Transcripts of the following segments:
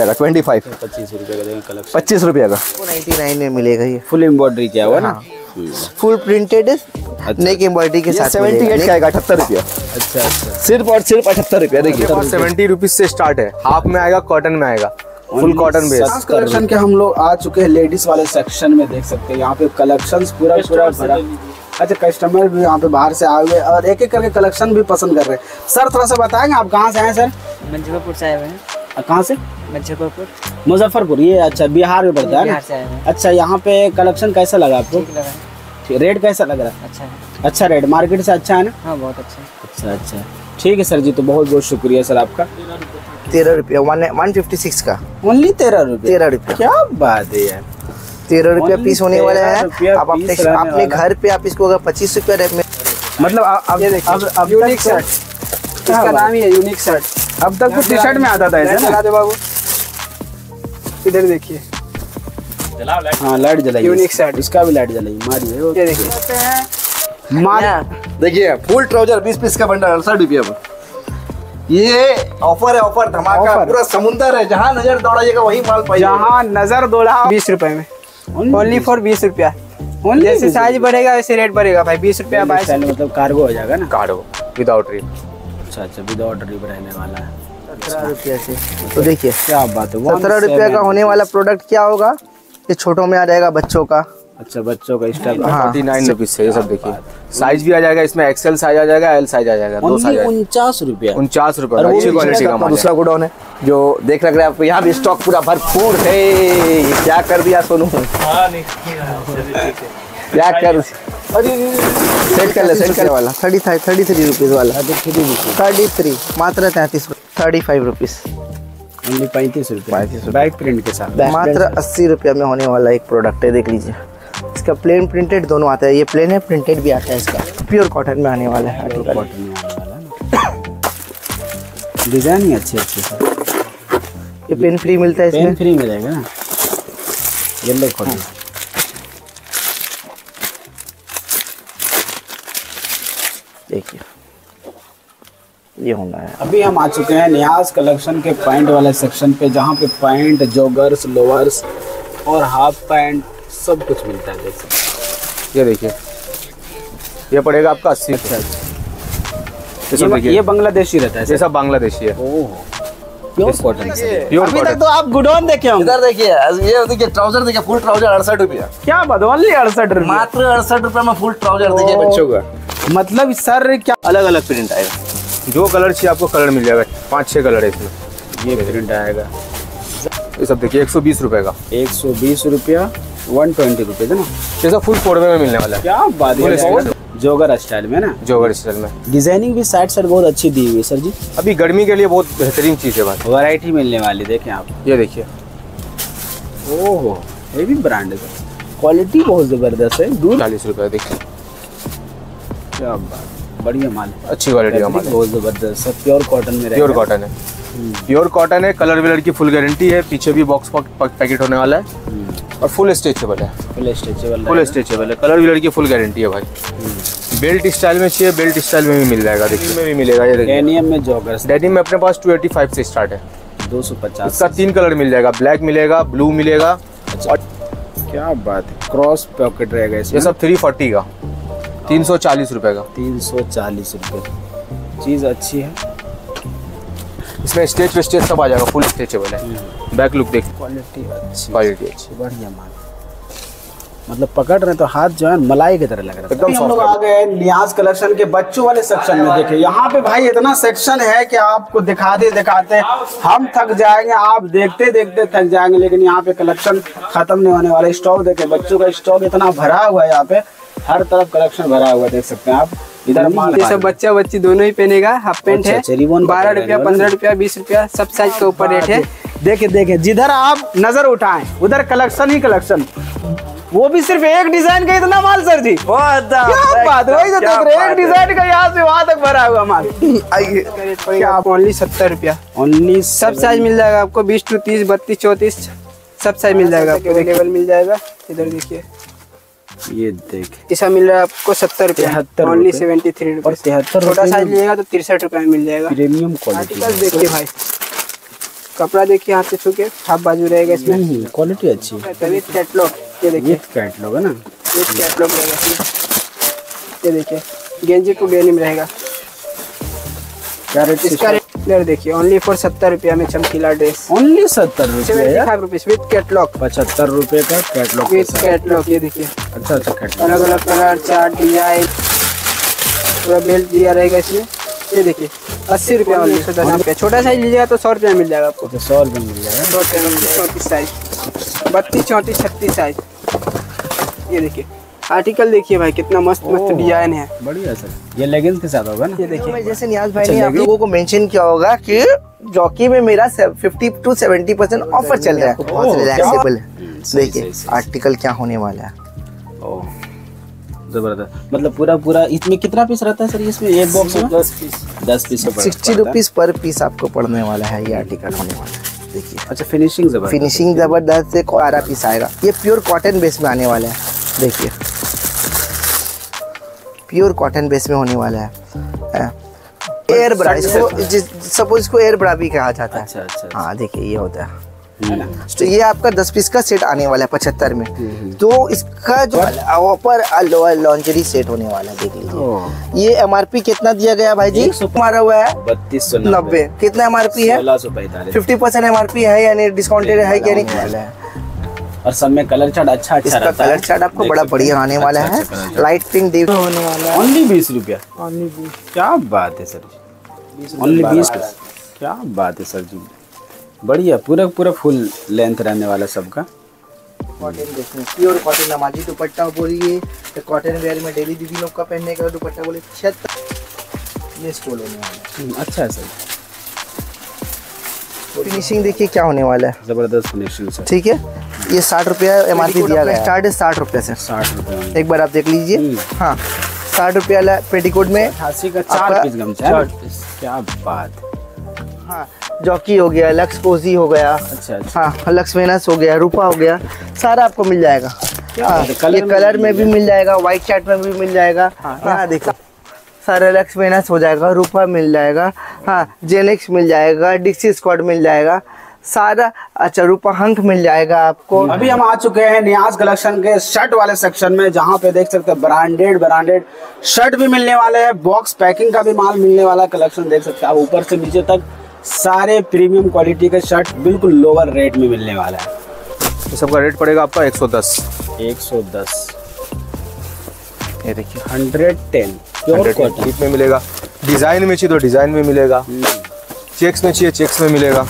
Twenty five पच्चीस रुपये का पच्चीस रुपये का। नाइन्टी नाइन में मिलेगा ये। फुल एम्ब्रॉयडरी किया हुआ ना? फुल प्रिंटेड नेक एम्ब्रॉयडरी के साथ सेवेंटी एट का आएगा अठहत्तर रुपया। अच्छा अच्छा। सिर्फ़ और सिर्फ़ अठहत्तर रुपया देखिए। सेवेंटी रुपीज़ से स्टार्ट है। हाफ़ में आएगा कॉटन में आएगा। फुल कॉटन बेस कलेक्शन के हम लोग आ चुके हैं लेडीज़ वाले सेक्शन में देख सकते हैं। यहाँ पे कलेक्शंस पूरा पूरा भरा। अच्छा कस्टमर भी यहाँ पे बाहर से आए हुए और एक एक करके कलेक्शन भी पसंद कर रहे हैं। सर थोड़ा सा बताएँगे आप कहाँ से आए सर मुजफ्फरपुर से आए हुए हैं। कहाँ से? मुजफ्फरपुर। मुजफ्फरपुर ये अच्छा बिहार में पड़ता है अच्छा यहाँ पे कलेक्शन कैसा लगा आपको? रेट कैसा लग रहा है? अच्छा अच्छा रेट मार्केट से अच्छा है ना? हाँ बहुत अच्छा अच्छा अच्छा। ठीक है सर जी तो बहुत बहुत शुक्रिया सर आपका। तेरह रुपया वन वन फिफ्टी सिक्स का। ओनली तेरह रुपये? तेरह रुपया। क्या बात है यार। तेरह रुपया पीस होने वाला है। अब अपने अपने घर पे आप इसको अगर पच्चीस रुपया रेट में मतलब अब अब अब अब यूनिक शर्ट इसका नाम ही? है यूनिक शर्ट अब तक तो टी शर्ट में आता था ऐसे ना। बाबू। इधर देखिए। हाँ लाइट जलाई Unique shirt। इसका भी लाइट जलाई मारिए ये देखिए। मार देखिए फुल ट्राउज़र बीस पीस का बंडल अड़सठ रुपये ये ऑफ़र है ऑफ़र धमाका पूरा समुंदर है। जहाँ नज़र दौड़ाइएगा वही माल पाइएगा। जहाँ नज़र दौड़ा बीस रुपए में। ओनली फॉर बीस रुपया। जैसे साइज़ बढ़ेगा वैसे रेट बढ़ेगा भाई। बीस रुपया मतलब कार्गो हो जाएगा ना। कार्डो विदाउट रिप अच्छा अच्छा विदाउट रिप रहने वाला है। सत्रह रुपया से। तो देखिए क्या बात है सत्रह रुपया का होने वाला प्रोडक्ट क्या होगा? ये छोटों में आ जाएगा बच्चों का। अच्छा बच्चों का स्टाइल हाँ। फोर्टी नाइन रुपीज़ से ये सब देखिए। साइज़ भी आ जाएगा इसमें एक्सेल साइज़ आ जाएगा एल साइज़ आ जाएगा दो साइज़ उनचास रुपया। उनचास वो अच्छी क्वालिटी का है। दूसरा गोडाउन है जो देख रख रहे हैं आप यहाँ भी स्टॉक पूरा भरपूर है। क्या कर दिया सोनू? क्या कर सेट कर ले सेट कर वाला thirty five thirty three rupees वाला। थर्टी थ्री मात्र तैंतीस थर्टी फाइव रुपीज़ पैंतीस रुपया। बैक प्रिंट के साथ। मात्र अस्सी रुपया में होने वाला एक प्रोडक्ट है देख लीजिए। इसका प्लेन प्रिंटेड दोनों आता है। ये प्लेन है प्रिंटेड भी आता है इसका। प्योर कॉटन में आने वाला है डिज़ाइन ही। अच्छे अच्छे ये पेन फ्री मिलता है पेन इसमें फ्री मिलेगा। ना येलो कॉटन देखिए। ये होना है। अभी हम आ चुके हैं न्याज कलेक्शन के पैंट वाले सेक्शन पे जहाँ पे पैंट जोगर्स लोअर्स और हाफ़ पैंट सब कुछ मिलता है देख सकते ये देखिए। ये पड़ेगा आपका अस्सी। अच्छा ये ये, ये बांग्लादेशी रहता है जैसा सब बांग्लादेशी है। ओह। प्योर कॉटन प्योर अभी तक तो आप गुडौन देखे होंगे इधर देखिए ये देखिए ट्राउज़र देखिए फुल ट्राउज़र अड़सठ रुपया क्या बात ओनली अड़सठ रुपये मात्र अड़सठ रुपये में फुल ट्राउज़र देखिए बच्चों का मतलब सर क्या अलग अलग प्रिंट आएगा जो कलर चाहिए आपको कलर मिल जाएगा पाँच छः कलर है इसमें ये प्रिंट आएगा ये सब देखिए एक सौ बीस रुपये का एक सौ बीस रुपया वन ट्वेंटी रुपये है ना ये सब फुल फोर में मिलने वाला है क्या बात है। जोगर स्टाइल में ना? जोगर स्टाइल में। डिज़ाइनिंग भी साइड साइड बहुत अच्छी दी हुई है सर जी। अभी गर्मी के लिए बहुत बेहतरीन चीज़ है भाई। वैरायटी मिलने वाली देखें आप। ये देखिए। ओहो ये भी ब्रांड है क्वालिटी बहुत ज़बरदस्त है दूर। चालीस रुपये देखिए। क्या बात बढ़िया माल अच्छी क्वालिटी का माल बहुत ज़बरदस्त है प्योर कॉटन में प्योर कॉटन है। प्योर कॉटन है कलर विलर की फुल गारंटी है पीछे भी बॉक्स पैकेट होने वाला है। हम्म, और फुल स्ट्रेचेबल है। फुल स्ट्रेचेबल फुल स्ट्रेचेबल है। कलर विलर की फुल गारंटी है भाई। बेल्ट स्टाइल में चाहिए बेल्ट स्टाइल में भी मिल जाएगा देखिए। में भी मिलेगा ये डेनियम में जॉगर्स डेनिम में अपने पास 285 से स्टार्ट है। दो सौ पचास। इसका तीन कलर मिल जाएगा ब्लैक मिलेगा ब्लू मिलेगा। और क्या बात है क्रॉस पॉकेट रहेगा ये इसमें सब 340 का। तीन सौ चालीस रुपये का। तीन सौ चालीस रुपये चीज़ अच्छी है। इसमें स्टेज पे स्टेज सब आ जाएगा फुल स्ट्रेचेबल है बैक लुक देख। क्वालिटी अच्छी। क्वालिटी अच्छी। बढ़िया माल। मतलब पकड़ रहे तो हाथ जो है मलाई की तरह लग रहा है। एकदम हम लोग आ गए लिहाज कलेक्शन के बच्चों वाले सेक्शन में देखे यहाँ पे भाई इतना सेक्शन है कि आपको दिखाते दिखाते हम थक जाएँगे आप देखते देखते थक जाएँगे लेकिन यहाँ पे कलेक्शन खत्म नहीं होने वाला। स्टॉक देखे बच्चों का स्टॉक इतना भरा हुआ है यहाँ पे। हर तरफ़ कलेक्शन भरा हुआ देख सकते हैं आप। इधर ये सब बच्चा बच्ची दोनों ही पहनेगा हाफ़ पेंट अच्छा, है। अच्छा, बारह रुपया पंद्रह रुपया बीस रुपया सब साइज़ के ऊपर रेट है। देखे देखे जिधर आप नज़र उठाए उधर कलेक्शन ही कलेक्शन वो भी सिर्फ़ एक डिज़ाइन का इतना माल सर जी। बात वही तो देख रहे एक डिज़ाइन का यहाँ से वहाँ तक भरा हुआ माल। क्या ओनली सत्तर रुपया? ओनली सब साइज़ मिल जाएगा आपको बीस टू तीस बत्तीस चौतीस सब साइज़ मिल जाएगा आपको। अवेलेबल मिल जाएगा। इधर देखिए। ये देख। इसका मिल रहा है आपको सत्तर 73 ओनली सेवेंटी थ्री और 73 छोटा साइज़ लिएगा तो तिरसठ रुपये में मिल जाएगा। प्रीमियम क्वालिटी देखिए भाई। कपड़ा देखिए हाथ से छू के हाफ़ बाजू रहेगा इसमें। क्वालिटी अच्छी। है कैटलॉग ये देखिए। कैटलॉग है ना? कैटलॉग रहेगा इसमें। ये देखिए गेंजी टू डेनिम रहेगा। क्या रेट इसका इधर देखिए ओनली फॉर सत्तर रुपया में चमकीला ड्रेस ओनली सत्तर रुपीज़ विथ कैटलॉग पचहत्तर रुपये का कैटलॉग विथ कैटलॉग ये देखिए। अच्छा अच्छा कैटलॉग अलग अलग कलर चार्ट डिज़ाइन पूरा बेल्ट दिया रहेगा इसमें। ये देखिए अस्सी रुपया ओनली सौ दस रुपया। छोटा साइज़ लीजिएगा तो सौ रुपया मिल जाएगा आपको। तो सौ रुपये मिल जाएगा। सौ रुपया मिल जाएगा। चौंतीस साइज़ बत्तीस चौंतीस छत्तीस साइज़ ये देखिए आर्टिकल देखिए भाई कितना मस्त मस्त डिज़ाइन है। बढ़िया सर। ये लेगिंग्स के साथ होगा ना? ये देखिए। जैसे नियाज भाई ने आप लोगों को मेंशन किया होगा कि जॉकी में मेरा 50 टू 70 परसेंट ऑफ़र चल रहा है। बहुत रिलैक्सेबल है। देखिए। आर्टिकल क्या होने वाला है। ज़बरदस्त। मतलब पूरा पूरा इसमें कितना पीस रहता है सर इसमें? एक बॉक्स में? दस पीस दस piece sixty rupees per piece आपको पड़ने वाला है ये आर्टिकल होने वाला है। देखिए। अच्छा फिनिशिंग ज़बरदस्त। फिनिशिंग ज़बरदस्त है बारह पीस आएगा। ये प्योर कॉटन बेस में आने वाला है। देखिए। प्योर कॉटन बेस में होने वाला है। एयर ब्रा इसको सपोज़ इसको एयर ब्रा भी कहा जाता है। अच्छा अच्छा अच्छा। हाँ देखिए ये होता है। हम्म। तो ये आपका दस पीस का सेट आने वाला है पचहत्तर में। तो इसका जो ऊपर लॉन्चरी सेट होने वाला है देख लीजिए। ये एमआरपी कितना दिया गया भाई जी मारा हुआ है। बत्तीस सौ नब्बे। कितना एमआरपी है? सोलह सौ पैंतालीस। फिफ्टी परसेंट एमआरपी है यानी डिस्काउंटेड है कि नहीं? है। और सब में कलर चार्ट अच्छा अच्छा इसका रहता है। कलर चार्ट आपको बड़ा बढ़िया आने वाला अच्छा, है। लाइट पिंक डिप होने वाला है। ओनली बीस रुपया? ओनली क्या बात है सर जी। ओनली बीस क्या बात है सर जी। बढ़िया पूरा पूरा फुल लेंथ रहने वाला सबका। कॉटन देखिए प्योर कॉटन नमाजी दुपट्टा बोलिए। तो कॉटन वेयर में डेली दीदी लोग का पहनने का दुपट्टा बोले छिहत्तर ये स्टोल होने वाला हम्म, अच्छा है सर। फिनिशिंग देखिए क्या होने वाला है। ज़बरदस्त फिनिशिंग सर ठीक है? ये साठ रुपया एम आर पी दिया गया स्टार्ट है। साठ रुपया से साठ रुपये। एक बार आप देख लीजिए। हम्म। हाँ साठ रुपया वाला पेटीकोट में अठासी का चार पीस गमछा है। चार ना? क्या बात। हाँ जॉकी हो गया लक्स कोजी हो गया। अच्छा अच्छा। हाँ लक्स वेनस हो गया रूपा हो गया सारा आपको मिल जाएगा। हाँ, कलर ये में कलर भी में भी मिल जाएगा व्हाइट चार्ट में भी मिल जाएगा। हाँ। देखो। सारा लक्स वेनस हो जाएगा रूपा मिल जाएगा हाँ जेनेक्स मिल जाएगा डिक्सी स्क्वाड मिल जाएगा सारा अच्छा रूपा हंक मिल जाएगा आपको। अभी हम आ चुके हैं नियाज कलेक्शन के शर्ट वाले सेक्शन में जहाँ पे देख सकते हैं ब्रांडेड ब्रांडेड शर्ट भी मिलने वाले हैं बॉक्स पैकिंग का भी माल मिलने वाला कलेक्शन देख सकते हैं आप ऊपर से नीचे तक सारे प्रीमियम क्वालिटी के शर्ट बिल्कुल लोअर रेट में मिलने वाला है। तो सबका रेट पड़ेगा आपका 110 110 ये देखिए हंड्रेड टेन हंड्रेड में मिलेगा। डिज़ाइन में चाहिए तो डिज़ाइन में मिलेगा। चेक्स में चाहिए चेक्स में मिलेगा।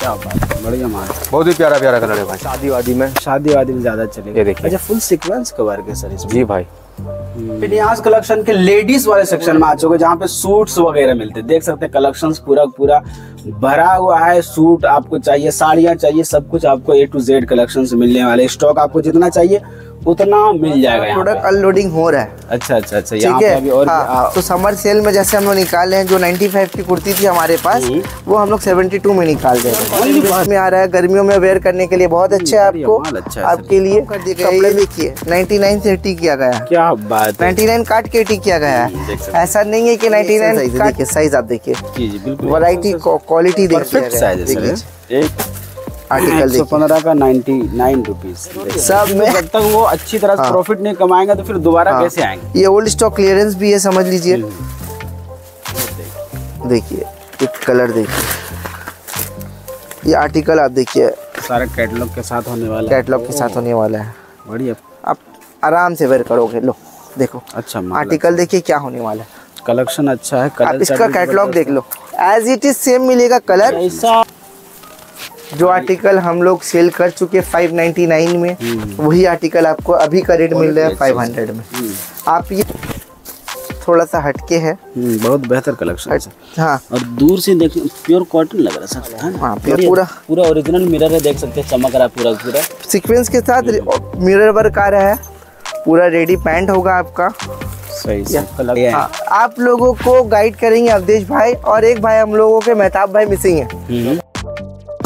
क्या बात है बढ़िया माल। बहुत ही प्यारा प्यारा कलर है भाई। शादी वादी में शादी वादी में ज़्यादा चलेगा। ये देखिए। अच्छा फुल सीक्वेंस कवर के सर इसमें। जी भाई। नियाज कलेक्शन के लेडीज़ वाले सेक्शन में आ चुके जहाँ पे सूट्स वगैरह मिलते देख सकते हैं कलेक्शंस पूरा पूरा भरा हुआ है। सूट आपको चाहिए, साड़ियाँ चाहिए, सब कुछ आपको ए टू जेड कलेक्शन मिलने वाले स्टॉक आपको जितना चाहिए उतना मिल जाएगा प्रोडक्ट अनलोडिंग हो रहा है। अच्छा अच्छा अच्छा ठीक है? और हाँ, आ- तो समर सेल में जैसे हम लोग निकाल रहे हैं जो 95 की कुर्ती थी हमारे पास वो हम लोग 72 में निकाल दे रहे हैं। में आ रहा है गर्मियों में वेयर करने के लिए बहुत अच्छा है आपको। अच्छा। आपके लिए कपड़े देखिए। 99 से टी किया गया है। क्या बात है। 99 काट के टी किया गया हम्म, है। ऐसा नहीं है की 99 काट के साइज़ आप देखिए। जी जी बिल्कुल। वैरायटी क्वालिटी देखिए आर्टिकल एक पंद्रह का नाइन्टी नाइन रुपीज़ सब में जब तक वो अच्छी तरह से हाँ। प्रॉफिट नहीं कमाएँगे तो फिर दोबारा हाँ। कैसे आएँगे? ये ओल्ड स्टॉक क्लियरेंस भी है समझ लीजिए। देखिए एक कलर देखिए। ये आर्टिकल आप देखिए। सारा कैटलॉग के साथ होने वाला है। कैटलॉग के साथ होने वाला है। बढ़िया। आप आराम से वेयर करोगे लो देखो। अच्छा आर्टिकल देखिए क्या होने वाला है। कलेक्शन अच्छा है आप कलर इसका कैटलॉग देख लो। एज इट इज़ सेम मिलेगा कलर ऐसा जो आर्टिकल हम लोग सेल कर चुके 599 में वही आर्टिकल आपको अभी का रेट मिल रहा है 500 में। आप ये थोड़ा सा हटके है। हम्म, बहुत बेहतर कलेक्शन है हाँ। और दूर से देख प्योर कॉटन लग रहा है सर हाँ, पूरा। पूरा ओरिजिनल मिरर है देख सकते हैं चमक रहा पूरा पूरा। सीक्वेंस के साथ मिरर वर्क आ रहा है। पूरा रेडी पैंट होगा आपका। सही से कलर हाँ, आप लोगों को गाइड करेंगे अवधेश भाई और एक भाई हम लोगों के मेहताब भाई मिसिंग है।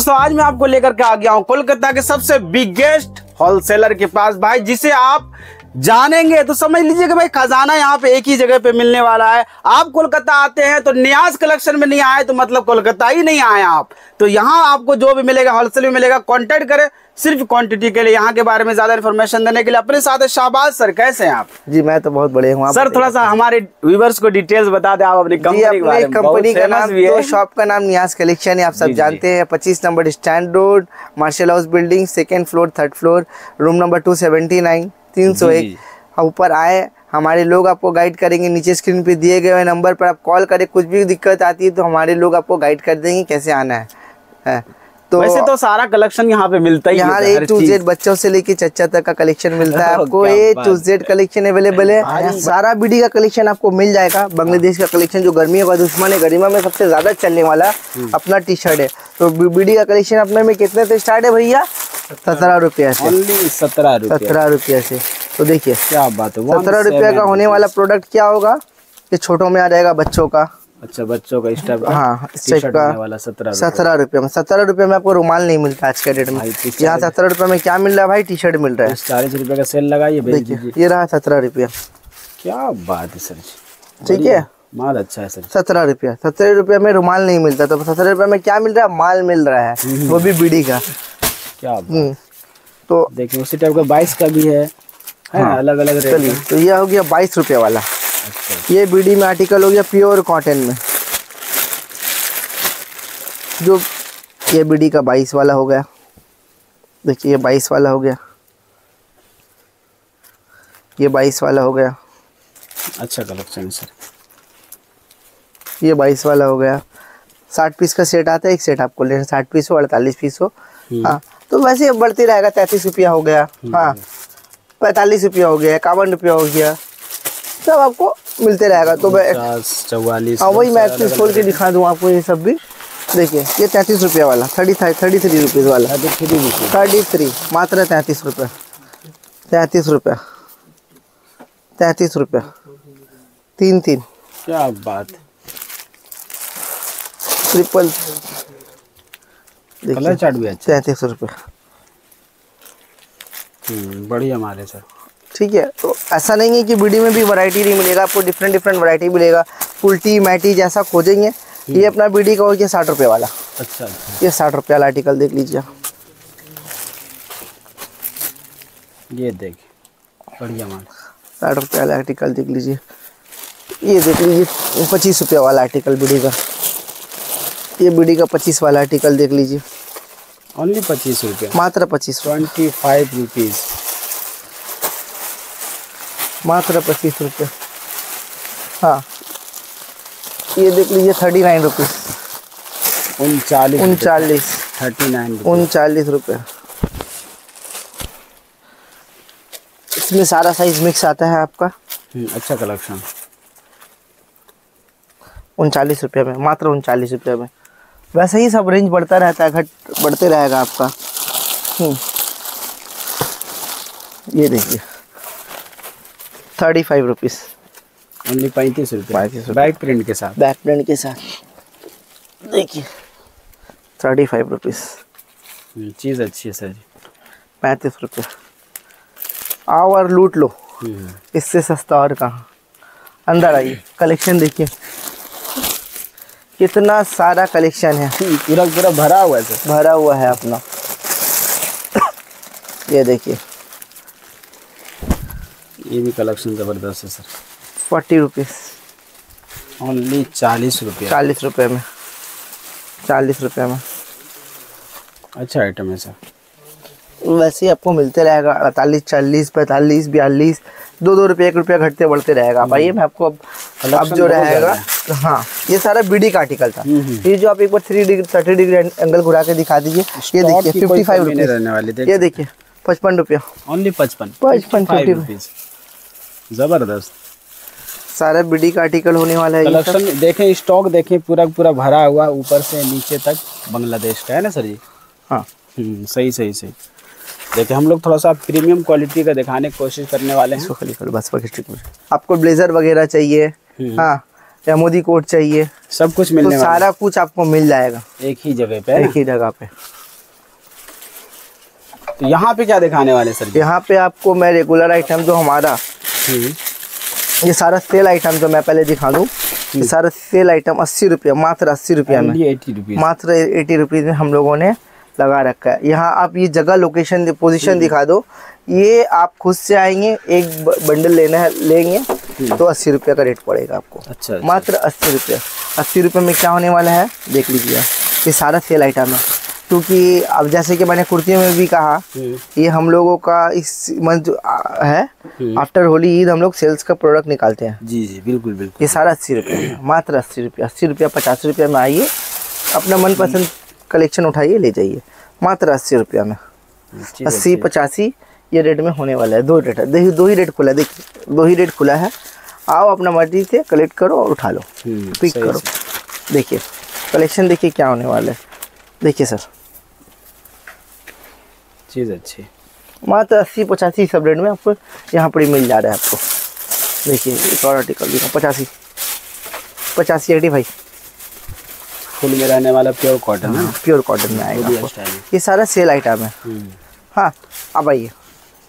दोस्तों, आज मैं आपको लेकर के आ गया हूँ कोलकाता के सबसे बिगेस्ट होलसेलर के पास। भाई, जिसे आप जानेंगे तो समझ लीजिए कि भाई खजाना यहाँ पे एक ही जगह पे मिलने वाला है। आप कोलकाता आते हैं तो न्यास कलेक्शन में नहीं आए तो मतलब कोलकाता ही नहीं आए आप। तो यहाँ आपको जो भी मिलेगा होलसेल में मिलेगा कॉन्टेक्ट करें। सिर्फ़ क्वांटिटी के लिए यहाँ के बारे में ज़्यादा इन्फॉर्मेशन देने के लिए। अपने साथ है शाहबाज सर कैसे हैं आप? जी मैं तो बहुत बड़े हूँ सर थोड़ा सा हमारे व्यूवर्स को डिटेल्स बता दें आप अपनी कंपनी के कंपनी नाम भी है। तो शॉप का नाम नियाज कलेक्शन है आप सब जानते हैं। पच्चीस number stand road Marshal house building second floor third floor room number two seventy nine तीन सौ एक। ऊपर आए हमारे लोग आपको गाइड करेंगे नीचे स्क्रीन पे दिए गए नंबर पर आप कॉल करें कुछ भी दिक्कत आती है तो हमारे लोग आपको गाइड कर देंगे कैसे आना है, है। तो वैसे तो सारा कलेक्शन यहाँ पे मिलता ही यहाँ ए टू जेड बच्चों से लेके चच्चा तक का कलेक्शन मिलता है आपको A to Z collection available है। सारा बीडी का कलेक्शन आपको मिल जाएगा। बांग्लादेश का कलेक्शन जो गर्मियों का दुश्मन है गरिमा में सबसे ज़्यादा चलने वाला अपना टी शर्ट है। तो बीडी का कलेक्शन अपने में कितने से स्टार्ट है भैया? सत्रह रुपया से। सत्रह सत्रह रुपया से। तो देखिए क्या बात है सत्रह रुपया का होने वाला प्रोडक्ट क्या होगा? ये छोटों में आ जाएगा बच्चों का। अच्छा बच्चों का टाइप हाँ वाला सत्रह सत्रह रुपये में सत्रह रुपये में आपको रुमाल नहीं मिलता आज के डेट में। यहाँ सत्रह रुपये में क्या मिल रहा है भाई? टी शर्ट मिल रहा है। चालीस रुपए का सेल लगाइए देखिए ये रहा सत्रह रुपया। क्या बात है सर जी। ठीक है? माल अच्छा है सर सत्रह रुपया। सत्रह रुपये में रुमाल नहीं मिलता तो सत्रह रुपये में क्या मिल रहा है? माल मिल रहा है वो भी बीड़ी का। क्या हम्म, तो देखिए उसी टाइप का बाईस का भी है। है अलग अलग चलिए तो ये हो गया बाईस रुपये वाला। अच्छा ये बीडी में आर्टिकल हो गया प्योर कॉटन में। जो ये बीडी का बाईस वाला हो गया। देखिए ये बाईस वाला हो गया। ये बाईस वाला हो गया। अच्छा कलेक्शन सर। ये बाईस वाला हो गया। साठ पीस का सेट आता है एक सेट आपको लेना। साठ पीस हो अड़तालीस पीस हो। हाँ तो वैसे बढ़ते रहेगा तैंतीस रुपया हो गया। हाँ पैंतालीस रुपया हो गया इक्यावन रुपया हो गया। सब आपको मिलते रहेगा। तो चौवालीस हाँ वही मैं एक खोल के दिखा दूँ आपको ये सब भी। देखिए ये तैंतीस रुपया वाला थर्टी थर्टी थ्री रुपीज़ वाला। थर्टी थ्री मात्र तैंतीस रुपये। तैंतीस रुपया। तैंतीस रुपया। तीन तीन। क्या बात। ट्रिपल। कलर चार्ट भी अच्छा तैंतीस रुपये। हम्म, बढ़िया माल है सर। ठीक है? तो ऐसा नहीं है कि बीडी में भी वैरायटी नहीं मिलेगा आपको डिफरेंट डिफरेंट वैरायटी मिलेगा। उल्टी मैटी जैसा खोजेंगे ये अपना बीडी का हो गया साठ रुपये वाला। अच्छा अच्छा। ये साठ रुपये वाला आर्टिकल देख लीजिए ये देखिए बढ़िया माल। साठ रुपये वाला आर्टिकल देख लीजिए। ये देख लीजिए पच्चीस रुपये वाला आर्टिकल बीडी का। ये बीडी का पच्चीस वाला आर्टिकल देख लीजिए। ओनली पच्चीस रुपये। मात्र पच्चीस। ट्वेंटी फाइव रुपीज़ मात्र पच्चीस रुपये। हाँ। ये देख लीजिए थर्टी नाइन रुपीज़ उनचालीस उनचालीस। थर्टी नाइन उनचालीस रुपये। इसमें सारा साइज़ मिक्स आता है आपका। अच्छा कलेक्शन। उनचालीस रुपये में मात्र उनचालीस रुपये में। वैसे ही सब रेंज बढ़ता रहता है घट बढ़ते रहेगा आपका। हम्म। ये देखिए। थर्टी फाइव रुपीज़ ओनली पैंतीस रुपये 35 रुपये। बैक प्रिंट के साथ। बैक प्रिंट के साथ। देखिए थर्टी फाइव रुपीज़ हम्म, चीज़ अच्छी है सर। जी पैंतीस रुपये आओ और लूट लो। हम्म, इससे सस्ता और कहाँ? अंदर आइए। कलेक्शन देखिए। कितना सारा कलेक्शन है। पूरा पूरा भरा हुआ है सर। भरा हुआ है अपना। ये देखिए। ये भी कलेक्शन ज़बरदस्त है सर। फोर्टी रुपीज़ ओनली चालीस रुपये। चालीस रुपये में। चालीस रुपये में। अच्छा आइटम है सर। वैसे ही आपको मिलते रहेगा अड़तालीस चालीस पैंतालीस बयालीस दो दो रुपये एक रुपया घटते बढ़ते रहेगा। आइए मैं आपको अब अब जो रहेगा हाँ। ये सारा बीडी का आर्टिकल था। ये जो आप एक बार three degree thirty degree angle घुरा के दिखा दीजिए। ये देखिए फिफ्टी फाइव रुपीज़ ये देखिए पचपन रुपया। ओनली पचपन। 55 55 रुपये। रुपीज़ ज़बरदस्त। सारा बीडी का आर्टिकल होने वाला है कलेक्शन देखें स्टॉक देखें पूरा पूरा भरा हुआ ऊपर से नीचे तक बांग्लादेश का है ना सर जी? हाँ। हम्म, सही सही सही। देखिए हम लोग थोड़ा सा प्रीमियम क्वालिटी का दिखाने की कोशिश करने वाले हैं। खाली बस पकड़ आपको ब्लेजर वगैरह चाहिए हाँ या मोदी कोट चाहिए सब कुछ तो मिलने वाला। सारा कुछ आपको मिल जाएगा। एक ही जगह पे एक ही जगह पे। तो यहाँ पे क्या दिखाने वाले सर यहाँ पे आपको मैं रेगुलर आइटम जो हमारा ये सारा सेल आइटम जो मैं पहले दिखा दूँ ये सारा सेल आइटम अस्सी रुपया मात्र अस्सी रुपया में। मात्र एटी रुपीज़ में हम लोगों ने लगा रखा है। यहाँ आप ये जगह लोकेशन पोजीशन दिखा दो। ये आप खुद से आएँगे एक बंडल लेना है लेंगे तो अस्सी रुपये का रेट पड़ेगा आपको। अच्छा, अच्छा। मात्र अस्सी रुपये। अस्सी रुपये में क्या होने वाला है देख लीजिए ये सारा सेल आइटम है। क्योंकि अब जैसे कि मैंने कुर्तियों में भी कहा ये हम लोगों का इस मंथ है? आफ्टर होली ईद हम लोग सेल्स का प्रोडक्ट निकालते हैं। जी जी बिल्कुल बिल्कुल। ये सारा अस्सी रुपये मात्र अस्सी रुपये अस्सी रुपया पचास रुपये में आइए अपना मनपसंद कलेक्शन उठाइए ले जाइए। मात्र अस्सी रुपया में। अस्सी पचासी ये रेट में होने वाला है। दो रेट है। दो दो ही रेट खुला है। देखिए दो ही रेट खुला है। आओ अपना मर्ज़ी से कलेक्ट करो और उठा लो। हम्म, पिक करो। देखिए कलेक्शन देखिए क्या होने वाला है। देखिए सर चीज़ अच्छी मात्र अस्सी पचासी सब रेट में आपको यहाँ पर ही मिल जा रहा है आपको। देखिए एक और आर्टिकल दिखा पचासी। पचासी एटी भाई फुल में रहने वाला प्योर कॉटन है प्योर कॉटन में आएगा आपको। ये सारा सेल आइटम है। हम्म, हाँ अब आइए।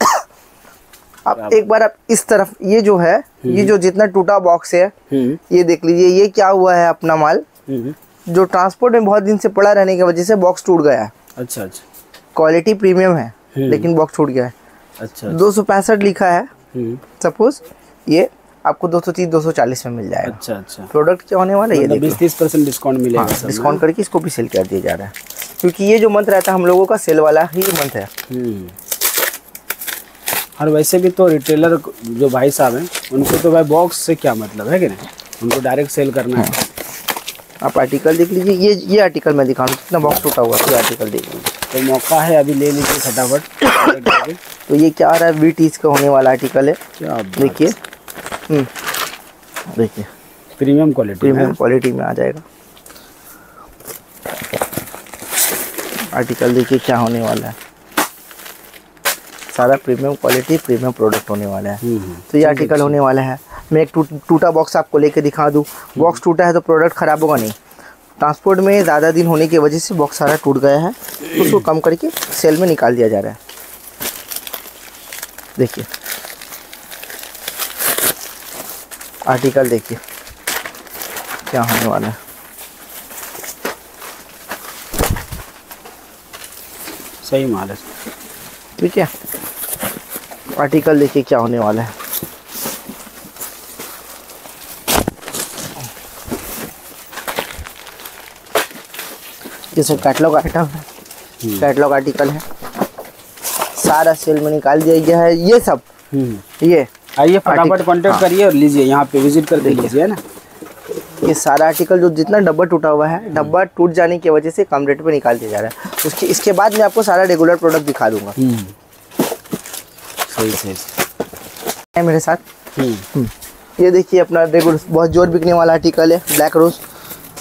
अब एक बार आप इस तरफ़ ये जो है ये जो जितना टूटा बॉक्स है हम्म, ये देख लीजिए ये क्या हुआ है अपना माल? हम्म, जो ट्रांसपोर्ट में बहुत दिन से पड़ा रहने की वजह से बॉक्स टूट गया है। अच्छा अच्छा। क्वालिटी प्रीमियम है हम्म। लेकिन बॉक्स छूट गया है। अच्छा दो सौ पैंसठ लिखा है हम्म, सपोज़ ये आपको दो सौ तीस दो सौ चालीस में मिल जाएगा। अच्छा अच्छा। प्रोडक्ट क्या होने वाला है ये मतलब बीस तीस परसेंट डिस्काउंट मिलेगा हाँ, डिस्काउंट करके इसको भी सेल कर दिया जा रहा है। क्योंकि ये जो मंथ रहता है हम लोगों का सेल वाला ही मंथ है। हम्म। और वैसे भी तो रिटेलर जो भाई साहब हैं उनको तो भाई बॉक्स से क्या मतलब है कि नहीं? उनको डायरेक्ट सेल करना है। आप आर्टिकल देख लीजिए। ये ये आर्टिकल मैं दिखा रहा हूँ। कितना बॉक्स टूटा हुआ है आर्टिकल देख लीजिए। तो मौका है अभी ले लीजिए फटाफट। तो ये क्या आ रहा है? टीज का होने वाला आर्टिकल है। क्या देखिए। हम्म, देखिए। प्रीमियम क्वालिटी प्रीमियम क्वालिटी में आ जाएगा। आर्टिकल देखिए क्या होने वाला है। सारा प्रीमियम क्वालिटी प्रीमियम प्रोडक्ट होने वाला है। हम्म, तो ये आर्टिकल होने वाला है। मैं एक टूट- टूटा बॉक्स आपको लेके दिखा दूँ। बॉक्स टूटा है तो प्रोडक्ट ख़राब होगा नहीं। ट्रांसपोर्ट में ज़्यादा दिन होने की वजह से बॉक्स सारा टूट गया है। तो उसको कम करके सेल में निकाल दिया जा रहा है। देखिए। आर्टिकल देखिए। क्या होने वाला है। सही माल है। ठीक है। आर्टिकल देखिए क्या होने वाला है। ये सब कैटलॉग आइटम है कैटलॉग आर्टिकल है सारा सेल में निकाल दिया गया है ये सब। हम्म। ये आइए फटाफट कांटेक्ट हाँ। करिए और लीजिए यहाँ पे विज़िट करके लीजिए है ना? ये सारा आर्टिकल जो जितना डब्बा टूटा हुआ है डब्बा टूट जाने की वजह से कम रेट पे निकाल दिया जा रहा है। उसके इसके बाद मैं आपको सारा रेगुलर प्रोडक्ट दिखा दूँगा। सही सही है मेरे साथ? हम्म, ये देखिए अपना रेगुलर बहुत ज़ोर बिकने वाला आर्टिकल है ब्लैक रोज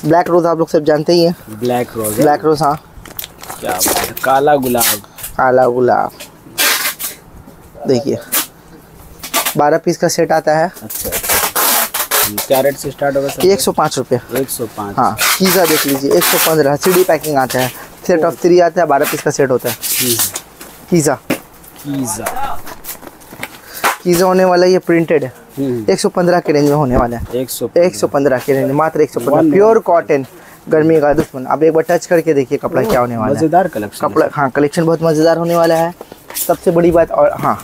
ब्लैक रोज आप लोग सब जानते ही हैं। ब्लैक रोज ब्लैक रोज हाँ। क्या बात है काला गुलाब। काला गुलाब। देखिए बारह पीस का सेट आता है। अच्छा हम्म, क्या रेट से स्टार्ट होगा एक सौ पाँच रुपये। एक सौ पाँच। हाँ कीज़ा देख लीजिए एक सौ पंद्रह सी डी पैकिंग आता है। सेट ऑफ़ थ्री आता है बारह पीस का सेट होता है। कीज़ा कीजा कीज़ा होने वाला ये प्रिंटेड है। एक सौ पंद्रह के रेंज में होने वाला है। एक सौ एक सौ पंद्रह के रेंज में, मात्र एक सौ पंद्रह। प्योर कॉटन गर्मी का दुश्मन। आप एक बार टच करके देखिए कपड़ा क्या होने वाला है। मज़ेदार कलेक्शन कपड़ा हाँ कलेक्शन बहुत मज़ेदार होने वाला है। सबसे बड़ी बात और हाँ।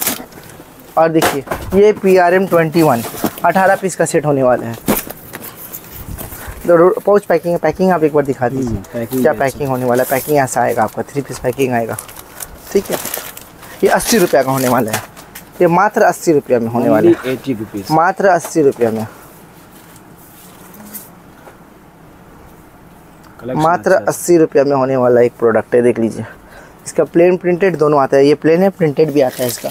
और देखिए ये P R M twenty one अठारह पीस का सेट होने वाला है। पाउच पैकिंग है पैकिंग आप एक बार दिखा दीजिए। हम्म, क्या पैकिंग होने वाला है? पैकिंग ऐसा आएगा आपका थ्री पीस पैकिंग आएगा। ठीक है? ये अस्सी रुपये का होने वाला है। ये मात्र अस्सी रुपये में होने वाला एटी रुपीज़ मात्र अस्सी रुपये में। मात्र अस्सी रुपये में होने वाला एक प्रोडक्ट है देख लीजिए। इसका प्लेन प्रिंटेड दोनों आता है। ये प्लेन है प्रिंटेड भी आता है इसका।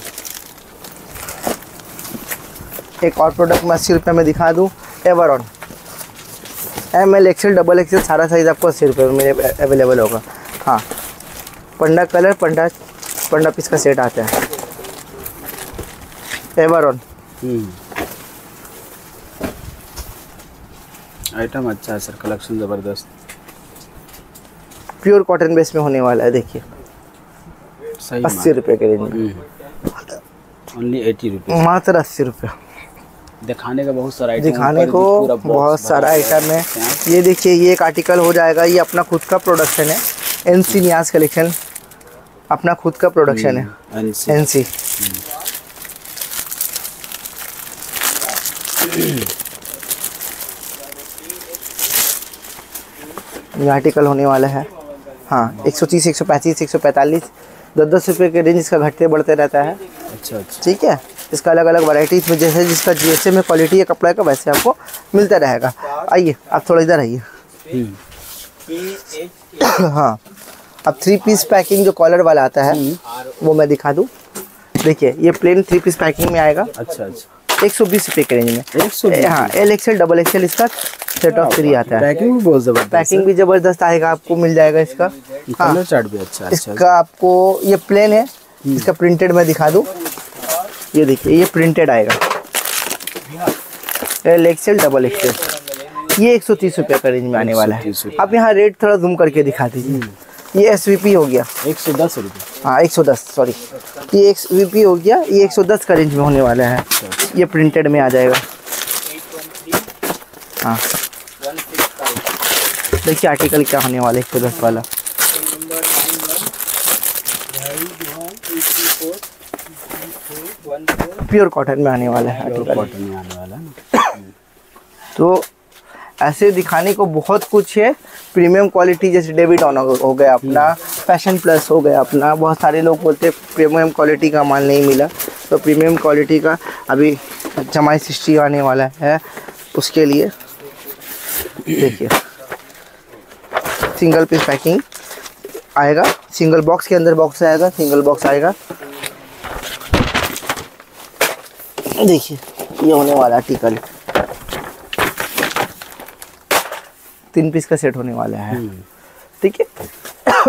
एक और प्रोडक्ट मैं अस्सी रुपये में दिखा दूँ। Everon M L XL double XL सारा साइज़ आपको अस्सी रुपये में अवेलेबल होगा। हाँ। Panda colour panda panda piece का सेट आता है। एवरॉन आइटम अच्छा है सर कलेक्शन ज़बरदस्त. प्योर कॉटन बेस में होने वाला है देखिए। अस्सी रुपये के रेंज ओनली एटी रुपीज़ मात्र अस्सी रुपये दिखाने का बहुत सारा आइटम दिखाने को बहुत सारा आइटम है। ये देखिए ये एक आर्टिकल हो जाएगा ये अपना खुद का प्रोडक्शन है। एन सी नियाज कलेक्शन अपना खुद का प्रोडक्शन है। एनसी एन सी ये आर्टिकल होने वाला है। हाँ 130 135 145 दस दस रुपये के रेंज इसका घटते बढ़ते रहता है। अच्छा अच्छा। ठीक है? इसका अलग अलग वैराइटीज में जैसे जिसका जैसे में क्वालिटी है कपड़े का वैसे आपको मिलता रहेगा। आइए आप थोड़ा इधर आइए। हाँ अब थ्री पीस पैकिंग जो कॉलर वाला आता है वो मैं दिखा दूँ। देखिए ये प्लेन थ्री पीस पैकिंग में आएगा। अच्छा अच्छा। एक सौ बीस रुपये के रेंज में। एक सौ हाँ एल एक्सएल डबल एक्सएल इसका सेट ऑफ़ थ्री आता है। पैकिंग भी बहुत ज़बरदस्त पैकिंग भी ज़बरदस्त आएगा आपको मिल जाएगा इसका। हाँ। कलर चार्ट भी अच्छा अच्छा इसका आपको ये प्लेन है। इसका प्रिंटेड मैं दिखा दूँ। ये देखिए ये प्रिंटेड आएगा। एल एक्सएल डबल एक्सएल ये एक सौ तीस रुपये का रेंज में आने वाला है। आप यहाँ रेट थोड़ा जूम करके दिखा दीजिए। ये एसवीपी हो गया। एक सौ दस रुपये हाँ एक सौ दस सॉरी ये एक्स वी हो गया ये एक सौ दस का रेंज में होने वाला है। ये प्रिंटेड में आ जाएगा। हाँ। देखिए आर्टिकल क्या होने वाला है एक सौ दस वाला। प्योर कॉटन में आने वाला है आर्टिकल कॉटन में आने वाला है। तो ऐसे दिखाने को बहुत कुछ है। प्रीमियम क्वालिटी जैसे डेविड ऑन हो गया अपना फ़ैशन प्लस हो गया अपना बहुत सारे लोग बोलते हैं प्रीमियम क्वालिटी का माल नहीं मिला। तो प्रीमियम क्वालिटी का अभी जमाई सिस्टी आने वाला है उसके लिए देखिए। सिंगल पीस पैकिंग आएगा सिंगल बॉक्स के अंदर बॉक्स आएगा सिंगल बॉक्स आएगा। देखिए ये होने वाला आर्टिकल तीन पीस का सेट होने वाला है। ठीक है?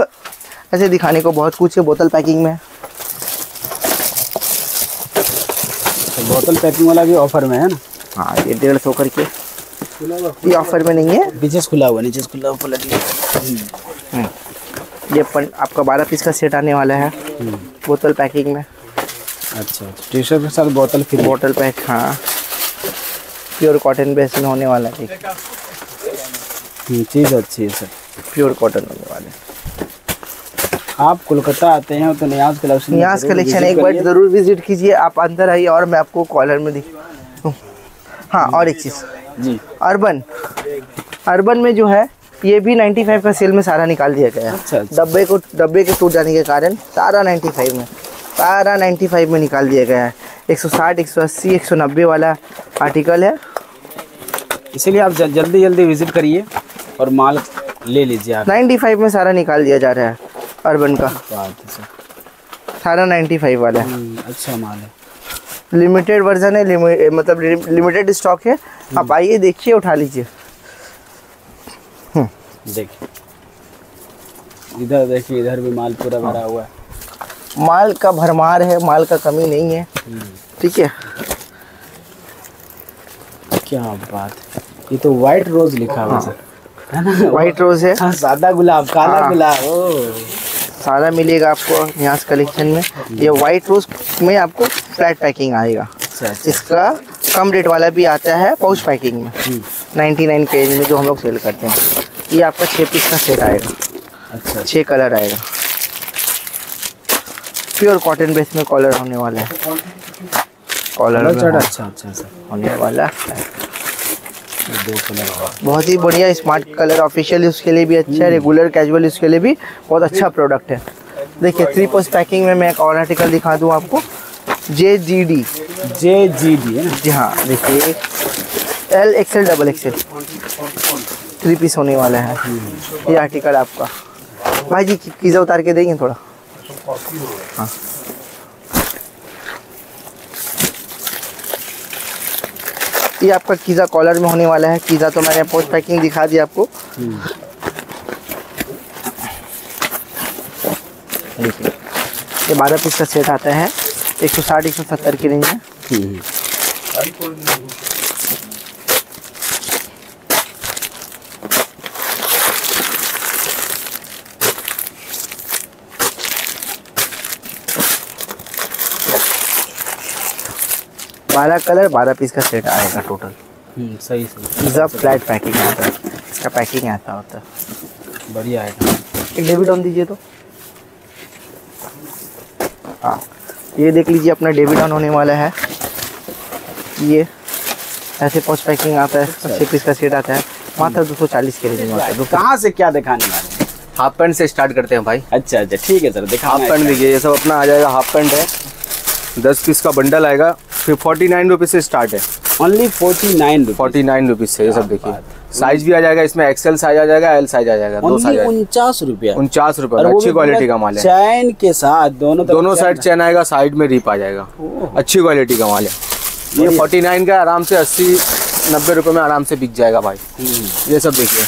ऐसे दिखाने को बहुत कुछ है बोतल पैकिंग में। तो बोतल पैकिंग वाला भी ऑफ़र में है ना? हाँ ये डेढ़ सौ करके। ये ऑफ़र में नहीं है। नीचे खुला हुआ नीचे खुला हुआ पलट ये पन, आपका बारह पीस का सेट आने वाला है। बोतल पैकिंग में। अच्छा अच्छा। टी शर्ट के साथ बोतल फ्री बोतल पैक हाँ। प्योर कॉटन बेस में होने वाला है। हम्म, चीज़ अच्छी है सर प्योर कॉटन होने वाला आप कोलकाता आते हैं तो नियाज कलेक्शन नियाज कलेक्शन एक बार ज़रूर विज़िट कीजिए। आप अंदर आइए और मैं आपको कॉलर में दिख हाँ। और एक चीज़। जी। अर्बन अर्बन में जो है ये भी 95 का सेल में सारा निकाल दिया गया अच्छा, है। अच्छा। डब्बे को डब्बे के टूट जाने के कारण सारा 95 में सारा 95 में निकाल दिया गया है। 160 180 190 वाला आर्टिकल है। इसीलिए आप जल्दी जल्दी विज़िट करिए। और माल ले लीजिए आप। 95 में सारा निकाल दिया जा रहा है अर्बन का। है सर। सारा 95 वाला है। हम्म, अच्छा माल है। लिमिटेड वर्जन है लिमि, मतलब लिमिटेड स्टॉक है। आप आइए देखिए उठा लीजिए। देखिए। इधर देखिए इधर भी माल पूरा भरा हुआ है। माल का भरमार है माल का कमी नहीं है। ठीक है। क्या बात है। ये तो व्हाइट रोज लिखा हुआ है। सर। है ना वाइट रोज है। हाँ, सादा गुलाब काला हाँ। गुलाब ओ। सारा मिलेगा आपको न्यास कलेक्शन में। ये वाइट रोज में आपको फ्लैट पैकिंग आएगा। अच्छा अच्छा। इसका कम रेट वाला भी आता है पाउच पैकिंग में। 99 के में जो हम लोग सेल करते हैं। ये आपका छः पीस का सेट आएगा। अच्छा छः कलर आएगा। प्योर कॉटन बेस में कॉलर होने वाला है। कॉलर अच्छा अच्छा। होने वाला है। दो कलर बहुत ही बढ़िया स्मार्ट कलर ऑफिशियल यूज़ के लिए भी अच्छा है रेगुलर कैजुअल यूज़ के लिए भी बहुत अच्छा प्रोडक्ट है। देखिए थ्री पोस्ट पैकिंग में मैं एक और आर्टिकल दिखा दूँ आपको। जे G D J G D है ना? जी हाँ देखिए L XL double XL three piece होने वाला है। ये आर्टिकल आपका। भाई जी पिज़्ज़ा उतार के देंगे थोड़ा। हाँ। ये आपका कीज़ा कॉलर में होने वाला है। कीज़ा तो मैंने पोस्ट पैकिंग दिखा दी आपको। ये बारह पीस का सेट आता है। एक सौ साठ, एक सौ सत्तर की रेंज में बारह कलर बारह पीस का सेट आएगा टोटल हम्म, सही सही। सब फ्लैट पैकिंग आता है इसका पैकिंग ऐसा होता है। बढ़िया है। एक डेबिट ऑन दीजिए तो। हाँ ये देख लीजिए अपना डेबिट ऑन होने वाला है। ये ऐसे पॉच पैकिंग आता है छः पीस का सेट आता है। मात्र दो सौ चालीस के रेंज में आता कहाँ से क्या दिखाने वाले हाफ़ पैंट से स्टार्ट करते हैं भाई। अच्छा अच्छा ठीक है सर दिखा हाफ़ पैंट देखिए ये सब अपना आ जाएगा हाफ़ पैंट है। दस पीस का बंडल आएगा। फिर फोर्टी नाइन रुपीज़ से स्टार्ट है। Only forty nine forty nine rupees से ये सब देखिए। साइज़ भी आ जाएगा इसमें एक्सेल साइज़ आ जाएगा एल साइज़ आ जाएगा दो साइज़ उनचास रुपया। उनचास रुपये अच्छी क्वालिटी का माल है। चैन के साथ दोनों दोनों साइड चैन आएगा साइड में रिप आ जाएगा। अच्छी क्वालिटी का माल है। ये फोर्टी नाइन का आराम से अस्सी नब्बे रुपए में आराम से बिक जाएगा भाई। हम्म। ये सब देखिए।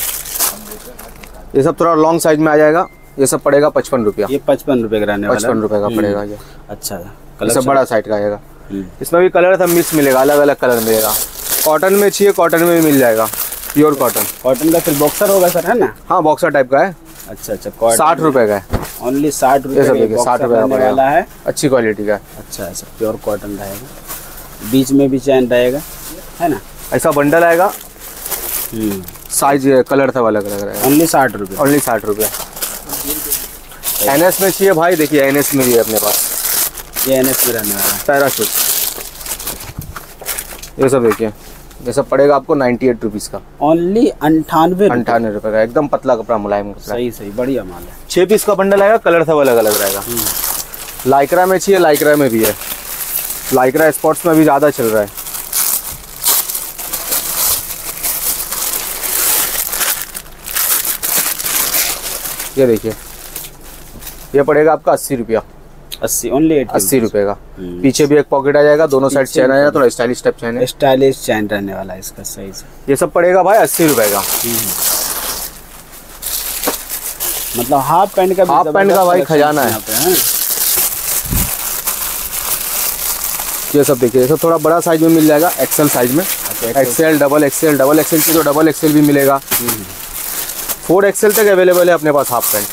ये सब थोड़ा लॉन्ग साइज़ में आ जाएगा। ये सब पड़ेगा पचपन रुपया। ये पचपन रुपए का रहने वाला। पचपन रुपए का हम्म। पड़ेगा ये। अच्छा। सब बड़ा साइड का आएगा। हम्म। इसमें भी कलर सब मिक्स मिलेगा अलग अलग कलर मिलेगा। कॉटन में चाहिए कॉटन में भी मिल जाएगा प्योर कॉटन कॉटन का फिर बॉक्सर होगा सर है ना? हाँ बॉक्सर टाइप का है। अच्छा अच्छा साठ रुपए का है। ओनली साठ रुपए साठ रुपए वाला है। अच्छी क्वालिटी का अच्छा ऐसा प्योर कॉटन रहेगा बीच में भी चैन रहेगा है ना? ऐसा बंडल आएगा। हम्म। साइज़ कलर सब अलग अलग रहेगा ओनली साठ रुपए। ओनली साठ रुपये एन एस में चाहिए भाई देखिए एन एस में भी है अपने पास। ये एन एस में रहने वाला है पैराशूट ये सब देखिए। ये सब पड़ेगा आपको नाइन्टी एट रुपीज़ का। ओनली अंठानवे अंठानवे रुपये का। एकदम पतला कपड़ा मुलायम कपड़ा। सही सही बढ़िया माल है। छः पीस का बंडल आएगा कलर सब अलग अलग रहेगा लाइक्रा में चाहिए लाइक्रा में भी है। लाइक्रा स्पोर्ट्स में भी ज़्यादा चल रहा है। ये देखिए। ये पड़ेगा आपका अस्सी रुपया। अस्सी ओनली अस्सी रुपए का। हम्म। पीछे भी एक पॉकेट आ जाएगा दोनों साइड चैन आ जाएगा थोड़ा स्टाइलिश टाइप चैन है। स्टाइलिश चैन रहने वाला है इसका सही से ये सब पड़ेगा भाई अस्सी रुपए का। मतलब हाफ़ पैंट का हाफ़ पैंट का भाई खजाना है। हैं? ये सब देखिए ये सब थोड़ा बड़ा साइज़ में मिल जाएगा एक्सेल साइज़ में। XL double XL double XL की तो डबल एक्सेल भी मिलेगा। फोर एक्सेल तक अवेलेबल है अपने पास हाफ़ पैंट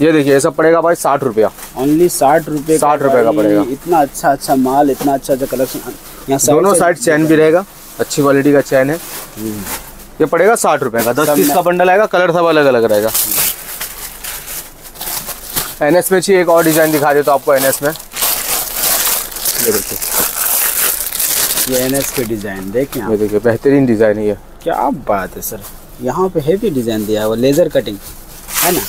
ये देखिए ये सब पड़ेगा भाई साठ रुपया। ओनली साठ रुपए 60 रुपए का पड़ेगा। इतना अच्छा अच्छा माल इतना अच्छा अच्छा कलेक्शन यहाँ दोनों साइड चैन भी रहेगा अच्छी क्वालिटी का चैन है। ये पड़ेगा साठ रुपए का दस पीस का बंडल आएगा कलर सब अलग अलग रहेगा। एनएस में चाहिए एक और डिज़ाइन दिखा दे तो आपको एनएस में। ये देखिए। ये एन एस के डिज़ाइन देखें आप। ये देखिए बेहतरीन डिज़ाइन है ये। क्या बात है सर यहाँ पे हेवी डिज़ाइन दिया हुआ लेजर कटिंग है ना?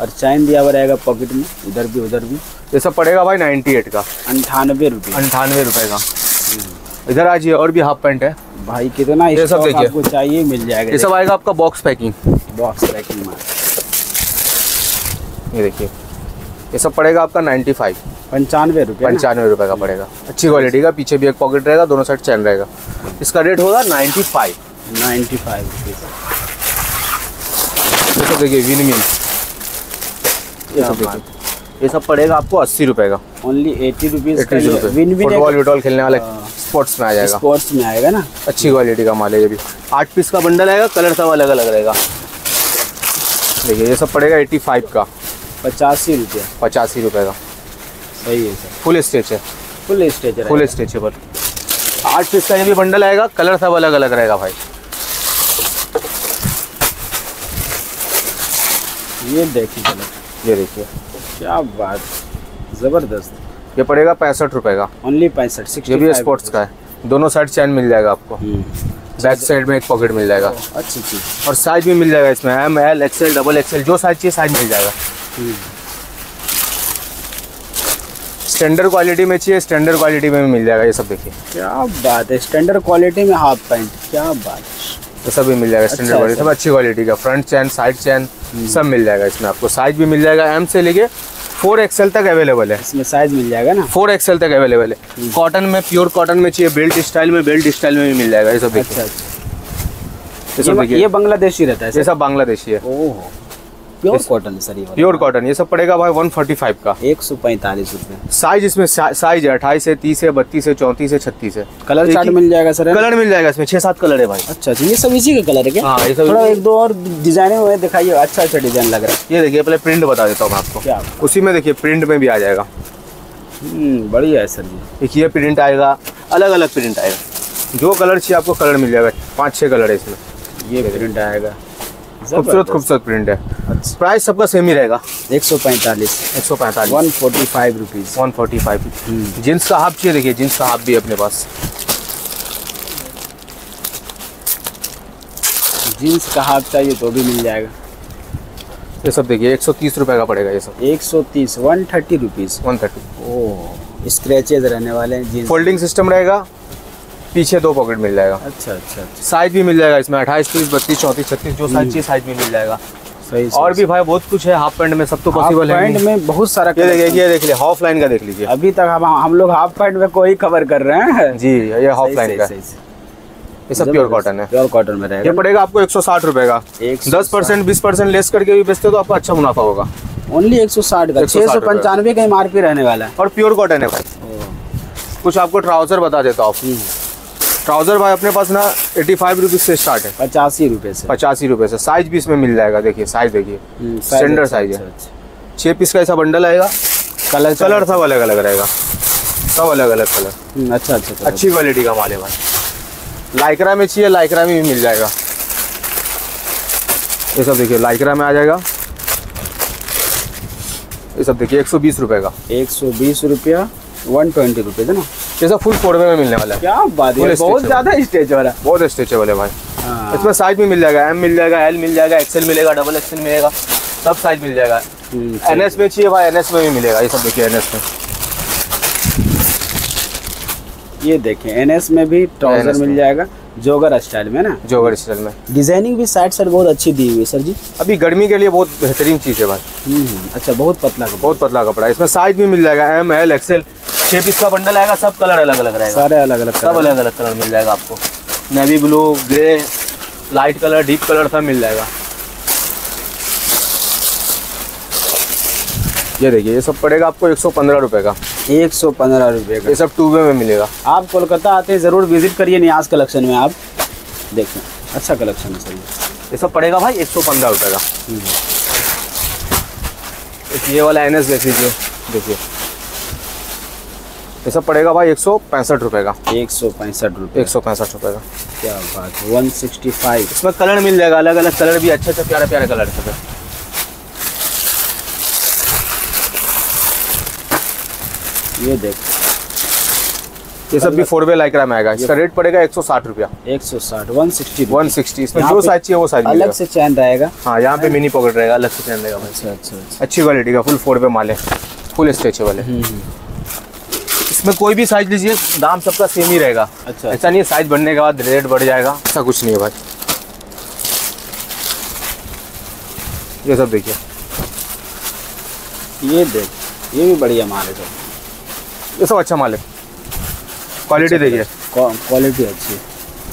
और चैन दिया हुआ रहेगा पॉकेट में इधर भी उधर भी। ये सब पड़ेगा भाई 98 का। अंठानवे रुपये। अंठानवे रुपए का। इधर आ जाइए और भी हाफ़ पैंट है। भाई कितना ये सब देखिए। आपको चाहिए मिल जाएगा। ये सब आएगा आपका बॉक्स पैकिंग बॉक्स पैकिंग माल। ये देखिए। ये सब पड़ेगा आपका 95 पंचानवे रुपये पंचानवे रुपये का पड़ेगा। अच्छी क्वालिटी का पीछे भी एक पॉकेट रहेगा दोनों साइड चैन रहेगा। इसका रेट होगा 95 नाइन्टी फाइव रुपीज़ ये देखिए विन मिन ये सब देखिए ये सब पड़ेगा आपको अस्सी रुपए का। ओनली एटी रुपीज़ एट्टी विन विन फुटबॉल विटबॉल खेलने वाले स्पोर्ट्स में आ जाएगा। स्पोर्ट्स में आएगा ना? अच्छी क्वालिटी का माल है ये भी। आठ पीस का बंडल आएगा कलर सब अलग अलग रहेगा। देखिए ये सब पड़ेगा 85 का। पचासी रुपया। पचासी रुपए का। सही है सर। फुल स्टेच है। फुल स्टेज फुल स्ट्रेचेबल आठ पीस का ये भी बंडल आएगा कलर सब अलग अलग रहेगा भाई। ये देखिए चलो ये देखिए। क्या बात। ज़बरदस्त। ये पड़ेगा पैंसठ रुपए का। ओनली पैंसठ ये भी स्पोर्ट्स का है। दोनों साइड चैन मिल जाएगा आपको। बैक साइड में एक पॉकेट मिल जाएगा। अच्छी चीज़। और साइज़ भी मिल जाएगा इसमें। M L XL double XL जो साइज़ चाहिए साइज़ मिल जाएगा। स्टैंडर्ड क्वालिटी में चाहिए स्टैंडर्ड क्वालिटी में भी मिल जाएगा ये सब देखिए। क्या बात है। स्टैंडर्ड क्वालिटी में हाफ़ पैंट क्या बात। ये सब भी मिल जाएगा स्टैंडर्ड अच्छा, अच्छा। सब अच्छी क्वालिटी का फ्रंट चैन साइड चैन सब मिल जाएगा इसमें आपको। साइज़ भी मिल जाएगा एम से लेके फोर एक्सएल तक अवेलेबल है। इसमें साइज़ मिल जाएगा ना? फोर एक्सएल तक अवेलेबल है। कॉटन में प्योर कॉटन में चाहिए बेल्ट स्टाइल में बेल्ट स्टाइल में भी मिल जाएगा ये सब अच्छा अच्छा। ये ये, बांग्लादेशी रहता है ये सब बांग्लादेशी है। ओह। प्योर कॉटन सर ये प्योर कॉटन ये सब पड़ेगा भाई 145 का। एक सौ पैंतालीस रुपये साइज़ इसमें साइज़ है अट्ठाईस है तीस है बत्तीस है चौंतीस है छत्तीस है। कलर चार्ट मिल जाएगा सर कलर मिल जाएगा इसमें छह सात कलर है भाई। अच्छा अच्छा ये सब इसी का कलर है क्या? हाँ, ये सब थोड़ा एक दो और डिजाइने हुए दिखाइए अच्छा अच्छा डिज़ाइन लग रहा है। ये देखिए पहले प्रिंट बता देता हूँ आपको। उसी में देखिए प्रिंट में भी आ जाएगा। हम्म, बढ़िया है सर जी एक ये प्रिंट आएगा अलग अलग प्रिंट आएगा। जो कलर चाहिए आपको कलर मिल जाएगा पाँच छः कलर है इसमें। ये प्रिंट आएगा। खूबसूरत खूबसूरत प्रिंट है अच्छा प्राइस सबका सेम ही रहेगा एक सौ पैंतालीस एक सौ पैंतालीस one forty five rupees one forty five jeans का हाफ़ चाहिए देखिए जीन्स का हाफ़ भी अपने पास जीन्स का हाफ़ चाहिए तो भी मिल जाएगा ये सब देखिए एक सौ तीस रुपये का पड़ेगा ये सब एक सौ तीस one thirty rupees one thirty oh scratches रहने वाले हैं जीन्स फोल्डिंग सिस्टम रहेगा पीछे दो पॉकेट मिल जाएगा। अच्छा अच्छा अच्छा। साइज़ भी मिल जाएगा इसमें अट्ठाईस तीस बत्तीस चौंतीस छत्तीस जो साइज़ चाहिए साइज़ भी मिल जाएगा। सही और भी भाई बहुत कुछ है हाफ़ पैंट में सब तो पॉसिबल है। पैंट में बहुत सारा ये देखिए collection- ये देख लीजिए हाफ़ लाइन का देख लीजिए। अभी तक हम हम लोग हाफ़ पैंट में कोई कवर कर रहे हैं। जी ये हाफ़ लाइन का। ये सब प्योर कॉटन है। प्योर कॉटन में रहेगा। ये पड़ेगा आपको एक सौ साठ रुपए का। दस परसेंट बीस परसेंट लेस करके भी बेचते हो तो आपको अच्छा मुनाफा होगा। ओनली एक सौ साठ का। छह सौ पंचानवे का एमआरपी रहने वाला है। और प्योर कॉटन है भाई। कुछ आपको ट्राउज़र बता देता हूँ। ट्राउज़र भाई अपने पास ना एटी फाइव रुपीज़ से स्टार्ट है। पचासी रुपए से। पचासी रुपए से। साइज़ भी इसमें मिल जाएगा देखिए साइज़ देखिए। हम्म, स्टैंडर्ड अच्छा, साइज़ अच्छा, है। अच्छा। छः पीस का ऐसा बंडल आएगा। कलर कलर सब अलग अलग रहेगा। सब अलग अलग कलर हम्म, अच्छा अच्छा अच्छा। अच्छी क्वालिटी का माल है भाई। लाइकरा में चाहिए लाइकरा में भी मिल जाएगा। ये सब देखिए लाइकरा में आ जाएगा। ये सब देखिए एक सौ बीस रुपये का। एक सौ बीस रुपया वन ट्वेंटी रुपीज़ है ना? ये सब फुल फोड़वे में मिलने वाला है। क्या बात है बहुत ज़्यादा स्टेज वाला बहुत स्ट्रेचेबल है भाई। हाँ। इसमें साइज़ भी मिल जाएगा एम मिल जाएगा एल मिल जाएगा एक्सएल मिलेगा डबल एक्सएल मिलेगा सब साइज़ मिल जाएगा। एन एस में चाहिए भाई एन एस में भी मिलेगा ये सब देखिए एन एस में। ये देखें एनएस में भी ट्राउज़र मिल जाएगा जोगर स्टाइल में ना? जोगर स्टाइल में। डिज़ाइनिंग भी साइड साइड बहुत अच्छी दी हुई है सर जी। अभी गर्मी के लिए बहुत बेहतरीन चीज़ है भाई। हम्म, अच्छा बहुत पतला कपड़ा। बहुत पतला कपड़ा इसमें साइज़ भी मिल जाएगा एम एल एक्सएल छः पीस का बंडल आएगा सब कलर अलग अलग रहेगा। सारे अलग अलग सब अलग अलग कलर मिल जाएगा आपको। Navy blue grey light colour deep colour सब मिल जाएगा। ये देखिए ये सब पड़ेगा आपको एक सौ पंद्रह रुपये का। एक सौ पंद्रह रुपये का। ये सब टू वे में मिलेगा। आप कोलकाता आते हैं ज़रूर विज़िट करिए न्याज कलेक्शन में आप। देखें अच्छा कलेक्शन है सर। ये सब पड़ेगा भाई एक सौ पंद्रह रुपये का। ये वाला एन एस देख लीजिए। देखिए। ये सब पड़ेगा भाई एक सौ पैंसठ रुपये का। एक सौ पैंसठ रुपये एक सौ पैंसठ रुपये का। क्या बात है वन सिक्सटी फाइव इसमें कलर मिल जाएगा अलग अलग कलर भी अच्छे अच्छे प्यारे प्यारे कलर है ये देख। ये सब भी फोर वे लाइक्रा में आएगा। इसका रेट पड़ेगा एक सौ साठ रुपया। एक सौ साठ वन सिक्सटी वन सिक्सटी इसमें जो साइज़ चाहिए वो साइज़ अलग से चैन रहेगा। हाँ यहाँ पे मिनी पॉकेट रहेगा अलग से चैन रहेगा। अच्छा अच्छा अच्छा। अच्छी क्वालिटी का फुल फोर वे माल है। फुल स्ट्रेचेबल है इसमें कोई भी साइज़ लीजिए दाम सबका सेम ही रहेगा। अच्छा। ऐसा नहीं है साइज़ बढ़ने के बाद रेट बढ़ जाएगा। ऐसा कुछ नहीं है भाई। ये सब देखिए। ये देख ये भी बढ़िया माल है सर ये सब अच्छा माल है। क्वालिटी देखिए। क्वालिटी अच्छी है।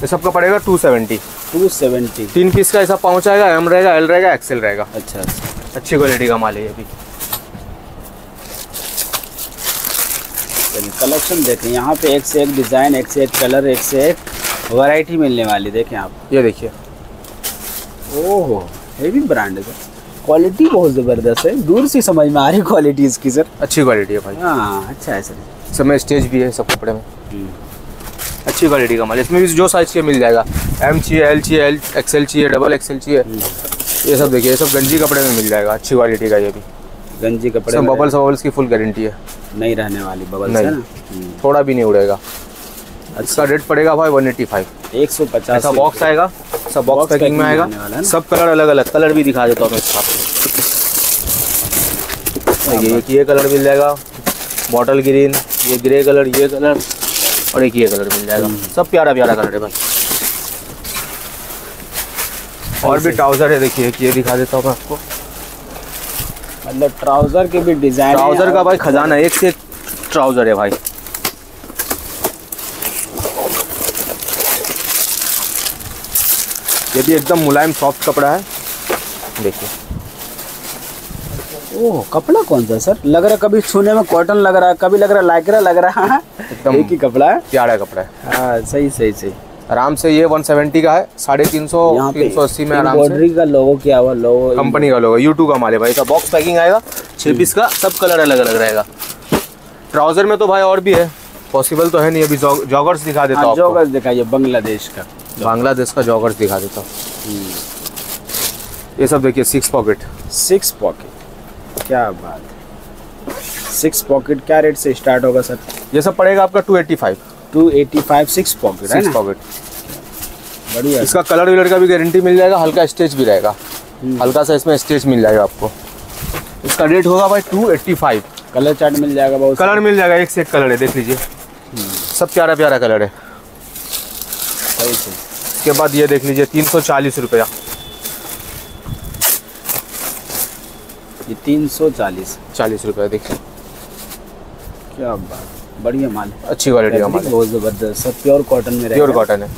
ये सबका पड़ेगा टू सेवेंटी टू सेवेंटी तीन पीस का ऐसा पाउच आएगा एम रहेगा एल रहेगा एक्सेल रहेगा। अच्छा अच्छा। अच्छी क्वालिटी का माल है ये भी। चलिए कलेक्शन देखें यहाँ पे एक से एक डिज़ाइन एक से एक कलर एक से एक वैरायटी मिलने वाली देखें आप। ये देखिए। ओहो ये भी ब्रांड है। सर क्वालिटी बहुत ज़बरदस्त है। दूर से समझ में आ रही क्वालिटी इसकी सर अच्छी क्वालिटी है भाई। हाँ अच्छा है सर सब में स्टेज भी है सब कपड़े में। अच्छी क्वालिटी का माल। इसमें भी जो साइज़ चाहिए मिल जाएगा। एम चाहिए एल चाहिए एल एक्सएल चाहिए डबल एक्सएल चाहिए। ये सब देखिए ये सब गंजी कपड़े में मिल जाएगा। अच्छी क्वालिटी का ये भी। गंजी कपड़े इसमें में बबल्स की फुल गारंटी है। नहीं रहने वाली बबल नहीं। है ना? हम्म। थोड़ा भी नहीं उड़ेगा। इसका रेट पड़ेगा भाई वन एटी फाइव एक सौ पचास ऐसा बॉक्स आएगा सब बॉक्स पैकिंग में आएगा। है? सब कलर अलग अलग कलर भी दिखा देता हूँ मैं इसका। देखिए एक ये कलर मिल जाएगा। बॉटल ग्रीन ये ग्रे कलर ये कलर और एक ये कलर मिल जाएगा। सब प्यारा प्यारा कलर है भाई। और भी ट्राउज़र है देखिए ये दिखा देता हूँ मैं आपको। मतलब ट्राउज़र के भी डिज़ाइन ट्राउज़र का भाई खजाना एक से एक ट्राउज़र है भाई। ये भी एकदम मुलायम सॉफ्ट कपड़ा है। देखिए। ओह कपड़ा कौन सा सर? लग रहा है कभी छूने में कॉटन लग रहा है कभी लग रहा है लाइक्रा लग रहा है। एकदम एक ही कपड़ा है? प्यारा कपड़ा है। हाँ सही सही सही। आराम से ये 170 का है साढ़े तीन सौ तीन सौ अस्सी में आराम से। का लोगो क्या हुआ? लोगो कंपनी का लोग यूट्यूब का माल है भाई इसका बॉक्स पैकिंग आएगा छः पीस का सब कलर अलग अलग रहेगा। ट्राउज़र में तो भाई और भी है पॉसिबल तो है नहीं अभी जॉगर्स दिखा देता हूँ हाँ, जॉगर्स दिखाइए बांग्लादेश का। बांग्लादेश का जॉगर्स दिखा देता हूँ। ये सब देखिए सिक्स पॉकेट सिक्स पॉकेट क्या बात है। सिक्स पॉकेट क्या रेट से स्टार्ट होगा सर ये सब पड़ेगा आपका two eighty five two eighty five six pocket है सिक्स पॉकेट बढ़िया इसका कलर विलर का भी गारंटी मिल जाएगा हल्का स्टेच भी रहेगा। हल्का सा इसमें स्टेच मिल जाएगा आपको। इसका रेट होगा भाई two eighty five colour chart मिल जाएगा बहुत कलर मिल जाएगा एक से एक कलर है देख लीजिए। सब प्यारा प्यारा कलर है। इसके बाद ये देख लीजिए तीन सौ चालीस रुपया। ये तीन सौ चालीस। चालीस रुपया देखिए। क्या बात। बढ़िया माल है। अच्छी क्वालिटी का माल बहुत ज़बरदस्त सब प्योर कॉटन में प्योर कॉटन है।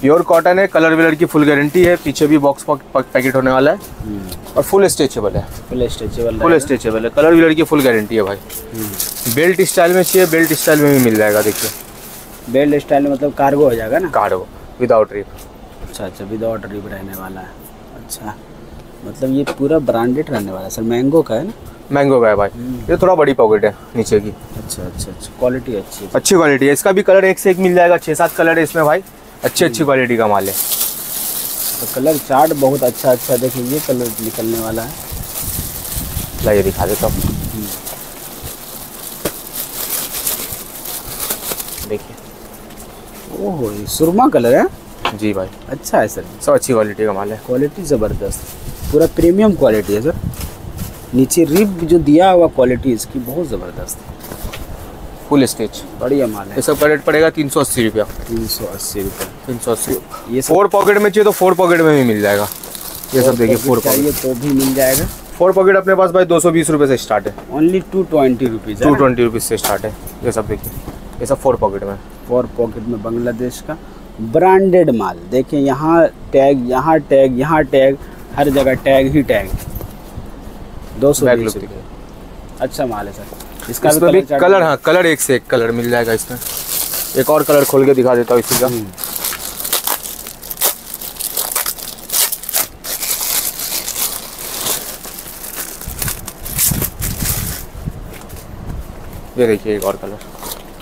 प्योर कॉटन है कलर विलर की फुल गारंटी है पीछे भी बॉक्स पैकेट होने वाला है। और फुल स्ट्रेचेबल है। फुल स्ट्रेचेबल फुल स्ट्रेचेबल है। कलर विलर की फुल गारंटी है भाई। बेल्ट स्टाइल में चाहिए बेल्ट स्टाइल में भी मिल जाएगा देखिए। बेल्ट स्टाइल में मतलब कार्गो हो जाएगा ना? कार्गो विदाउट रिप अच्छा अच्छा विदाउट रिप रहने वाला है। अच्छा मतलब ये पूरा ब्रांडेड रहने वाला है। सर मैंगो का है ना? मैंगो का है भाई। ये थोड़ा बड़ी पॉकेट है नीचे की। अच्छा अच्छा अच्छा। क्वालिटी अच्छी है। अच्छी क्वालिटी है। इसका भी कलर एक से एक मिल जाएगा छः सात कलर है इसमें भाई। अच्छी अच्छी क्वालिटी का माल है। तो कलर चार्ट बहुत अच्छा अच्छा देखिए ये कलर निकलने वाला है। लाइए दिखा देता हूँ। देखिए। ओहो ये सुरमा कलर है? जी भाई। अच्छा है सर। सब अच्छी क्वालिटी का माल है। क्वालिटी ज़बरदस्त। पूरा प्रीमियम क्वालिटी है सर। नीचे रिब जो दिया हुआ क्वालिटी इसकी बहुत ज़बरदस्त है। फुल स्टेच बढ़िया माल है। ये सब का रेट पड़ेगा तीन सौ अस्सी रुपया। तीन सौ अस्सी रुपया। तीन सौ अस्सी। ये फोर पॉकेट में चाहिए तो फोर पॉकेट में भी मिल जाएगा। ये सब देखिए फोर चाहिए पॉकेट तो भी मिल जाएगा। फोर पॉकेट अपने पास भाई दो सौ बीस रुपये से स्टार्ट है। Only two twenty rupees two twenty rupees से स्टार्ट है। ये सब देखिए। ये सब फोर पॉकेट में। फोर पॉकेट में बांग्लादेश का ब्रांडेड माल। देखिए यहाँ टैग यहाँ टैग यहाँ टैग हर जगह टैग ही टैग दो सौ बैक लुक अच्छा माल है सर। इसका इसमें भी चार्ट कलर हाँ कलर एक से एक कलर मिल जाएगा इसमें। एक और कलर खोल के दिखा देता हूँ इसी का। ये देखिए एक और कलर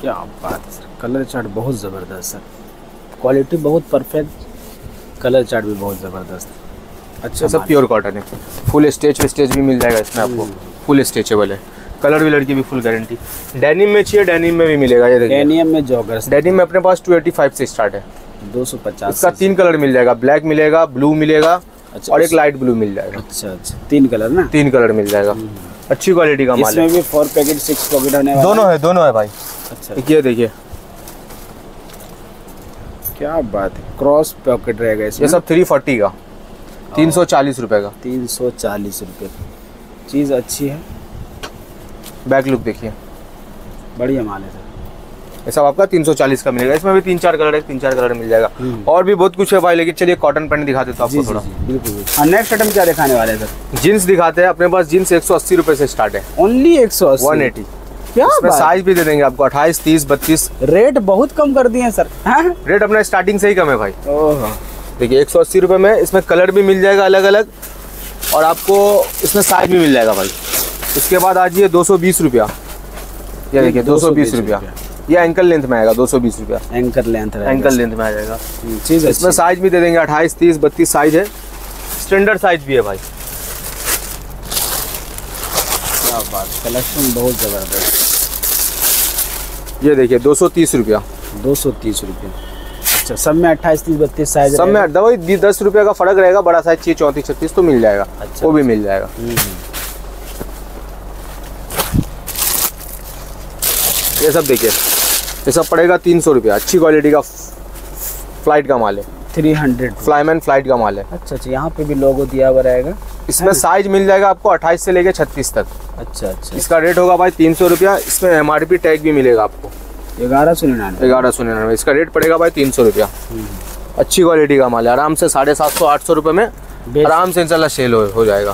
क्या बात है सर। कलर चार्ट बहुत ज़बरदस्त सर क्वालिटी बहुत परफेक्ट कलर चार्ट भी बहुत ज़बरदस्त अच्छा सब प्योर कॉटन है। फुल स्टेच स्टेच भी मिल जाएगा इसमें आपको। फुल स्ट्रेचेबल है। कलर विलर की भी फुल गारंटी डेनिम में चाहिए डेनिम में भी मिलेगा ये देखिए। डेनियम में जॉगर्स डेनिम में अपने पास 285 से स्टार्ट है। दो सौ पचास इसका तीन कलर मिल जाएगा। ब्लैक मिलेगा ब्लू मिलेगा अच्छा, और एक लाइट ब्लू मिल जाएगा। अच्छा अच्छा। तीन कलर ना? तीन कलर मिल जाएगा। अच्छी क्वालिटी का माल इसमें भी फोर पैकेट सिक्स पॉकेट होने दोनों है। दोनों है भाई। अच्छा। ये देखिए। क्या बात है। क्रॉस पॉकेट रहेगा इसमें। ये सब थ्री फोर्टी का। तीन सौ चालीस रुपए का। तीन सौ चालीस रुपये चीज़ अच्छी है। बैक लुक देखिए। बढ़िया माल है सर। ये सब आपका तीन सौ चालीस का मिलेगा। इसमें भी तीन चार कलर है तीन चार कलर मिल जाएगा। और भी बहुत कुछ है भाई लेकिन चलिए कॉटन पैंट दिखा देता हूँ आपको थोड़ा। बिल्कुल नेक्स्ट आइटम क्या दिखाने वाले हैं सर? जीन्स दिखाते हैं। अपने पास जीन्स एक सौ अस्सी रुपए से स्टार्ट है। ओनली एक सौ वन एटी क्या साइज़ भी दे देंगे आपको। अट्ठाईस तीस बत्तीस। रेट बहुत कम कर दिए सर? रेट अपना स्टार्टिंग से ही कम है भाई। ओह। देखिए एक सौ अस्सी रुपये में इसमें कलर भी मिल जाएगा अलग अलग और आपको इसमें साइज़ भी मिल जाएगा भाई। इसके बाद आ जाइए दो सौ बीस रुपया। ये देखिए दो सौ बीस रुपया। ये एंकल लेंथ में आएगा दो सौ बीस रुपया। एंकल लेंथ एंकल लेंथ में आ जाएगा। चीज़ इसमें साइज़ भी दे देंगे अट्ठाईस तीस बत्तीस साइज़ है। स्टैंडर्ड साइज़ भी है भाई। क्या बात कलेक्शन बहुत ज़बरदस्त। ये देखिए दो सौ तीस रुपया। दो सौ तीस रुपये। अच्छा सब में अट्ठाईस तीस बत्तीस साइज़ सब में दवाई दी- दस रुपये का फ़र्क रहेगा बड़ा साइज़ चाहिए चौंतीस छत्तीस तो मिल जाएगा अच्छा। वो भी मिल जाएगा। ये सब देखिए ये सब पड़ेगा तीन सौ रुपया अच्छी क्वालिटी का फ़्लाइट का माल है। थ्री हंड्रेड फ्लाईमैन फ़्लाइट का माल है। अच्छा अच्छा यहाँ पे भी लोगो दिया हुआ रहेगा। इसमें साइज़ मिल जाएगा आपको 28 से लेके 36 तक। अच्छा अच्छा। इसका रेट होगा भाई तीन सौ रुपया इसमें एम टैग भी मिलेगा आपको। ग्यारह सौ निन्यानवे। ग्यारह सौ निन्यानवे इसका रेट पड़ेगा भाई तीन सौ रुपया। अच्छी क्वालिटी का माल है आराम से साढ़े सात सौ आठ सौ रुपये में आराम से इंशाल्लाह सेल हो, हो जाएगा।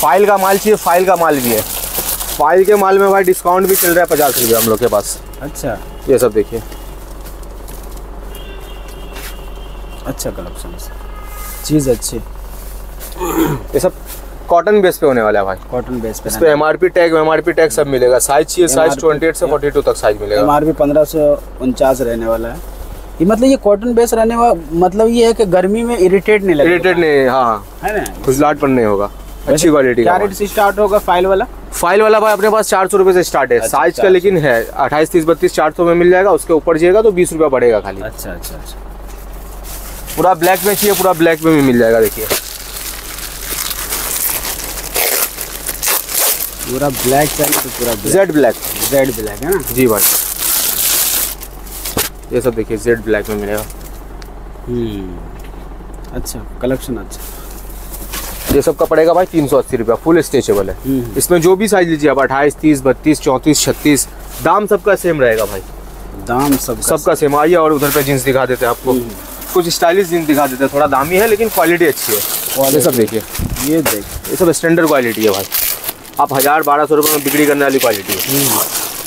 फ़ाइल का माल चाहिए फ़ाइल का माल भी है। फ़ाइल के माल में भाई डिस्काउंट भी चल रहा है पचास रुपये हम लोग के पास। अच्छा। ये सब देखिए। अच्छा कलेक्शन चीज़ अच्छी। ये सब कॉटन बेस पे होने वाला है भाई। कॉटन बेस पे इस पे एमआरपी टैग एमआरपी टैग सब मिलेगा। साइज़ चाहिए साइज़ MRP 28 से 42 तक साइज़ मिलेगा। आर पी पंद्रह सौ उनचास रहने वाला है। ये मतलब ये कॉटन बेस रहने वाला मतलब ये है कि गर्मी में इरिटेट नहीं लगेगा। इरिटेट नहीं हाँ। है ना? खुजलाहट पर नहीं होगा। अच्छी क्वालिटी क्या का रेट से स्टार्ट होगा फ़ाइल वाला? फ़ाइल वाला भाई अपने पास चार सौ रुपए से स्टार्ट है। अच्छा, साइज़ का लेकिन है। अट्ठाईस तीस बत्तीस चार सौ में मिल जाएगा उसके ऊपर जाएगा तो बीस रुपया बढ़ेगा खाली। अच्छा अच्छा अच्छा। पूरा ब्लैक में चाहिए पूरा ब्लैक में भी मिल जाएगा देखिए। पूरा ब्लैक चाहिए तो पूरा जेड ब्लैक जेड ब्लैक है ना? जी भाई। ये सब देखिए जेड ब्लैक में मिलेगा। हम्म। अच्छा कलेक्शन अच्छा। ये सब का पड़ेगा भाई तीन सौ अस्सी रुपया फुल स्ट्रेचेबल है। हम्म। इसमें जो भी साइज़ लीजिए आप अट्ठाईस तीस बत्तीस चौंतीस छत्तीस दाम सबका सेम रहेगा भाई। दाम सब सबका सेम आइए और उधर पे जींस दिखा देते हैं आपको। हम्म। कुछ स्टाइलिश जींस दिखा देते हैं थोड़ा दामी है लेकिन क्वालिटी अच्छी है। ये सब देखिए। ये देख। ये सब स्टैंडर्ड क्वालिटी है भाई। आप हज़ार बारह सौ रुपये में बिक्री करने वाली क्वालिटी है।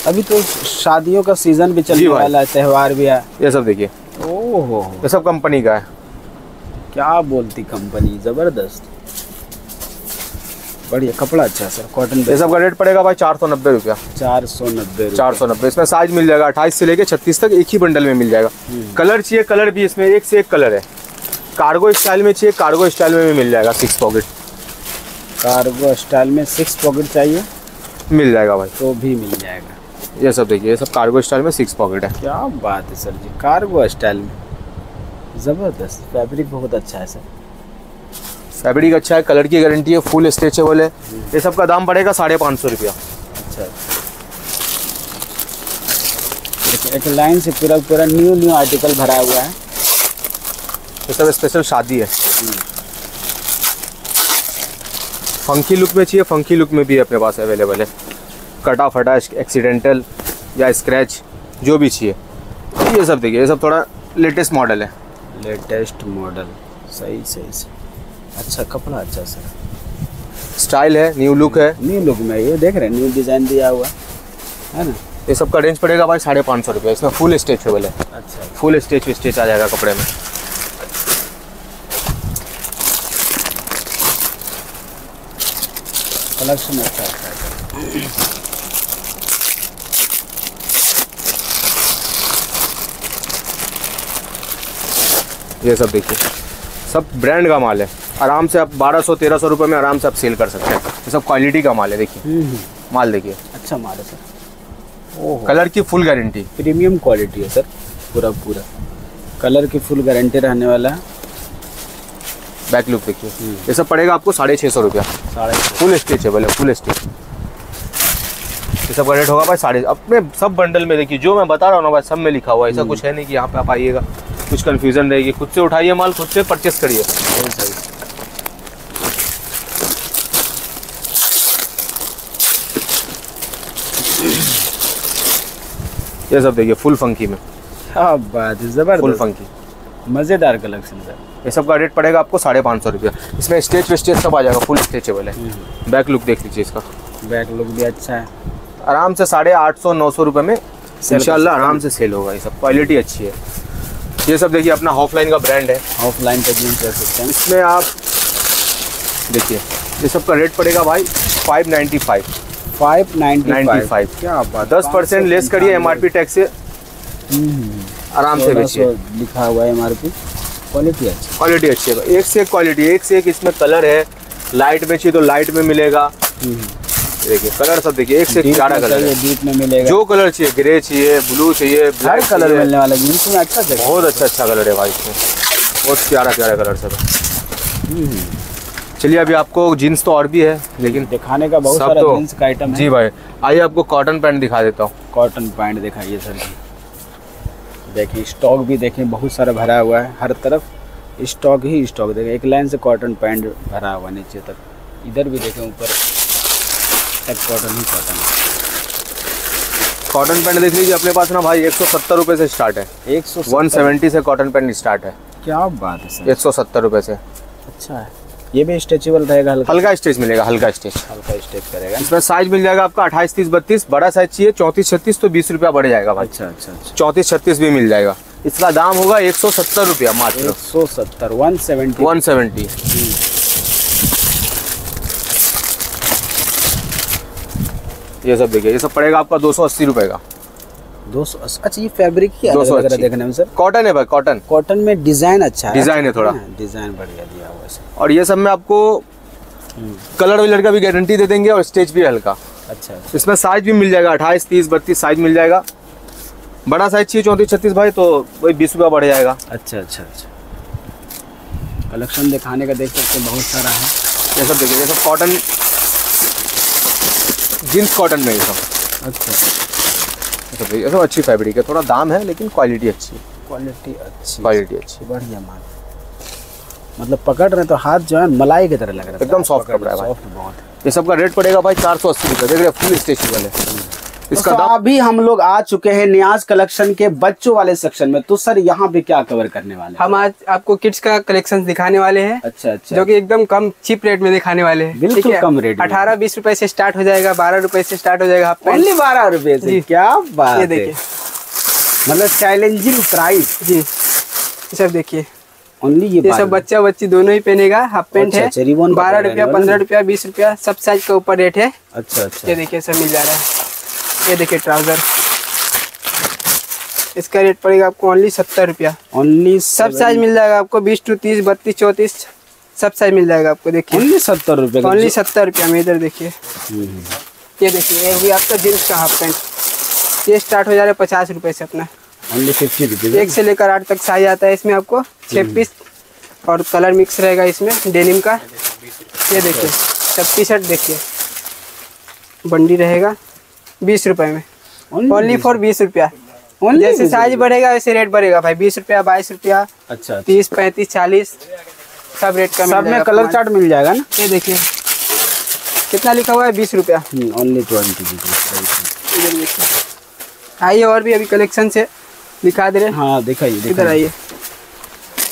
अभी तो शादियों का सीज़न भी चलने वाला है त्योहार भी है। ये सब देखिए। ओहो। ये सब कंपनी का है। क्या बोलती कंपनी ज़बरदस्त। बढ़िया कपड़ा अच्छा सर। कॉटन ये सब का रेट पड़ेगा भाई चार सौ नब्बे रुपया। चार सौ नब्बे चार सौ नब्बे इसमें साइज़ मिल जाएगा अट्ठाईस से लेके छत्तीस तक एक ही बंडल में मिल जाएगा। कलर चाहिए कलर भी इसमें एक से एक कलर है। कार्गो स्टाइल में चाहिए कार्गो स्टाइल में भी मिल जाएगा सिक्स पॉकेट कार्गो स्टाइल में सिक्स पॉकेट चाहिए? मिल जाएगा भाई। तो भी मिल जाएगा। ये सब देखिए ये सब कार्गो स्टाइल में सिक्स पॉकेट है। क्या बात है सर जी कार्गो स्टाइल में। ज़बरदस्त फैब्रिक बहुत अच्छा है सर। फैब्रिक अच्छा है कलर की गारंटी है फुल स्ट्रेचेबल है। ये सब का दाम पड़ेगा साढ़े पाँच सौ रुपया। अच्छा देखिए, एक लाइन से पूरा पूरा न्यू न्यू आर्टिकल भरा हुआ है। ये सब स्पेशल शादी है। फंकी लुक में चाहिए फंकी लुक में भी अपने पास अवेलेबल है। कटा फटा एक्सीडेंटल या स्क्रैच जो भी चाहिए। ये सब देखिए ये सब थोड़ा लेटेस्ट मॉडल है। लेटेस्ट मॉडल सही सही सही। अच्छा कपड़ा अच्छा सर। स्टाइल है न्यू लुक है। न्यू लुक में ये देख रहे हैं न्यू डिज़ाइन दिया हुआ। है ना? ये सब का रेंज पड़ेगा भाई साढ़े पाँच सौ रुपये। इसमें फुल स्ट्रेचेबल है। अच्छा। फुल स्टेच स्टेच आ जाएगा कपड़े में। कलेक्शन अच्छा है। ये सब देखिए। सब ब्रांड का माल है। आराम से आप बारह सौ तेरह सौ रुपये में आराम से आप सेल कर सकते हैं। ये सब क्वालिटी का माल है देखिए। माल देखिए। अच्छा माल है सर। ओहो। कलर की फुल गारंटी प्रीमियम क्वालिटी है सर पूरा पूरा। कलर की फुल गारंटी रहने वाला है। बैक लुक देखिए। ये सब पड़ेगा आपको साढ़े छः सौ रुपया। फुल स्ट्रेचेबल है फुल स्टेच ये सब का रेट होगा भाई साढ़े अपने सब बंडल में देखिए जो मैं बता रहा हूँ ना भाई सब में लिखा हुआ है। ऐसा कुछ है नहीं कि यहाँ पे आप आइएगा। कुछ कन्फ्यूज़न रहेगी। खुद से उठाइए माल खुद से परचेस करिए। ये सब देखिए फुल फंकी में। क्या बात है फुल फंकी मज़ेदार कलेक्शन सर। ये सब का रेट पड़ेगा आपको साढ़े पाँच सौ रुपया। इसमें स्टेज पे स्टेज सब आ जाएगा फुल स्ट्रेचेबल है। बैक लुक देख लीजिए इसका। बैक लुक भी अच्छा है। आराम से साढ़े आठ सौ नौ सौ रुपये में इंशाल्लाह आराम से सेल होगा ये सब। क्वालिटी अच्छी है। ये सब देखिए अपना ऑफलाइन का ब्रांड है। ऑफलाइन का जीन कर सकते हैं। इसमें आप देखिए ये सब का रेट पड़ेगा भाई five ninety five five ninety 95 क्या दस परसेंट लेस करिए एम आर पी टैक्स से। आराम से बेचिए। लिखा हुआ है एम पी क्वालिटी अच्छी। क्वालिटी अच्छी है एक से एक क्वालिटी एक से एक इसमें कलर है। लाइट में चाहिए तो लाइट में मिलेगा। देखिए कलर सब देखिए एक से ग्यारह कलर है। डीप में मिलेगा। जो कलर चाहिए ग्रे चाहिए ब्लू चाहिए ब्लैक कलर मिलने वाला जीन्स में अच्छा बहुत अच्छा अच्छा कलर है भाई। इसमें बहुत प्यारा प्यारा कलर सब है। चलिए अभी आपको जीन्स तो और भी है लेकिन दिखाने का बहुत सारा तो- जीन्स का आइटम है। जी भाई आइए आपको कॉटन पैंट दिखा देता हूँ। कॉटन पैंट दिखाइए सर जी। देखिए स्टॉक भी देखें बहुत सारा भरा हुआ है। हर तरफ़ स्टॉक ही स्टॉक देखें एक लाइन से कॉटन पैंट भरा हुआ नीचे तक। इधर भी देखें ऊपर तक कॉटन ही कॉटन कॉटन पैंट देख लीजिए अपने पास ना भाई एक सौ सत्तर रुपये से स्टार्ट है। एक सौ वन सेवेंटी से कॉटन पैंट स्टार्ट है क्या बात है सर। एक सौ सत्तर रुपये से। अच्छा है। ये भी स्ट्रेचेबल रहेगा हल्का। हल्का स्टेज मिलेगा हल्का स्टेज हल्का स्टेज करेगा। इसमें साइज़ मिल जाएगा आपका अट्ठाईस तीस बत्तीस बड़ा साइज़ चाहिए चौंतीस छत्तीस तो बीस रुपया बढ़ जाएगा भाई। अच्छा, अच्छा अच्छा चौंतीस छत्तीस भी मिल जाएगा। इसका दाम होगा एक सौ सत्तर रुपया मात्र। एक सौ सत्तर वन सेवेंटी वन सेवेंटी ये सब देखिए ये सब पड़ेगा आपका दो सौ अस्सी रुपये का। दो सौ अच्छा ये फैब्रिक ही दो अलग सौ लग रहा देखने में सर कॉटन है भाई कॉटन कॉटन में डिज़ाइन अच्छा है। डिज़ाइन है थोड़ा। हाँ, डिज़ाइन बढ़िया दिया हुआ है और ये सब में आपको कलर विलर का भी गारंटी दे देंगे और स्टेज भी हल्का। अच्छा अच्छा। इसमें साइज़ भी मिल जाएगा अट्ठाईस तीस बत्तीस साइज़ मिल जाएगा। बड़ा साइज़ चाहिए चौंतीस छत्तीस भाई तो वही बीस रुपया बढ़ जाएगा। अच्छा अच्छा अच्छा। कलेक्शन दिखाने का देख सकते हैं बहुत सारा है। ये सब देखिए ये सब कॉटन जींस कॉटन में ये सब। अच्छा। ये भाई देखिए, अच्छी फैब्रिक है। थोड़ा दाम है लेकिन क्वालिटी अच्छी है। क्वालिटी अच्छी। क्वालिटी अच्छी बढ़िया माल। मतलब पकड़ रहे तो हाथ जो है मलाई की तरह लग रहा है। एकदम सॉफ्ट कपड़ा है भाई। सॉफ्ट बहुत। ये सब का रेट पड़ेगा भाई चार सौ अस्सी रुपये देख रहे फुल स्टेशन है इसका तो अभी हम लोग आ चुके हैं न्याज कलेक्शन के बच्चों वाले सेक्शन में। तो सर यहाँ पे क्या कवर करने वाले हम आज आपको किड्स का कलेक्शन दिखाने वाले हैं अच्छा अच्छा। जो कि एकदम कम चीप रेट में दिखाने वाले हैं बिल्कुल कम रेट अठारह बीस रुपए से स्टार्ट हो जाएगा बारह रुपए से स्टार्ट हो जाएगा पैंट ओनली बारह रुपए से? क्या बात देखिए। मतलब चैलेंजिंग प्राइस जी। सब देखिए। ओनली ये ये सब बच्चा बच्ची दोनों ही पहनेगा हाफ़ पेंट अच्छा, अच्छा, है बारह पहने रुपया पंद्रह? रुपया बीस रुपया सब साइज़ का ऊपर रेट है। अच्छा अच्छा। ये देखिए सब मिल जा रहा है। ये देखिए ट्राउज़र। इसका रेट पड़ेगा आपको ओनली सत्तर रुपया। ओनली सब साइज़ मिल जाएगा आपको बीस टू तीस बत्तीस चौतीस सब साइज़ मिल जाएगा आपको देखिए। ओनली सत्तर रुपए का ओनली सत्तर रुपया में इधर देखिए। हम्म, ये देखिए ये भी आपका जींस का हाफ़ पैंट ये स्टार्ट हो जा रहा है पचास रुपए से अपना। ओनली फिफ्टी रुपीज़ एक से लेकर आठ तक साइज़ आता है इसमें आपको छः पीस और कलर मिक्स रहेगा इसमें डेनिम का। ये देखिए सब टी शर्ट देखिए। बंडी रहेगा। बीस रुपए में। ओनली फॉर बीस रुपया। जैसे साइज़ बढ़ेगा वैसे रेट बढ़ेगा। भाई बीस रुपया बाईस रुपया अच्छा अच्छा। तीस पैंतीस चालीस सब रेट का सब में कलर चार्ट मिल जाएगा ना? ये देखिए। कितना लिखा हुआ है? बीस रुपया। ओनली ट्वेंटी आइए और भी अभी कलेक्शन से दिखा दे रहे हाँ। दिखाइए इधर आइए।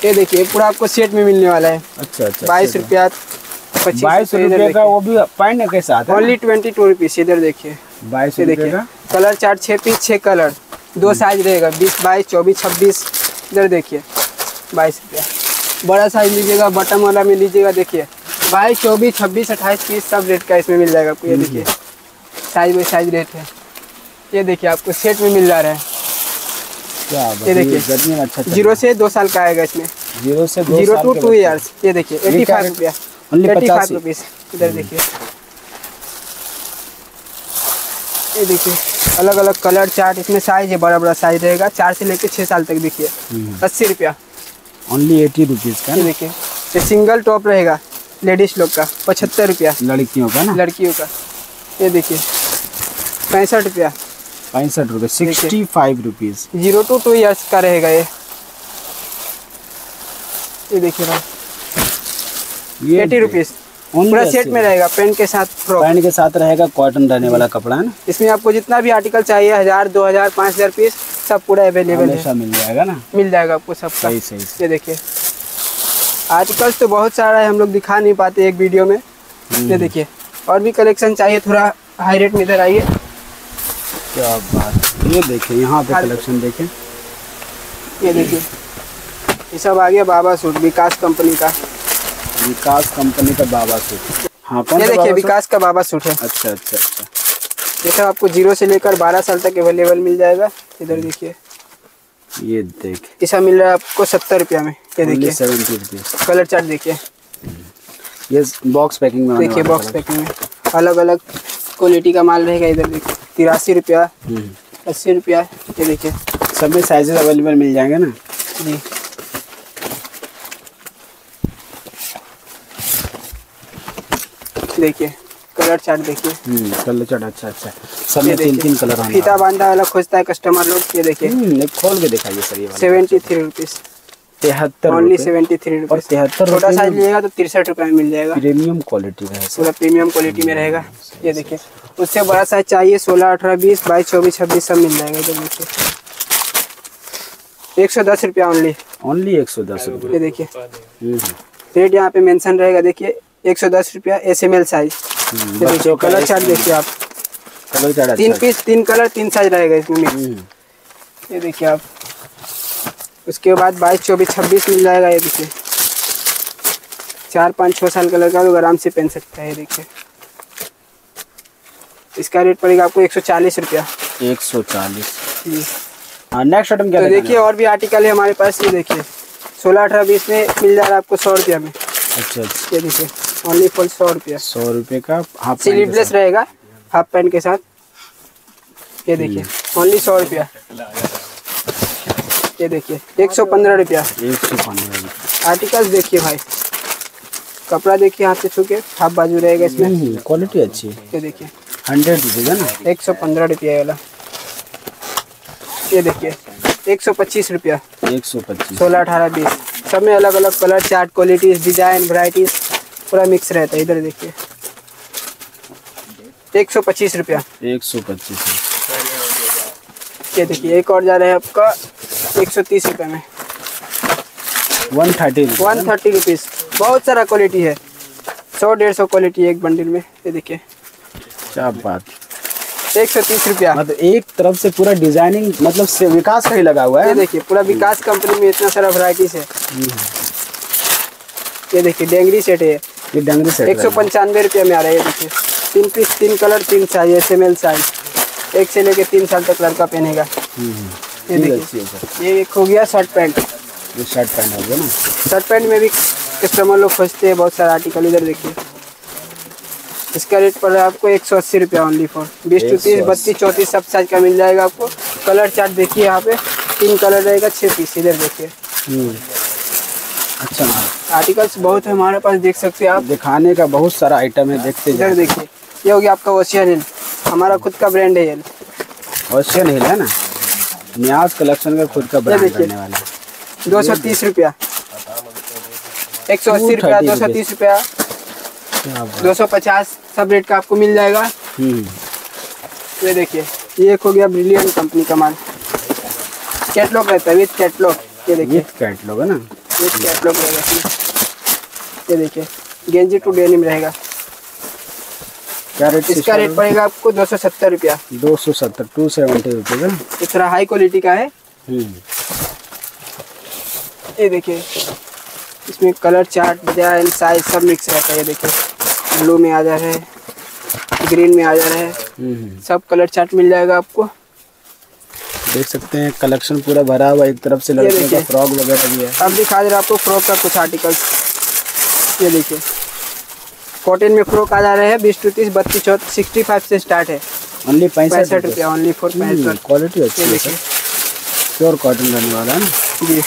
ये देखिए पूरा आपको सेट में मिलने वाला है। अच्छा अच्छा बाईस रुपया पच्चीस बाईस रुपए का वो भी पहनने के साथ ओनली ट्वेंटी टू रुपीज़ इधर देखिए। बाईस देखिए कलर चार्ट छः पीस छः कलर। दो साइज़ रहेगा बीस बाईस चौबीस छब्बीस। इधर देखिए बाईस रुपया। बड़ा साइज़ लीजिएगा बटन वाला में लीजिएगा देखिए। बाईस चौबीस छब्बीस अट्ठाईस तीस सब रेट का इसमें मिल जाएगा आपको ये देखिए। साइज़ बाई साइज़ रेट है। ये देखिए आपको सेट में मिल जा रहा है। ये देखिए। अच्छा ज़ीरो से दो साल का आएगा इसमें। ज़ीरो से ज़ीरो टू टू ईयर्स ये देखिए एटी फाइव रुपया। Only एटी फाइव रुपीज़ इधर देखिए। ये देखिए। अलग अलग कलर चार्ट इसमें साइज़ है बड़ा बड़ा साइज़ रहेगा। चार से लेकर छः साल तक देखिए। अस्सी रुपया। ओनली एटी रुपीज़ का देखिए ये सिंगल टॉप रहेगा लेडीज़ लोग का पचहत्तर रुपया। लड़कियों का ना? लड़कियों का। ये देखिए पैंसठ रुपया। पैंसठ रुपए sixty five rupees zero two two years का रहेगा ये। ये देखिए भाई एटी रुपीज़ पूरा सेट में रहेगा पेंट के साथ पैंट के साथ रहेगा कॉटन रहने वाला कपड़ा है ना? इसमें आपको जितना भी आर्टिकल चाहिए हज़ार दो हज़ार पाँच हज़ार पीस सब पूरा अवेलेबल है। मिल जाएगा ना? मिल जाएगा आपको सबका सही सही। ये देखिए। आर्टिकल्स तो बहुत सारा है हम लोग दिखा नहीं पाते एक वीडियो में। ये देखिए। और भी कलेक्शन चाहिए थोड़ा हाई रेट में इधर आइए। क्या बात ये देखिए यहाँ पे कलेक्शन देखें ये देखिए। ये सब आ गया बाबा सूट विकास कंपनी का। विकास कंपनी का बाबा सूट। हाँ कौन ये देखिए विकास का बाबा सूट है। अच्छा अच्छा अच्छा। ये सब आपको ज़ीरो से लेकर बारह साल तक अवेलेबल मिल जाएगा। इधर देखिए। ये देख। सब मिल रहा है आपको सत्तर रुपया में। ये देखिए। सेवेंटी रुपीज़ कलर चार्ट देखिए। ये बॉक्स पैकिंग में देखिए बॉक्स पैकिंग में। अलग अलग क्वालिटी का माल रहेगा इधर देखिए। तिरासी रुपया हम्म। अस्सी रुपया ये देखिए। सब में साइजेस अवेलेबल मिल जाएँगे ना? जी। देखिए कलर चार्ट देखिए। हम्म कलर चार्ट अच्छा अच्छा। सब में तीन तीन कलर आने। फीता बांधा वाला खोजता है कस्टमर लोग ये देखिए। हम्म, खोल के दिखाइए सर ये वाला। सेवेंटी थ्री रुपीज़ तिहत्तर ओनली रुपए। सेवेंटी थ्री और तिहत्तर छोटा साइज़ में लिएगा तो तिरसठ रुपये में मिल जाएगा। प्रीमियम क्वालिटी है पूरा प्रीमियम क्वालिटी में रहेगा। ये देखिए उससे बड़ा साइज़ चाहिए सोलह अठारह बीस बाईस चौबीस छब्बीस सब मिल जाएगा इधर देखिए एक सौ दस रुपया ओनली ओनली एक सौ दस ये रुपये देखिए हम्म, रेट यहाँ पे मेंशन रहेगा देखिए एक सौ दस रुपया एस एम एल साइज़ बच्चों कलर चार्ट देखिए आप। कलर चार्ट तीन अच्छा पीस तीन कलर तीन साइज़ रहेगा इसमें हम्म, ये देखिए आप। उसके बाद बाईस चौबीस छब्बीस मिल जाएगा ये देखिए। चार पाँच छः साल का लड़का लोग आराम से पहन सकता है ये देखिए। इसका रेट पड़ेगा आपको एक सौ चालीस रुपया। एक सौ चालीस। हाँ नेक्स्ट आइटम क्या तो देखिए और भी आर्टिकल है हमारे पास ये देखिए। सोलह अठारह बीस में मिल जा रहा है आपको सौ रुपया में? अच्छा अच्छा। ये देखिए ओनली फॉर सौ रुपया। सौ रुपए का हाफ़ स्लीवलेस रहेगा हाफ़ पैंट के साथ। ये देखिए ओनली सौ रुपया। ये देखिए एक सौ पंद्रह रुपया। एक सौ पंद्रह आर्टिकल्स देखिए भाई। कपड़ा देखिए हाथ से छू के हाफ़ बाजू रहेगा इसमें। क्वालिटी अच्छी है। ये देखिए। हंड्रेड रुपीज़ है ना? एक सौ पंद्रह रुपया वाला। ये देखिए एक सौ पच्चीस रुपया। एक सौ पच्चीस। सोलह अठारह बीस। सब में अलग अलग colour chart qualities design varieties पूरा मिक्स रहता है। इधर देखिए। एक सौ पच्चीस रुपया। एक सौ पच्चीस ये देखिए एक और जा रहा है आपका एक सौ तीस रुपये में। One thirty one thirty rupees बहुत सारा क्वालिटी है। सौ डेढ़ सौ क्वालिटी है एक बंडल में। ये देखिए। क्या बात। एक सौ तीस रुपया। मतलब एक तरफ़ से पूरा डिज़ाइनिंग मतलब से विकास का ही लगा हुआ ये है देखिए पूरा विकास कंपनी में इतना सारा वराइटीज है। ये देखिए डेंगरी सेट है ये। डंगरी सेट एक सौ पंचानवे रुपये में आ रहा है ये देखिए। तीन पीस तीन कलर तीन size S M L size एक से लेके तीन साल तक लड़का पहनेगा। ये देखिए। ये एक हो गया शर्ट पैंट ये शर्ट पहना हुआ ना। शर्ट पैंट में भी कस्टमर लोग खोजते हैं बहुत सारा आर्टिकल इधर देखिए। इसका रेट पड़ रहा है आपको एक सौ अस्सी रुपया ओनली फॉर बीस टू तीस बत्तीस चौंतीस सब साइज़ का मिल जाएगा आपको। कलर चार्ट देखिए यहाँ पे। तीन कलर रहेगा छः पीस इधर देखिए। अच्छा। आर्टिकल्स बहुत है हमारे पास देख सकते हैं आप। दिखाने का बहुत सारा आइटम है देखते इधर देखिए। ये हो गया आपका ओशियन हिल हमारा खुद का ब्रांड है ओशियन हिल है ना? न्याज कलेक्शन का खुद का ब्रांड। बनने वाला दो सौ तीस रुपया। एक सौ अस्सी रुपया दो सौ तीस रुपया। दो सौ पचास सब रेट का आपको मिल जाएगा। हम्म। ये देखिए ये एक हो गया ब्रिलियंट कंपनी का माल। कैटलॉग रहता है विथ कैटलॉग ये देखिए। कैटलॉग है ना? विथ कैटलॉग रहेगा इसमें ये देखिए गेंजी टू डेनिम रहेगा। क्या रेट इसका रेट पड़ेगा आपको दो सौ सत्तर रुपया। दो सौ सत्तर टू सेवेंटी रुपीज़ है ना? ये थोड़ा हाई क्वालिटी का है। हम्म। ये देखिए इसमें कलर चार्ट डिज़ाइन साइज़ सब मिक्स रहता है ये देखिए। ब्लू में आ जा रहा है ग्रीन में आ जा रहा है। हम्म सब कलर चार्ट मिल जाएगा आपको। देख सकते हैं कलेक्शन पूरा भरा हुआ एक तरफ़ से लड़कियों का फ्रॉक वगैरह भी है। अब दिखा दे रहा आपको फ्रॉक का कुछ आर्टिकल्स ये देखिए। कॉटन में फ्रॉक आ जा रहे हैं बीस टू तीस बत्तीस चौतीस सिक्सटी फाइव से स्टार्ट है। ओनली पैंसठ रुपया। ओनली फॉर पैंसठ। क्वालिटी अच्छी है प्योर कॉटन रहने वाला है ना? जी।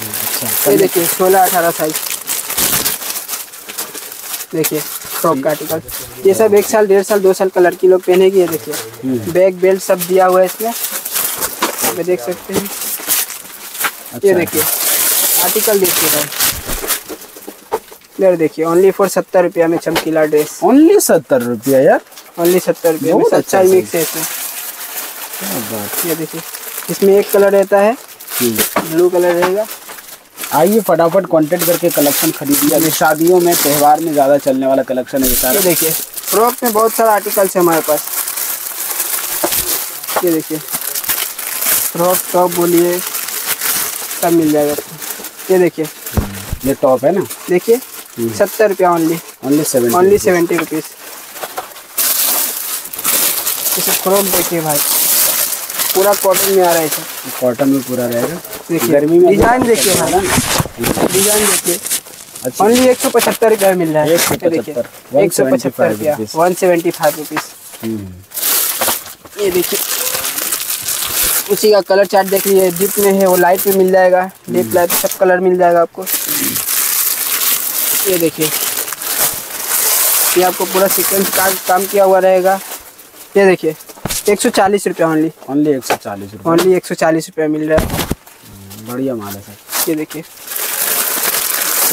अच्छा। ये देखिए सोलह अठारह साइज़ देखिए फ्रॉक का आर्टिकल ये सब एक साल डेढ़ साल दो साल का लड़की लोग पहनेगी ये देखिए। बैग बेल्ट सब दिया हुआ है इसमें। ये देख सकते हैं। ये अच्छा। देखिए आर्टिकल देखिए भाई। देखिए ओनली फॉर सत्तर रुपया में चमकीला ड्रेस ओनली सत्तर रुपया यार। ओनली सत्तर रुपया में अच्छा मिक्स है। इसमें। ये देखिए इसमें एक कलर रहता है। हम्म। ब्लू कलर रहेगा। आइए फटाफट कॉन्टेक्ट करके कलेक्शन खरीदिए। अभी शादियों में त्यौहार में ज़्यादा चलने वाला कलेक्शन है ये ये सारा देखिए फ्रॉक में बहुत सारा आर्टिकल्स है हमारे पास। ये देखिए फ्रॉक टॉप बोलिए सब मिल जाएगा। ये देखिए। ये टॉप है ना? देखिए सत्तर रुपया only only seven only seventy rupees इसे फ्रॉक देखिए भाई। पूरा कॉटन में आ रहा है कॉटन में पूरा रहेगा। गर्मी में डिज़ाइन देखिए डिज़ाइन देखिए। ओनली एक सौ पचहत्तर रुपये मिल रहा है। 175, ये देखिए एक सौ पचहत्तर रुपया वन सेवेंटी फाइव रुपीज़ हम्म। ये देखिए उसी का कलर चार्ट देख लीजिए डीप में है वो लाइट में मिल जाएगा डीप लाइट सब कलर मिल जाएगा आपको। ये देखिए ये आपको पूरा सीक्वेंस का काम किया हुआ रहेगा। ये देखिए एक सौ चालीस रुपया ओनली ओनली एक सौ चालीस ओनली एक सौ चालीस रुपया मिल रहा है। बढ़िया माल है सर। ये देखिए।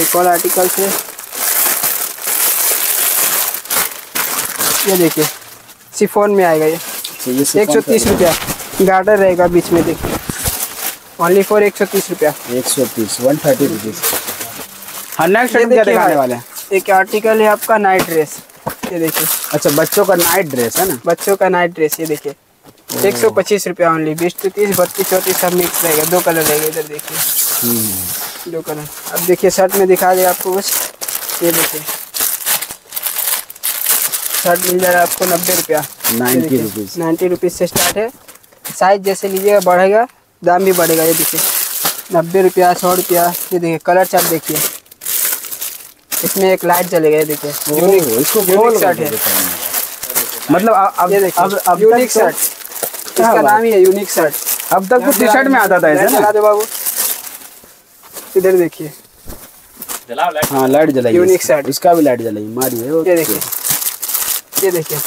एक और आर्टिकल से। ये देखिए। सिफोन में आएगा ये। एक सौ तीस रुपया। गार्डर रहेगा बीच में देखिए। ओनली फॉर एक सौ तीस रुपया। एक सौ तीस वन थर्टी रुपीज़ हाँ नेक्स्ट दिखाने वाले हैं? एक आर्टिकल है आपका नाइट ड्रेस ये देखिए। अच्छा बच्चों का नाइट ड्रेस है ना? बच्चों का नाइट ड्रेस ये देखिए। एक सौ पच्चीस रुपया ओनली बीस टू तीस बत्तीस चौतीस सब मिक्स रहेगा। दो कलर रहेगा इधर देखिए। दो कलर अब देखिए शर्ट में दिखा दे आपको बस। ये देखिए। शर्ट मिल जाएगा आपको नब्बे रुपया। नाइन्टी रुपीज़ से स्टार्ट है। साइज़ जैसे लीजिएगा बढ़ेगा। दाम भी बढ़ेगा ये देखिए। नब्बे रुपया सौ रुपया ये देखिए कलर चार्ट देखिए। इसमें एक लाइट जलेगा ये देखिए। यूनिक शर्ट है। मतलब अब अब यूनिक तक इसका नाम ही है यूनिक शर्ट अब तक तो टी शर्ट में आता था ऐसे ना? बाबू। इधर देखिए। हाँ लाइट जलाई यूनिक शर्ट। इसका भी लाइट जलाई मारिए ये देखिए। ये देखिए।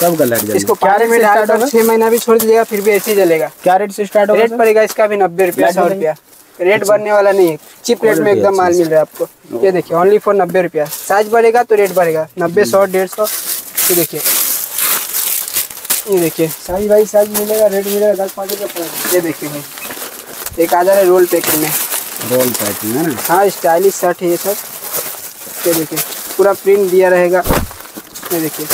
सब लाइट इसको क्या पानी रेट में से स्टार्ट होगा? छह महीना भी छोड़ दीजिएगा फिर भी ऐसे ही जलेगा। क्या रेट से स्टार्ट होगा रेट पड़ेगा इसका भी नब्बे रुपया सौ रुपया। रेट बढ़ने वाला नहीं है। चिप रेट में एकदम माल मिल रहा है आपको। ये देखिए ओनली फॉर नब्बे रुपया। साइज़ बढ़ेगा तो रेट बढ़ेगा। नब्बे सौ डेढ़ सौ। ये देखिए। ये देखिए। साइज़ भाई साइज़ मिलेगा रेट मिलेगा दस पाँच रुपये ये देखिए भाई। एक आ जा रहा है रोल पैकिंग में। रोल पैकिंग है ना? हाँ स्टाइलिश शर्ट है ये सब। ये देखिए पूरा प्रिंट दिया रहेगा। ये देखिए।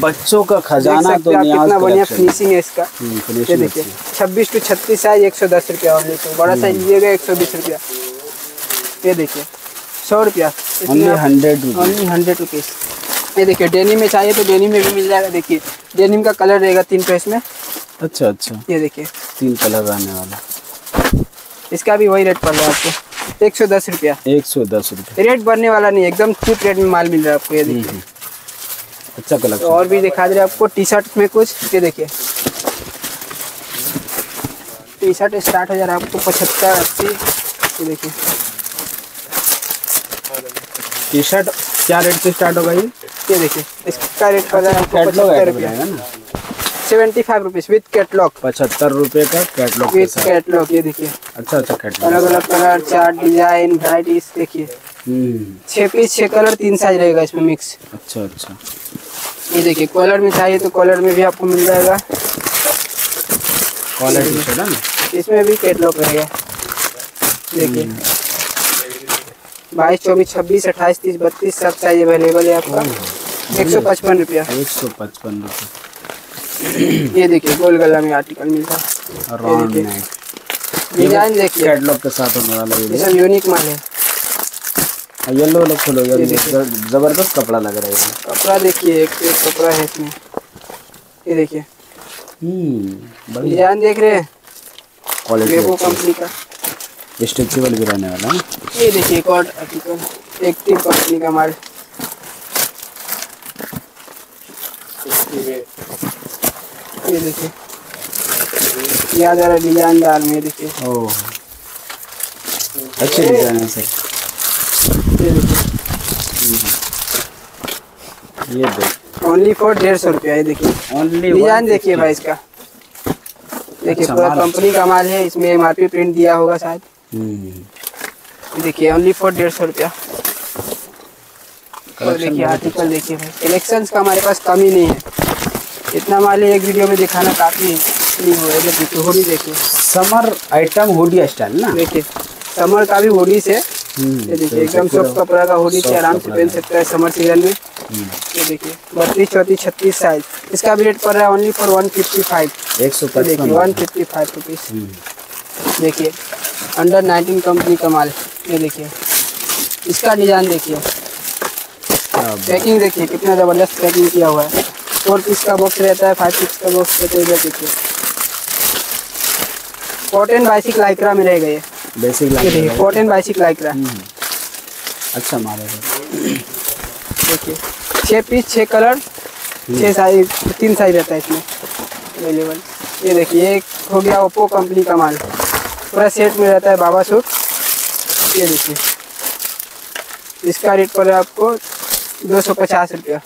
बच्चों का खजाना तो कितना बढ़िया फिनिशिंग है। इसका। हम्म, ये देखिए छब्बीस टू छत्तीस साइज़ एक सौ दस रुपया ओनली तो बड़ा साइज़ लीजिएगा एक सौ बीस रुपया। ये देखिए सौ रुपया। 100 rupees। ओनली हंड्रेड रुपीज़ ये देखिए डेनिम में चाहिए तो डेनिम में भी मिल जाएगा। देखिए डेनिम का कलर रहेगा तीन ड्रेस में। अच्छा अच्छा। ये देखिए। तीन कलर आने वाला। इसका भी वही रेट पड़ रहा है आपको। एक सौ दस रुपया। एक सौ दस रुपये। रेट बढ़ने वाला नहीं एकदम चीप रेट में माल मिल रहा है आपको ये देखिए। अच्छा तो और भी दिखा दे रहे आपको टी शर्ट में कुछ ये देखिए। टी शर्ट स्टार्ट हो जा रहा है आपको पचहत्तर अस्सी ये देखिए। टी शर्ट क्या रेट से स्टार्ट होगा ये? ये देखिए इसका रेट पड़ रहा है आपको पचहत्तर रुपया। ना। Seventy five rupees with catalogue पचहत्तर रुपये का कैटलॉग साथ। कैटलॉग ये देखिए। अच्छा अच्छा कैटलॉग अलग अलग कलर चार्ट डिज़ाइन वराइटीज देखिए। हम्म। छः पीस छः कलर तीन साइज़ रहेगा इसमें मिक्स अच्छा अच्छा। ये देखिए कलर में चाहिए तो कॉलर में भी आपको मिल जाएगा। कॉलर इसमें भी कैटलॉग रहेगा। देखिए। बाईस चौबीस छब्बीस अट्ठाईस तीस बत्तीस सब साइज़ अवेलेबल है आपका। एक सौ पचपन रुपया। एक सौ पचपन रुपये। ये देखिए गोल गला में आर्टिकल मिलता है। डिज़ाइन देखिए। कैटलॉग के साथ होने वाला ये सब यूनिक माल है। येलो वाला खोलो यार। ज़बरदस्त कपड़ा लग रहा है कपड़ा देखिए एक एक कपड़ा है इसमें। ये देखिए। हम्म डिज़ाइन देख रहे हैं? क्वालिटी कंपनी का। स्ट्रेचेबल भी रहने वाला है। ये देखिए एक और आर्टिकल एक्टिव कंपनी का माल ये देखिए। याद आ रहा डिज़ाइन दार में देखिए। ओह अच्छे डिज़ाइन है सर। ये देखिए। ये देख। ओनली फॉर डेढ़ सौ रुपया ये देखिए। ओनली डिज़ाइन देखिए भाई इसका। देखिए अच्छा, पूरा कंपनी का माल है इसमें एमआरपी प्रिंट दिया होगा शायद। हम्म देखिए ओनली फॉर डेढ़ सौ रुपया। और देखिए आर्टिकल देखिए भाई। कलेक्शंस का हमारे पास कमी नहीं है। इतना माल एक वीडियो में दिखाना काफ़ी नहीं हो। इधर देखिए होली देखिए। समर आइटम हुडी स्टाइल ना? देखिए समर का भी होली से हम्म, देखिए तो एकदम सॉफ्ट कपड़ा का होली से आराम से पहन सकता है समर सीज़न में। ये देखिए बत्तीस चौतीस छत्तीस साइज़ इसका भी रेट पड़ रहा है only for one fifty five एक सौ देखिए वन फिफ्टी फाइव रुपीज़ देखिए अंडर नाइनटीन कंपनी का माल ये देखिए। इसका डिज़ाइन देखिए। पैकिंग देखिए कितना ज़बरदस्त पैकिंग किया हुआ है। फोर पीस का बॉक्स रहता है फाइव पीस का बॉक्स रहता है इधर देखिए। कॉटन बाइसिक लाइक्रा में रहेगा ये बेसिक देखिए कॉटन बाइसिक लाइक्रा अच्छा माल है। देखिए छः पीस छः कलर छः साइज़ तीन साइज़ रहता है इसमें। अवेलेबल ये देखिए एक हो गया ओप्पो कंपनी का माल पूरा सेट में रहता है बाबा सूट। ये देखिए। इसका रेट पड़ेगा आपको दो सौ पचास रुपया।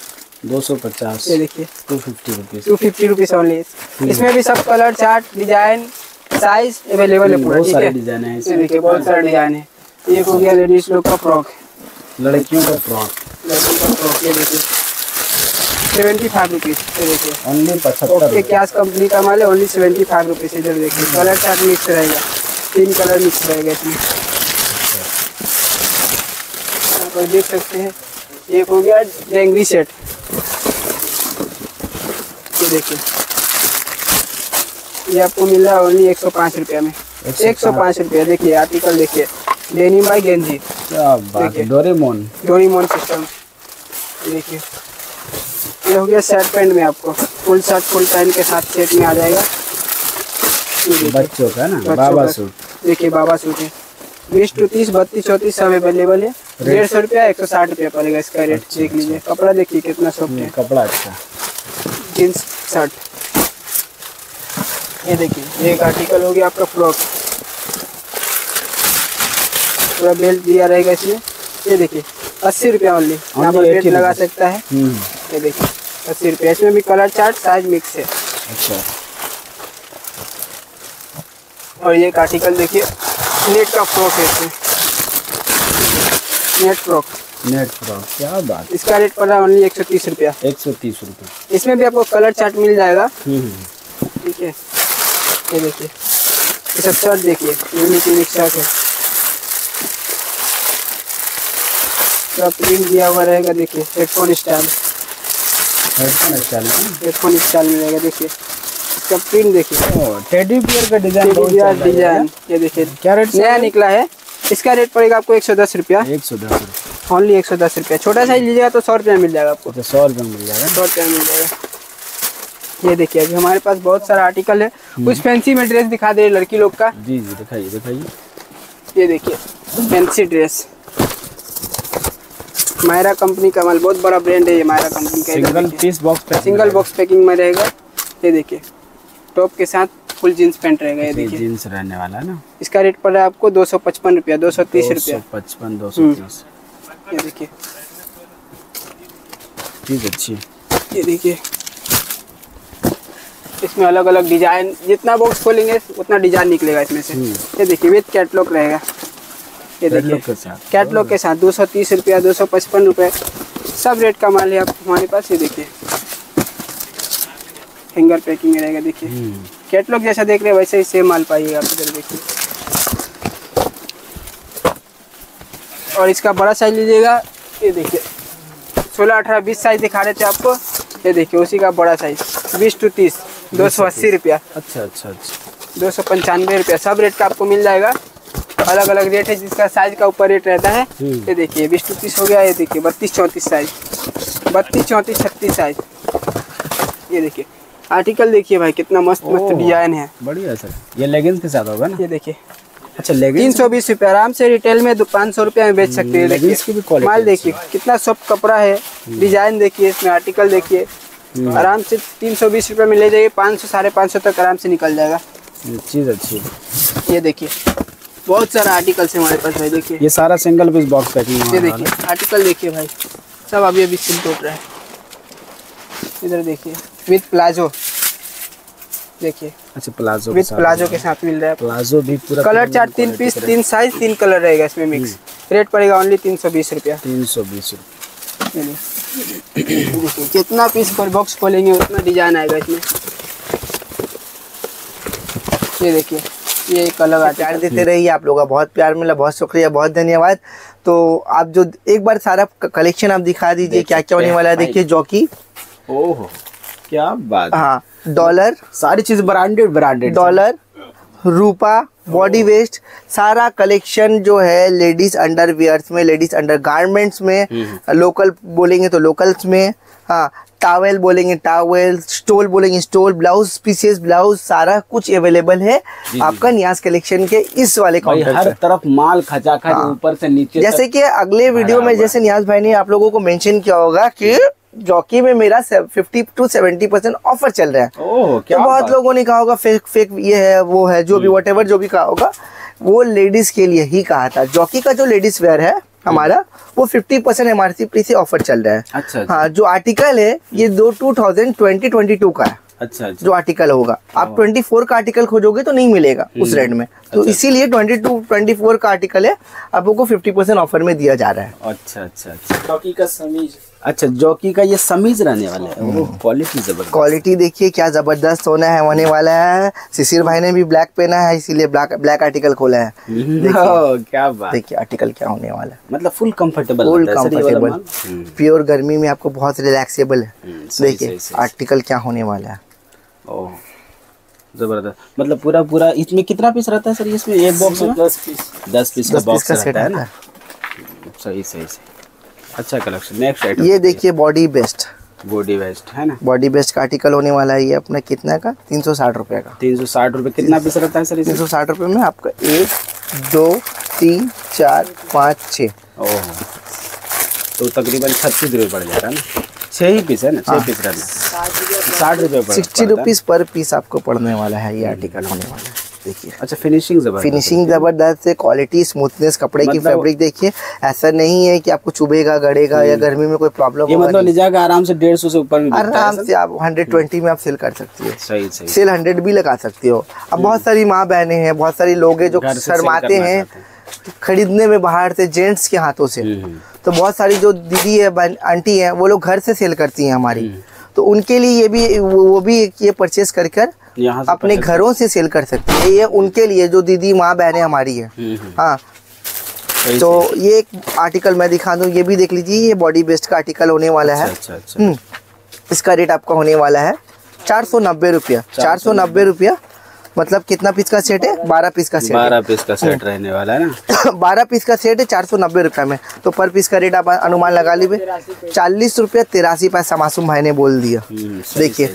दो सौ पचास। ये देखिए। Two fifty rupees two fifty rupees only इसमें भी सब colour chart design size available है पूरा बहुत ठीक सारे है डिज़ाइन है ये इसमें देखिए बहुत सारे डिज़ाइन है। एक हो गया लेडीज़ लोग का फ्रॉक लड़कियों का फ्रॉक लड़की का फ्रॉक ये देखिए। सेवेंटी फाइव रुपीज़ ये देखिए। ओनली पचहत्तर ओके कैश कंपनी का माल है ओनली सेवेंटी फाइव रुपीज़ इधर देखिए। कलर चार्ट मिक्स रहेगा तीन कलर मिक्स रहेगा इसमें। यहाँ पर देख सकते हैं एक हो गया डेंगरी सेट। ये देखिए। ये आपको मिल रहा है ओनली एक सौ पाँच रुपया में। एक सौ पाँच। रुपया देखिए आर्टिकल देखिए। डेनिम बाई गेंजी देखिए। डोरेमोन डोरीमोन सिस्टम देखिए। ये हो गया शर्ट पैंट में आपको। फुल शर्ट फुल पैंट के साथ सेट में आ जाएगा। बच्चों का ना बाबा सूट देखिए बाबा सूट है। बीस टू तीस बत्तीस चौतीस सब अवेलेबल है। डेढ़ सौ रुपया एक सौ साठ रुपया पड़ेगा इसका रेट अच्छा, देख लीजिए। कपड़ा देखिए कितना सॉफ्ट है। कपड़ा अच्छा। Jeans shirt. ये देखिए एक आर्टिकल हो गया आपका फ्रॉक। पूरा बेल्ट दिया रहेगा इसमें। ये देखिए अस्सी रुपया ओनली यहाँ पर बेल्ट लगा सकता है। हम्म। ये देखिए अस्सी रुपया। इसमें भी कलर चार्ट साइज़ मिक्स है। अच्छा। और ये एक आर्टिकल देखिए नेट का फ्रॉक है इसमें। नेट फ्रॉक नेट फ्रॉक क्या बात। इसका रेट पड़ रहा है ओनली एक सौ तीस रुपया। एक सौ तीस रुपये। इसमें भी आपको कलर चार्ट मिल जाएगा। हम्म ठीक है। ये देखिए। ये सब शर्ट देखिए यूनिक यूनिक शर्ट है। पूरा प्रिंट दिया हुआ रहेगा देखिए headphone style headphone style headphone style में रहेगा देखिए। इसका देखिए। टेडी बियर का डिज़ाइन रहा है डिज़ाइन ये देखिए क्या? रेट नया निकला है। इसका रेट पड़ेगा आपको एक सौ दस रुपया। एक सौ दस रुपये। ओनली एक सौ दस रुपया। छोटा साइज़ लीजिएगा तो सौ रुपया मिल जाएगा आपको। अच्छा सौ रुपये मिल जाएगा। सौ रुपया मिल जाएगा। ये देखिए अभी हमारे पास बहुत सारा आर्टिकल है। कुछ फैंसी में ड्रेस दिखा दे लड़की लोग का। जी जी दिखाइए दिखाइए। ये देखिए फैंसी ड्रेस मायरा कंपनी का माल बहुत बड़ा ब्रांड है ये मायरा कंपनी का। Single piece box single box packing में रहेगा। ये देखिए। टॉप के साथ फुल जींस पैंट रहेगा ये देखिए। जीन्स रहने वाला है ना? इसका रेट पड़ रहा है आपको दो सौ पचपन रुपया दो सौ तीस रुपया। पचपन दो सौ हम्म। ये देखिए। चीज़ अच्छी। है ये देखिए। इसमें अलग अलग डिज़ाइन जितना बॉक्स खोलेंगे उतना डिज़ाइन निकलेगा इसमें से। ये देखिए विथ कैटलॉग रहेगा। ये देखिए। कैटलॉग के साथ। दो सौ तीस रुपया दो सौ पचपन रुपये। सब रेट का माल है आप हमारे पास ये देखिए। फिंगर पैकिंग में रहेगा देखिए। हम्म। कैटलॉग जैसा देख रहे हैं वैसे ही सेम माल पाइएगा आप इधर देखिए। और इसका बड़ा साइज़ लीजिएगा ये देखिए। सोलह अठारह बीस साइज़ दिखा रहे थे आपको ये देखिए उसी का बड़ा साइज़ बीस टू तीस दो सौ अस्सी रुपया। अच्छा अच्छा अच्छा। दो सौ पंचानवे रुपया। सब रेट का आपको मिल जाएगा। अलग अलग रेट है जिसका साइज़ का ऊपर रेट रहता है। ये देखिए बीस टू तीस हो गया ये देखिए बत्तीस चौंतीस साइज़ बत्तीस चौंतीस छत्तीस साइज़ ये देखिए। आर्टिकल देखिए भाई कितना मस्त मस्त डिज़ाइन है। बढ़िया सर। ये लेगिंग्स के साथ होगा ना? ये देखिए। अच्छा तीन सौ बीस रुपये आराम से रिटेल में पाँच सौ रुपये में बेच सकते हैं। लेगिंग्स की भी माल देखिए कितना सॉफ्ट कपड़ा है। डिज़ाइन देखिए इसमें आर्टिकल देखिए। आराम से तीन सौ बीस रुपये में ले जाइए पाँच सौ साढ़े पाँच सौ तक आराम से निकल जाएगा। चीज़ अच्छी है। ये देखिए बहुत सारा आर्टिकल्स है हमारे पास भाई देखिए। ये सारा सिंगल पीस बॉक्स पैकिंग ये देखिए आर्टिकल देखिए भाई सब अभी अभी सिल टूट रहा है। इधर देखिए विथ प्लाजो। देखिए अच्छा प्लाजो विथ प्लाजो के साथ मिल रहा है। प्लाजो भी पूरा कलर चार्ट तीन पीस तीन साइज़ तीन कलर रहेगा इसमें मिक्स रेट पड़ेगा ओनली तीन सौ बीस रुपया। तीन सौ बीस रुपये। जितना पीस पर बॉक्स खोलेंगे उतना डिज़ाइन आएगा इसमें। ये देखिए ये एक अलग आता प्यार देते रहिए आप लोगों का। बहुत प्यार मिला बहुत शुक्रिया बहुत धन्यवाद। तो आप जो एक बार सारा कलेक्शन आप दिखा दीजिए क्या क्या होने वाला है। देखिए जॉकी। ओहो क्या बात हाँ। डॉलर सारी चीज़ branded branded Dollar Rupa body vest सारा कलेक्शन जो है लेडीज़ अंडर में लेडीज़ अंडर गारमेंट्स में लोकल बोलेंगे तो लोकल्स में हाँ टावल बोलेंगे टावेल स्टोल बोलेंगे स्टोल ब्लाउज पीसेस ब्लाउज सारा कुछ अवेलेबल है आपका न्यास कलेक्शन के इस वाले काउंटर हर तरफ़ माल खचा खच ऊपर से नीचे जैसे कि अगले वीडियो में जैसे न्याज भाई ने आप लोगों को मेंशन किया होगा कि जॉकी में मेरा fifty two seventy percent offer चल रहा है। ओह क्या तो बहुत। लोगों ने कहा होगा फेक फेक ये है वो है जो भी वट जो भी कहा होगा। वो लेडीज़ के लिए ही कहा था। जॉकी का जो लेडीज़ वेयर है हमारा वो 50 percent M R C P से ऑफ़र चल रहा है। अच्छा अच्छा। हाँ जो आर्टिकल है ये दो two thousand twenty twenty two का है। अच्छा अच्छा। जो आर्टिकल होगा। आप 24 का आर्टिकल खोजोगे तो नहीं मिलेगा उस रेट में। तो इसीलिए 22 24 का आर्टिकल है आपको 50 परसेंट ऑफ़र में दिया जा रहा है। अच्छा अच्छा अच्छा। का समीज अच्छा जॉकी का ये समीज रहने वाला है ओह क्वालिटी ज़बरदस्त। क्वालिटी देखिए क्या ज़बरदस्त होना है होने वाला है। शिशिर भाई ने भी ब्लैक पहना है इसीलिए ब्लैक ब्लैक आर्टिकल खोला है। क्या बात। देखिए आर्टिकल क्या होने वाला है। मतलब full comfortable full comfortable pure गर्मी में आपको बहुत रिलैक्सेबल है। हम्म, देखिए। आर्टिकल क्या होने वाला है। ओह ज़बरदस्त। मतलब पूरा पूरा इसमें कितना पीस रहता है सर इसमें? एक बॉक्स में? दस पीस दस पीस का बॉक्स सेट रहता है ना? सही सही सही। अच्छा कलेक्शन नेक्स्ट आइटम ये देखिए बॉडी बेस्ट बॉडी बेस्ट है ना? बॉडी बेस्ट का आर्टिकल होने वाला है ये अपना कितना का? तीन सौ साठ रुपये का। तीन सौ साठ रुपये कितना पीस रहता है सर तीन सौ साठ रुपये में आपका एक दो तीन चार पाँच छः। ओह। तो तकरीबन छत्तीस रुपये पड़ जाएगा ना? छः ही पीस है ना? छः पीस रहना। साठ रुपये सिक्सटी रुपीज़ पर पीस आपको पड़ने वाला है ये आर्टिकल होने वाला है। देखिए। अच्छा फिनिशिंग ज़बरदस्त फिनिशिंग ज़बरदस्त है क्वालिटी स्मूथनेस कपड़े मतलब की फैब्रिक देखिए। ऐसा नहीं है कि आपको चुभेगा गड़ेगा या गर्मी में कोई प्रॉब्लम ये मतलब ले। जाकर आराम से डेढ़ सौ से ऊपर आराम से आप 120 में आप सेल कर सकती है। सही सही। सेल 100 भी लगा सकती हो। अब बहुत सारी माँ बहनें हैं बहुत सारी लोग हैं जो शर्माते हैं खरीदने में बाहर से जेंट्स के हाथों से। हम्म, हम्म। तो बहुत सारी जो दीदी है आंटी है वो लोग घर से सेल करती हैं हमारी। हम्म। तो उनके लिए ये भी वो वो भी ये परचेस कर कर यहाँ से अपने घरों से सेल कर सकते हैं। ये उनके लिए जो दीदी माँ बहनें हमारी है। हम्म, हम्म। हाँ। तो ये एक आर्टिकल मैं दिखा दूँ ये भी देख लीजिए ये बॉडी बेस्ट का आर्टिकल होने वाला है। अच्छा अच्छा अच्छा। हम्म, इसका रेट आपका होने वाला है चार सौ नब्बे रुपया। चार सौ नब्बे रुपया। मतलब कितना पीस का सेट है? बारह पीस का सेट बारह पीस का सेट रहने वाला है ना? बारह पीस का सेट है चार सौ नब्बे रुपये में। तो पर पीस का रेट आप अनुमान लगा लीजिए। चालीस रुपया तिरासी पैसा मासूम भाई ने बोल दिया। देखिए।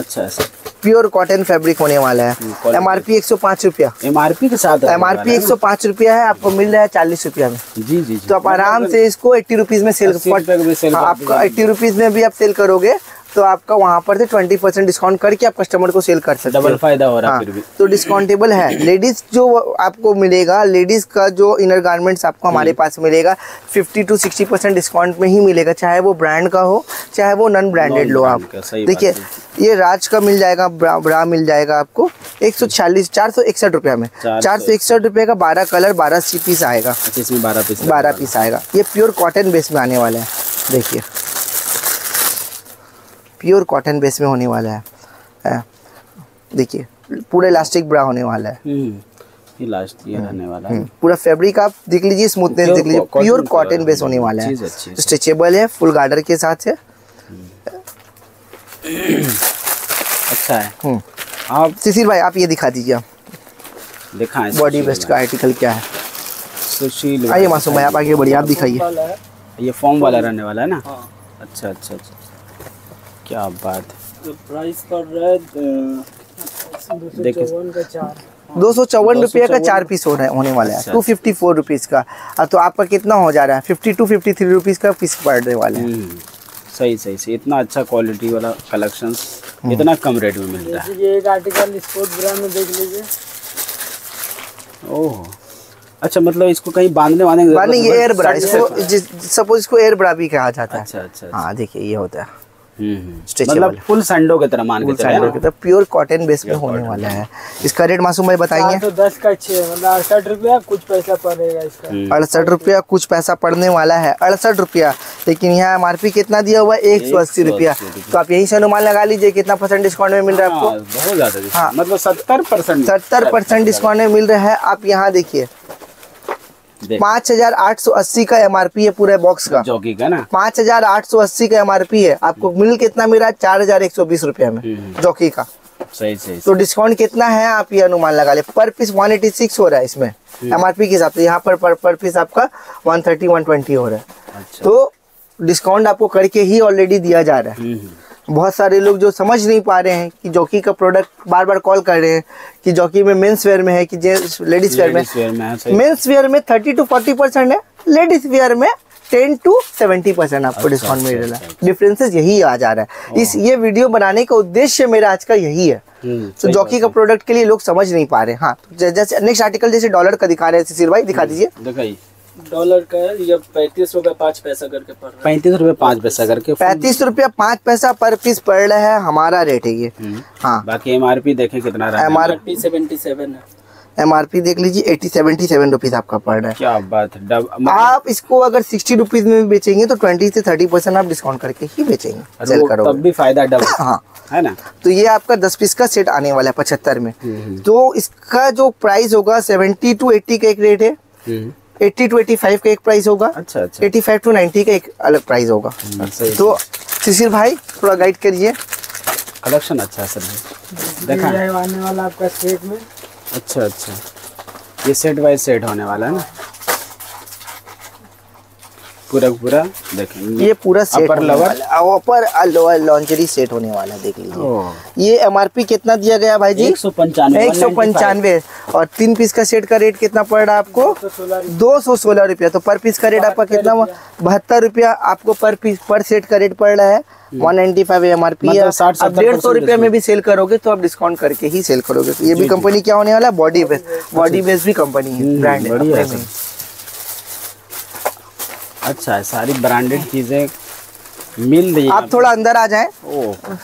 अच्छा ऐसा। प्योर कॉटन फैब्रिक होने वाला है। एम आर पी एक सौ पाँच रुपया। एम आर पी के साथ एम आर पी एक सौ पाँच रुपया है आपको मिल रहा है चालीस रुपया में। जी जी तो आप आराम से इसको एट्टी रुपीज़ में सेल 80 रुपए में sell हाँ, आपका एट्टी रुपीज़ में भी आप सेल करोगे। तो आपका वहाँ पर से ट्वेंटी परसेंट डिस्काउंट करके आप कस्टमर को सेल कर सकते डबल फ़ायदा हो रहा है हाँ, फिर भी। तो डिस्काउंटेबल है। लेडीज़ जो आपको मिलेगा लेडीज़ का जो इनर गारमेंट्स आपको हमारे पास मिलेगा 50 टू 60 परसेंट डिस्काउंट में ही मिलेगा चाहे वो ब्रांड का हो चाहे वो नॉन ब्रांडेड लो आप। देखिए ये राज का मिल जाएगा ब्रा, ब्रा मिल जाएगा आपको एक सौ चालीस चार सौ इकसठ रुपये में। चार सौ। इकसठ रुपये का बारह कलर बारह सी पीस आएगा। अच्छा बारह पीस बारह पीस आएगा। ये प्योर कॉटन बेस में आने वाला है। देखिए। प्योर कॉटन बेस में होने वाला है। है। देखिए पूरा इलास्टिक ब्रा होने वाला है। हम्म, ये लास्ट ये रहने वाला है। हम्म, पूरा फैब्रिक आप देख लीजिए स्मूथनेस देख लीजिए प्योर कॉटन बेस होने वाला है। अच्छी है। स्ट्रेचेबल है फुल गार्डर के साथ है। अच्छा है। हम्म। आप शिशिर भाई आप ये दिखा दीजिए। आप दिखाएँ बॉडी बेस्ट का आर्टिकल क्या है? सुशील आइए मासूम भाई आप आगे बढ़िए आप दिखाइए। ये फॉर्म वाला रहने वाला है ना? अच्छा अच्छा अच्छा। क्या बात है। प्राइस पड़ रहा है देखिए। का चार। दो सौ चौवन रुपये का चार पीस हो रहा है होने वाला है। टू फिफ्टी फोर रुपीज़ का। और तो आपका कितना हो जा रहा है? Fifty two fifty three rupees का पीस पड़ने वाला है। हम्म, सही सही सही। इतना अच्छा क्वालिटी वाला कलेक्शंस हम्म। इतना कम रेट में मिल रहा है। ये एक आर्टिकल स्पोर्ट ब्रांड में देख लीजिए। ओह। अच्छा मतलब इसको कहीं बांधने वाने माने ज़रूरत ये एयर ब्रा इसको सपोज़ इसको एयर ब्रा भी कहा जाता है। अच्छा अच्छा अच्छा। हाँ देखिए ये होता है। मतलब फुल संडो की तरह मान के चले ना? तो प्योर कॉटन बेस में होने वाला है। इसका रेट मासूम भाई बताएँगे तो दस का छः मतलब अड़सठ रुपया कुछ पैसा पड़ेगा इसका। अड़सठ रुपया कुछ पैसा पड़ने वाला है अड़सठ रुपया। लेकिन यहाँ एम कितना दिया हुआ है? एक सौ अस्सी रुपया। तो आप यही से अनुमान लगा लीजिए कितना परसेंट डिस्काउंट में मिल रहा है हाँ, आपको। बहुत ज़्यादा हाँ। मतलब सत्तर परसेंट सत्तर परसेंट डिस्काउंट में मिल रहा है। आप यहाँ देखिए पाँच हज़ार आठ सौ अस्सी का एम आर पी है पूरे बॉक्स का। जॉकी का ना? पाँच हज़ार आठ सौ अस्सी का एम आर पी है। आपको मिल कितना मिल रहा है चार हज़ार एक सौ बीस रुपया में हम्म। जॉकी का। सही सही तो डिस्काउंट कितना है आप ये अनुमान लगा ले। पर पीस वन एटी सिक्स हो रहा है इसमें एम आर पी के हिसाब से। यहाँ पर पर, पर पीस आपका वन थर्टी वन ट्वेंटी हो रहा है। अच्छा। तो डिस्काउंट आपको करके ही ऑलरेडी दिया जा रहा है। हम्म, हम्म। बहुत सारे लोग जो समझ नहीं पा रहे हैं कि जॉकी का प्रोडक्ट बार बार कॉल कर रहे हैं कि जॉकी में मेंस वेयर में है कि जेंट्स लेडीज़ वेयर में। मेंस वेयर में थर्टी टू फोर्टी परसेंट है लेडीज़ वेयर में टेन टू सेवेंटी परसेंट आपको अच्छा, डिस्काउंट मिल अच्छा, रहा है। अच्छा, डिफरेंसेस यही आ जा रहा है। इस ये वीडियो बनाने का उद्देश्य मेरा आज का यही है। हम्म, तो जॉकी का प्रोडक्ट के लिए लोग समझ नहीं पा रहे हाँ। तो जैसे नेक्स्ट आर्टिकल जैसे डॉलर का दिखा रहे हैं शिशिर भाई दिखा दीजिए। है। दिखाइए। डॉलर का है ये पैंतीस रुपये पाँच पैसा करके पड़ रहा है? पैंतीस रुपए पाँच पैसा करके पैंतीस रुपया पाँच पैसा पर पीस पड़ रहा है हमारा रेट है ये। हम्म। हाँ। बाकी एम आर पी देखे कितना रहा M R thirty seventy seven है। एम आर पी देख लीजिए एटी सेवेंटी सेवन रुपीज़ आपका पड़ रहा है। क्या बात है डब मतलब आप इसको अगर सिक्सटी रुपीज़ में भी बेचेंगे तो ट्वेंटी से थर्टी परसेंट आप डिस्काउंट करके ही बेचेंगे सेल वो तब भी फ़ायदा डबल हाँ। है ना? तो ये आपका दस पीस का सेट आने वाला है पचहत्तर में। हम्म, तो इसका जो प्राइस होगा सेवेंटी टू एट्टी का एक रेट है। हम्म। एट्टी टू एटी फाइव का एक प्राइस होगा। अच्छा अच्छा। एटी फाइव टू नाइन्टी का एक अलग प्राइस होगा। हम्म, तो शिशिर भाई थोड़ा गाइड करिए। कलेक्शन अच्छा है सर। देखा? आने वाला आपका सेट में। अच्छा अच्छा। ये सेट बाई सेट होने वाला है ना? पूरा पूरा देखें ये पूरा सेट है ऊपर और लोअर लॉन्चरी सेट होने वाला देख लीजिए। ये एमआरपी कितना दिया गया भाई जी? एक सौ पंचानवे। एक सौ पंचानवे। और तीन पीस का सेट का रेट कितना पड़ रहा है आपको? दो सौ सोलह रुपया। तो पर पीस का रेट आपका कितना बहत्तर रुपया आपको पर पीस पर सेट का रेट पड़ रहा है। One ninety five M R P 60 आप डेढ़ सौ रुपये में भी सेल करोगे तो आप डिस्काउंट करके ही सेल करोगे। तो ये भी कंपनी क्या होने वाला है? बॉडी बेस बॉडी बेस भी कंपनी है हम्म, ब्रांड है है। अच्छा है सारी ब्रांडेड चीज़ें मिल रही आप थोड़ा अंदर आ जाए।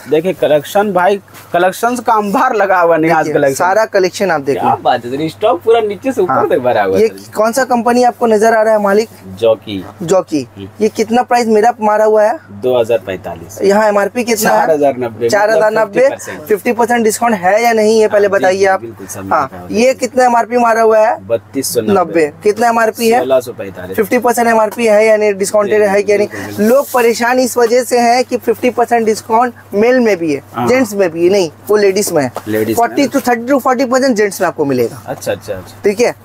देखिए कलेक्शन भाई कलेक्शन का अंबार लगा हुआ नहीं आज कलेक्शन सारा कलेक्शन आप देखो क्या बात है स्टॉक पूरा नीचे से ऊपर हाँ। तक भरा हुआ ये कौन सा कंपनी आपको नज़र आ रहा है मालिक? जॉकी जॉकी ये कितना प्राइस मेरा मारा हुआ है? दो हज़ार पैतालीस। यहाँ एमआरपी कितना चार है हज़ार नब्बे चार हज़ार नब्बे। फिफ्टी परसेंट डिस्काउंट है या नहीं ये पहले हाँ, बताइए आप। हाँ ये कितना एमआरपी मारा हुआ है? बत्तीस सौ नब्बे। कितना एमआरपी है? सोलह सौ पैतालीस। Fifty percent M R P है या नहीं? डिस्काउंटेड है क्या नहीं? लोग परेशान इस वजह से है कि फिफ्टी परसेंट डिस्काउंट मेल में भी है हाँ। जेंट्स में भी है नहीं वो लेडीज़ में है। Forty two thirty two forty percent gents में आपको मिलेगा। अच्छा अच्छा अच्छा। ठीक है?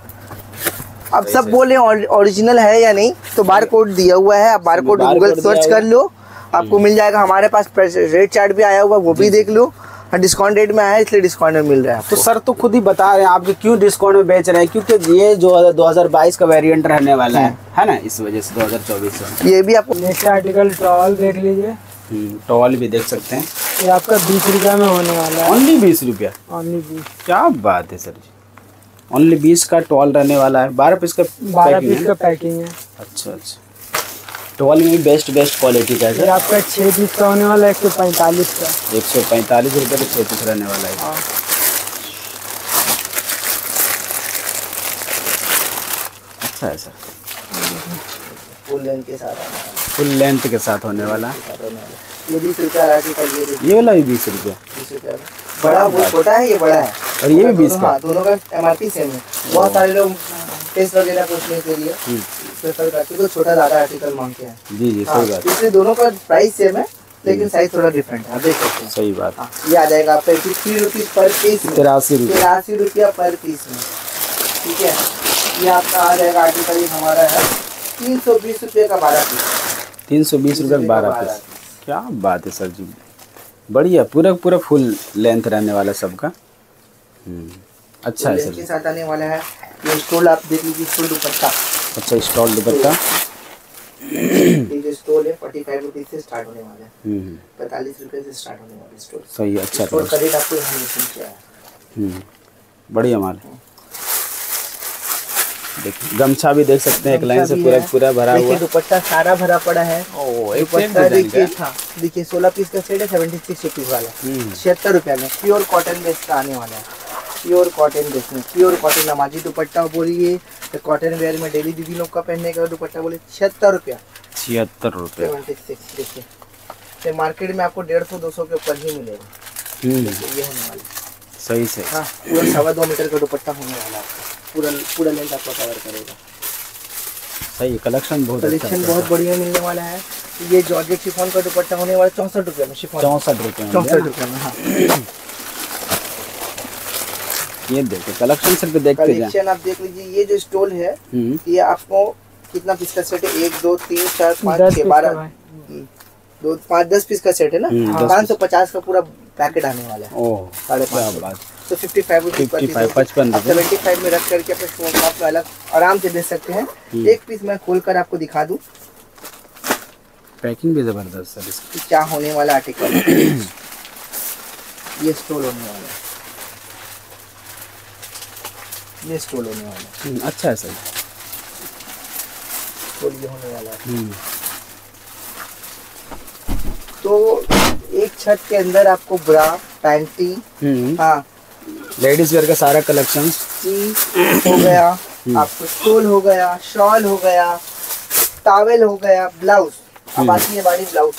अब सब बोले ओरिजिनल है या नहीं तो बार कोड दिया हुआ है आप बार कोड गूगल सर्च कर लो आपको मिल जाएगा। हमारे पास रेट चार्ट भी आया हुआ वो भी देख लो। डिस्काउंट रेट में आया इसलिए डिस्काउंट में मिल रहा है तो सर तो खुद ही बता रहे हैं आप क्यों डिस्काउंट में बेच रहे हैं? क्योंकि ये जो 2022 का वेरिएंट रहने वाला है है ना? इस वजह से 2024 में। ये भी आपको नेक्स्ट आर्टिकल टॉल देख लीजिए। टॉवल भी देख सकते हैं। ये आपका बीस रुपया में होने वाला है। ओनली बीस रुपया? ओनली बीस। क्या बात है सर जी। ओनली बीस का टॉल रहने वाला है। बारह पीस का बारह पीस का पैकिंग है। अच्छा अच्छा। टॉल में भी बेस्ट बेस्ट क्वालिटी का है सर? आपका छः पीस का होने वाला है एक सौ पैंतालीस का। एक सौ पैंतालीस रुपये का छः पीस रहने वाला है। अच्छा है सर। फुल लेंथ के साथ। फुल लेंथ के साथ होने वाला। ये बीस रुपया ये वाला भी बीस रुपया। बड़ा वो छोटा है ये बड़ा है। और ये भी बीस दोनों- का। हाँ, दोनों का एमआरपी सेम है। बहुत सारे लोग टेस्ट वगैरह पूछने के लिए। प्रेफर करते तो छोटा ज़्यादा आर्टिकल मांगते हैं। जी जी हाँ, सही बात इसलिए दोनों का प्राइस सेम है लेकिन साइज़ थोड़ा डिफरेंट है आप देख सकते हैं। सही बात। हाँ, ये आ जाएगा आपका फिफ्टी रुपीज़ पर पीस तिरासी तिरासी रुपया पर पीस में। ठीक है? ये आपका आ जाएगा आर्टिकल हमारा है तीन सौ बीस रुपये का बारह पीस तीन सौ बीस रुपये बारह पीस क्या बात है सर जी। बढ़िया पूरा पूरा फुल लेंथ रहने वाला सबका। हम्म, अच्छा है सर के साथ आने वाला है। ये स्टोल आप देख लीजिए स्टोल दुपट्टा। अच्छा स्टॉल दुपट्टा। ये जो स्टोल है फोर्टी फाइव रुपीज़ से स्टार्ट होने वाला है। हम्म, पैंतालीस रुपये से स्टार्ट होने वाला है स्टोल सही है अच्छा स्टोल तो। आपको यहाँ है हम्म, बढ़िया माल। देखिए गमछा भी देख सकते हैं एक लाइन से पूरा पूरा भरा हुआ। दुपट्टा सारा भरा पड़ा है। ओ देखिए सोलह पीस का सेट है सेवेंटी सिक्स रुपीज़ वाला। हम्म। छिहत्तर रुपये में प्योर कॉटन बेस का आने वाला है। प्योर कॉटन में। प्योर कॉटन नमाजी दुपट्टा बोलिए तो कॉटन वेयर में डेली दीदी लोग का पहनने का दुपट्टा बोले छिहत्तर रुपया। छिहत्तर रुपये। सेवेंटी सिक्स देखिए। तो मार्केट में आपको डेढ़ सौ दो सौ के ऊपर ही मिलेगा। हम्म, ये होने वाला सही सही। हाँ पूरा सवा दो मीटर का दुपट्टा होने वाला आपका। पूरा पूरा लेंथ आपको कवर करेगा। सही कलेक्शन बहुत अच्छा कलेक्शन बहुत बढ़िया मिलने वाला है। ये जॉर्जेट शिफॉन का दुपट्टा होने वाला चौंसठ रुपये में शिफॉन। चौंसठ रुपये चौंसठ रुपये में हाँ। ये देखो कलेक्शन सिर्फ़ देखते जाए। कलेक्शन आप देख लीजिए ये जो स्टोल है हम्म, ये आपको कितना पीस का सेट है? एक दो तीन चार पाँच दस छः बारह। हम्म, दो पाँच दस पीस का सेट है ना? हम्म, पाँच सौ पचास का पूरा पैकेट आने वाला है। साढ़े पाँच तो fifty five rupees 55, 55 seventy five में रख करके अपने शो शॉप में अलग आराम से दे सकते हैं। एक पीस मैं खोल कर आपको दिखा दूँ। पैकिंग भी ज़बरदस्त कि क्या होने वाला आर्टिकल ये स्टोल होने वाला है। ये स्टोल होने वाला है। हम्म, अच्छा है सर। स्टोल ये होने वाला है। हम्म, तो एक छत के अंदर आपको ब्रा पैंटी हम्म, हाँ। लेडीज़ वेयर का सारा कलेक्शन हो गया। आपको स्टोल हो गया शॉल हो गया टावेल हो गया ब्लाउज अब आती है बारी ब्लाउज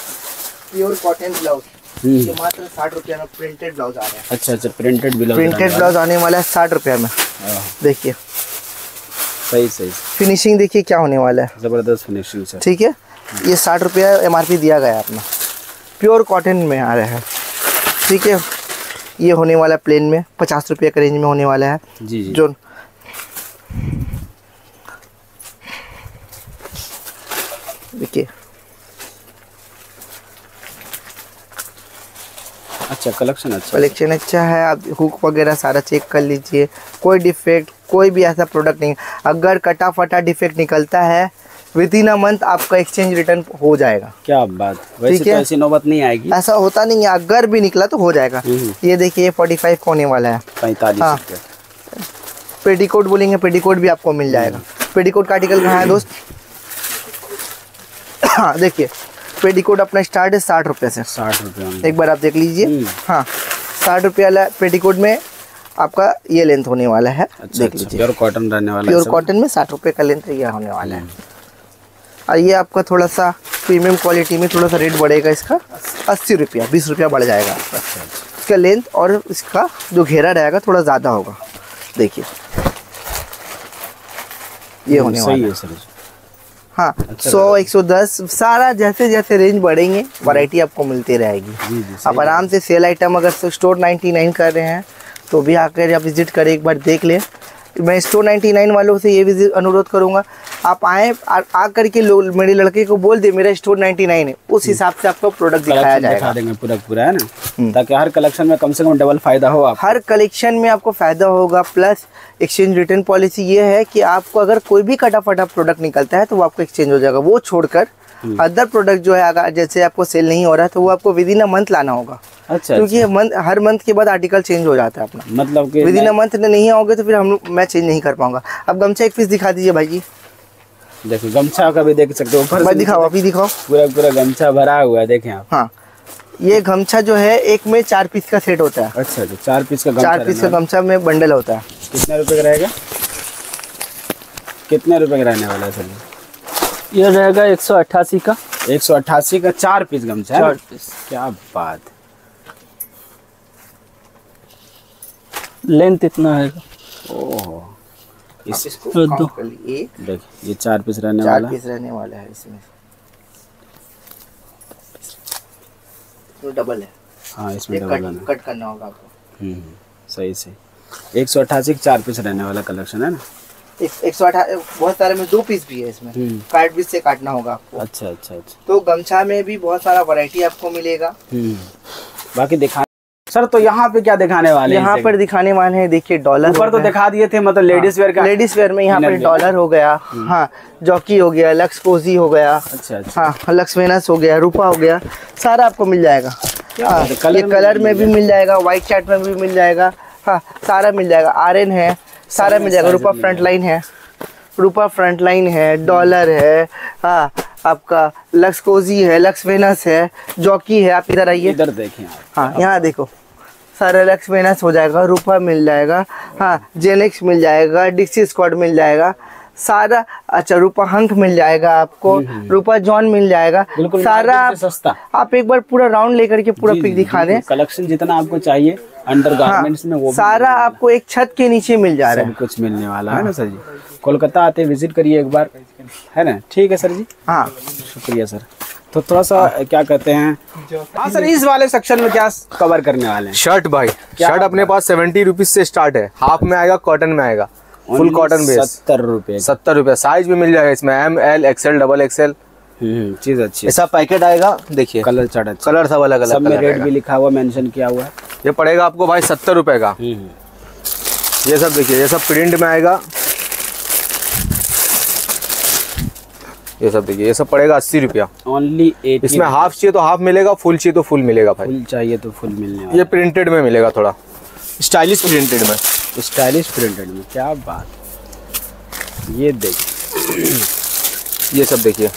प्योर कॉटन ब्लाउज मात्र साठ रुपया में प्रिंटेड ब्लाउज आ रहा है। अच्छा अच्छा प्रिंटेड ब्लाउज प्रिंटेड ब्लाउज आने वाला है साठ रुपया में। देखिए। सही सही फिनिशिंग देखिए क्या होने वाला है। ज़बरदस्त फिनिशिंग सर ठीक है? ये साठ रुपया एम दिया गया है अपना प्योर कॉटन में आ रहा है। ठीक है? ये होने वाला है प्लेन में। पचास रुपये का रेंज में होने वाला है। जी। जी देखिए अच्छा कलेक्शन अच्छा कलेक्शन अच्छा है आप हुक वगैरह सारा चेक कर लीजिए। कोई डिफेक्ट कोई भी ऐसा प्रोडक्ट नहीं। अगर कटा फटा डिफेक्ट निकलता है विद इन अ मंथ आपका एक्सचेंज रिटर्न हो जाएगा। क्या बात वैसे तो ऐसी नौबत नहीं आएगी। ऐसा होता नहीं है अगर भी निकला तो हो जाएगा। हम्म। ये देखिए फोर्टी फाइव होने वाला है। पैंतालीस हाँ। पेटीकोट बोलेंगे पेटीकोट भी आपको मिल जाएगा। पेटीकोट का आर्टिकल कहाँ है दोस्त? हाँ देखिए। पेटीकोट अपना स्टार्ट है साठ रुपये से। साठ रुपये एक बार आप देख लीजिए। हम्म। हाँ साठ रुपये वाला पेटीकोट में आपका ये लेंथ होने वाला है। अच्छा देख अच्छा लीजिए। प्योर कॉटन रहने वाला प्योर कॉटन में साठ रुपये का लेंथ ये होने वाला है। और ये आपका थोड़ा सा प्रीमियम क्वालिटी में थोड़ा सा रेट बढ़ेगा इसका। अस्सी रुपया बीस रुपया बढ़ जाएगा। आपका इसका लेंथ और इसका जो घेरा रहेगा थोड़ा ज़्यादा होगा। देखिए। ये होने वाला है है हाँ सौ एक सौ दस सारा जैसे जैसे रेंज बढ़ेंगे वैरायटी आपको मिलती रहेगी। आप आराम से सेल आइटम अगर स्टोर 99 कर रहे हैं तो भी आकर आप विज़िट करें एक बार देख लें। मैं स्टोर 99 वालों से ये भी अनुरोध करूँगा। आप आए आ, आ करके लो- मेरे लड़के को बोल दे मेरा स्टोर 99 है। उस हिसाब से आपको प्रोडक्ट दिखाया जाएगा। दिखा देंगे पूरा पूरा है ना? ताकि हर कलेक्शन में कम से कम डबल फ़ायदा हो आप हर कलेक्शन में आपको फ़ायदा होगा। प्लस एक्सचेंज रिटर्न पॉलिसी ये है कि आपको अगर कोई भी कटा फटा प्रोडक्ट निकलता है तो वो आपको एक्सचेंज हो जाएगा। वो छोड़कर अदर प्रोडक्ट जो है अगर जैसे आपको सेल नहीं हो रहा है तो वो आपको विद इन अ मंथ लाना होगा। अच्छा क्योंकि ये month- हर मंथ के बाद आर्टिकल चेंज हो जाता है अपना। मतलब कि विद इन अ मंथ नहीं आओगे तो फिर हम मैं चेंज नहीं कर पाऊँगा। अब गमछा एक पीस दिखा दीजिए भाई जी। देखो गमछा का भी देख सकते हो ऊपर भाई दिखाओ अभी दिखाओ। पूरा पूरा गमछा भरा हुआ है देखें आप। हाँ। ये गमछा जो है एक में चार पीस का सेट होता है। अच्छा अच्छा चार पीस का गमछा चार पीस का गमछा में बंडल होता है। कितने रुपए का रहेगा? कितने रुपए का रहने वाला है सर? ये रहेगा एक सौ अट्ठासी का। एक सौ अट्ठासी का चार पीस गमछा चार पीस। क्या बात। लेंथ इतना है। ओहो। इस इसको दो। count एक देखिए ये चार पीस रहने चार वाला है। पीस रहने वाला है इसमें। तो डबल है। हाँ इसमें डबल कट कट करना होगा आपको। हम्म, सही सही। एक सौ अट्ठासी का चार पीस रहने वाला कलेक्शन है ना? एक सौ अठा बहुत सारे में दो पीस भी है इसमें। हम्म। कार्ड पीस से काटना होगा आपको। अच्छा अच्छा अच्छा। तो गमछा में भी बहुत सारा वैरायटी आपको मिलेगा। हम्म। बाकी दिखा सर तो यहाँ पे क्या दिखाने वाले यहाँ पर दिखाने वाले हैं देखिए डॉलर ऊपर तो दिखा दिए थे मतलब लेडीज़ वेयर का। लेडीज़ वेयर में यहाँ पर डॉलर हो गया। हाँ जॉकी हो गया लक्स कोजी हो गया। अच्छा अच्छा। हाँ लक्स वेनस हो गया रूपा हो गया। सारा आपको मिल जाएगा। हाँ है, कलर में भी मिल जाएगा। व्हाइट चार्ट में भी मिल जाएगा। हाँ सारा मिल जाएगा। आर्यन है सारा मिल जाएगा। रूपा फ्रंट लाइन है। रूपा फ्रंट लाइन है डॉलर है हाँ आपका लक्स कोजी है लक्स वेनस है जॉकी है आप इधर आइए। इधर देखिए हाँ यहाँ देखो। सारा लक्स वेनस हो जाएगा रूपा मिल जाएगा हाँ जेनेक्स मिल जाएगा डिक्सी स्क्वाड मिल जाएगा। सारा अच्छा रूपा हंक मिल जाएगा आपको रूपा जॉन मिल जाएगा। बिल्कुल सारा सस्ता। आप एक बार पूरा राउंड लेकर के पूरा पिक दिखा दें। कलेक्शन जितना आपको चाहिए अंडर गारमेंट्स में वो सारा आपको एक छत के नीचे मिल जा रहा है। कुछ मिलने वाला है ना सर जी? कोलकाता आते विज़िट करिए एक बार। है ना? ठीक है सर जी? हाँ। शुक्रिया सर। तो थोड़ा सा क्या कहते हैं? हाँ सर इस वाले सेक्शन में क्या कवर करने वाले हैं? शर्ट भाई शर्ट अपने पास सेवेंटी रुपीज़ से स्टार्ट है। हाफ़ में आएगा कॉटन में आएगा। फुल कॉटन बेस सत्तर रुपए सत्तर रुपए साइज़ भी मिल जाएगा इसमें। M L XL double XL हम्म, चीज़ अच्छी ऐसा पैकेट आएगा देखिए। कलर चढ़ कलर सब अलग सब अलग में रेट भी लिखा हुआ मेंशन किया हुआ है। ये पड़ेगा आपको भाई सत्तर रुपए का। हम्म, ये सब देखिए ये सब प्रिंट में आएगा। ये सब देखिए ये सब पड़ेगा अस्सी रुपया। ओनली इसमें हाफ़ चाहिए तो हाफ़ मिलेगा फुल चाहिए तो फुल मिलेगा भाई। फुल चाहिए तो फुल मिलने ये प्रिंटेड में मिलेगा थोड़ा। स्टाइलिश प्रिंटेड में। स्टाइलिश प्रिंटेड में क्या बात। ये देख। ये सब देखिए।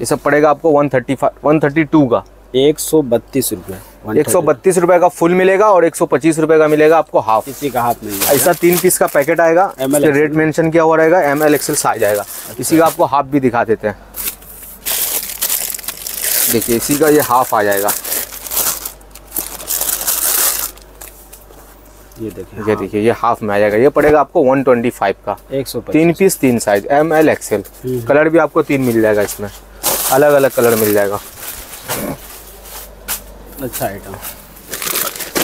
ये सब पड़ेगा आपको one thirty five one thirty two का। एक सौ बत्तीस रुपये एक सौ बत्तीस रुपए का फुल मिलेगा और एक सौ पच्चीस रुपए का मिलेगा आपको हाफ़। किसी का हाफ़ नहीं है ऐसा तीन पीस का पैकेट आएगा ML रेट मेंशन किया हुआ रहेगा एम एल एक्सएल साइज़ आएगा। इसी का आपको हाफ़ भी दिखा देते हैं। देखिए इसी का ये हाफ़ आ जाएगा। ये देखिए ये देखिए ये हाफ़ में आ जाएगा। ये पड़ेगा आपको 125 का। एक सौ तीन पीस तीन size M L XL colour भी आपको तीन मिल जाएगा इसमें। अलग अलग कलर मिल जाएगा। अच्छा आइटम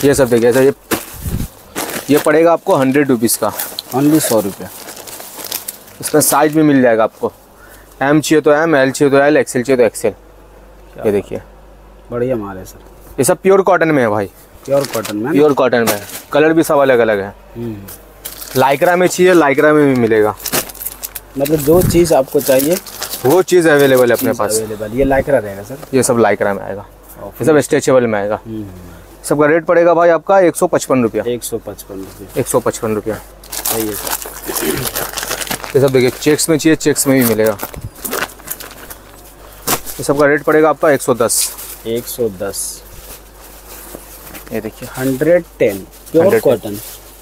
ये सब देखिए ऐसा ये ये पड़ेगा आपको हंड्रेड रुपीज़ का। ओनली सौ रुपया। इसमें साइज़ भी मिल जाएगा आपको। एम चाहिए तो एम एल चाहिए तो एल एक्सएल चाहिए तो एक्सएल ये देखिए। बढ़िया माल है सर। ये सब प्योर कॉटन में है भाई। प्योर कॉटन में प्योर कॉटन में कलर भी सब अलग अलग है लाइकरा में चाहिए लाइकरा में भी मिलेगा। मतलब जो चीज़ आपको चाहिए वो चीज़ अवेलेबल है अपने पास। अवेलेबल ये लाइकरा रहेगा सर। ये सब लाइकरा में आएगा। ये सब स्ट्रेचेबल में आएगा। हम्म। सबका रेट पड़ेगा भाई आपका एक सौ पचपन रुपया। एक सौ पचपन रुपये। एक सौ पचपन रुपया। सही है सर। ये सब देखिए चेक्स में चाहिए चेक्स में भी मिलेगा। ये सबका रेट पड़ेगा आपका एक सौ दस। एक सौ दस। ये देखिए hundred ten pure cotton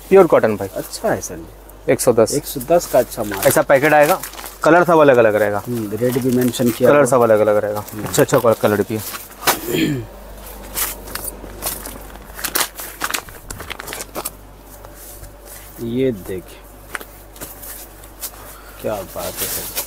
pure cotton भाई। अच्छा है सर। एक सौ दस। एक सौ दस का अच्छा माल ऐसा पैकेट आएगा कलर सब अलग अलग रहेगा। हम्म, रेट भी मेंशन किया कलर। सब अलग अलग रहेगा अच्छा अच्छा कलर भी है। ये देखिए क्या बात है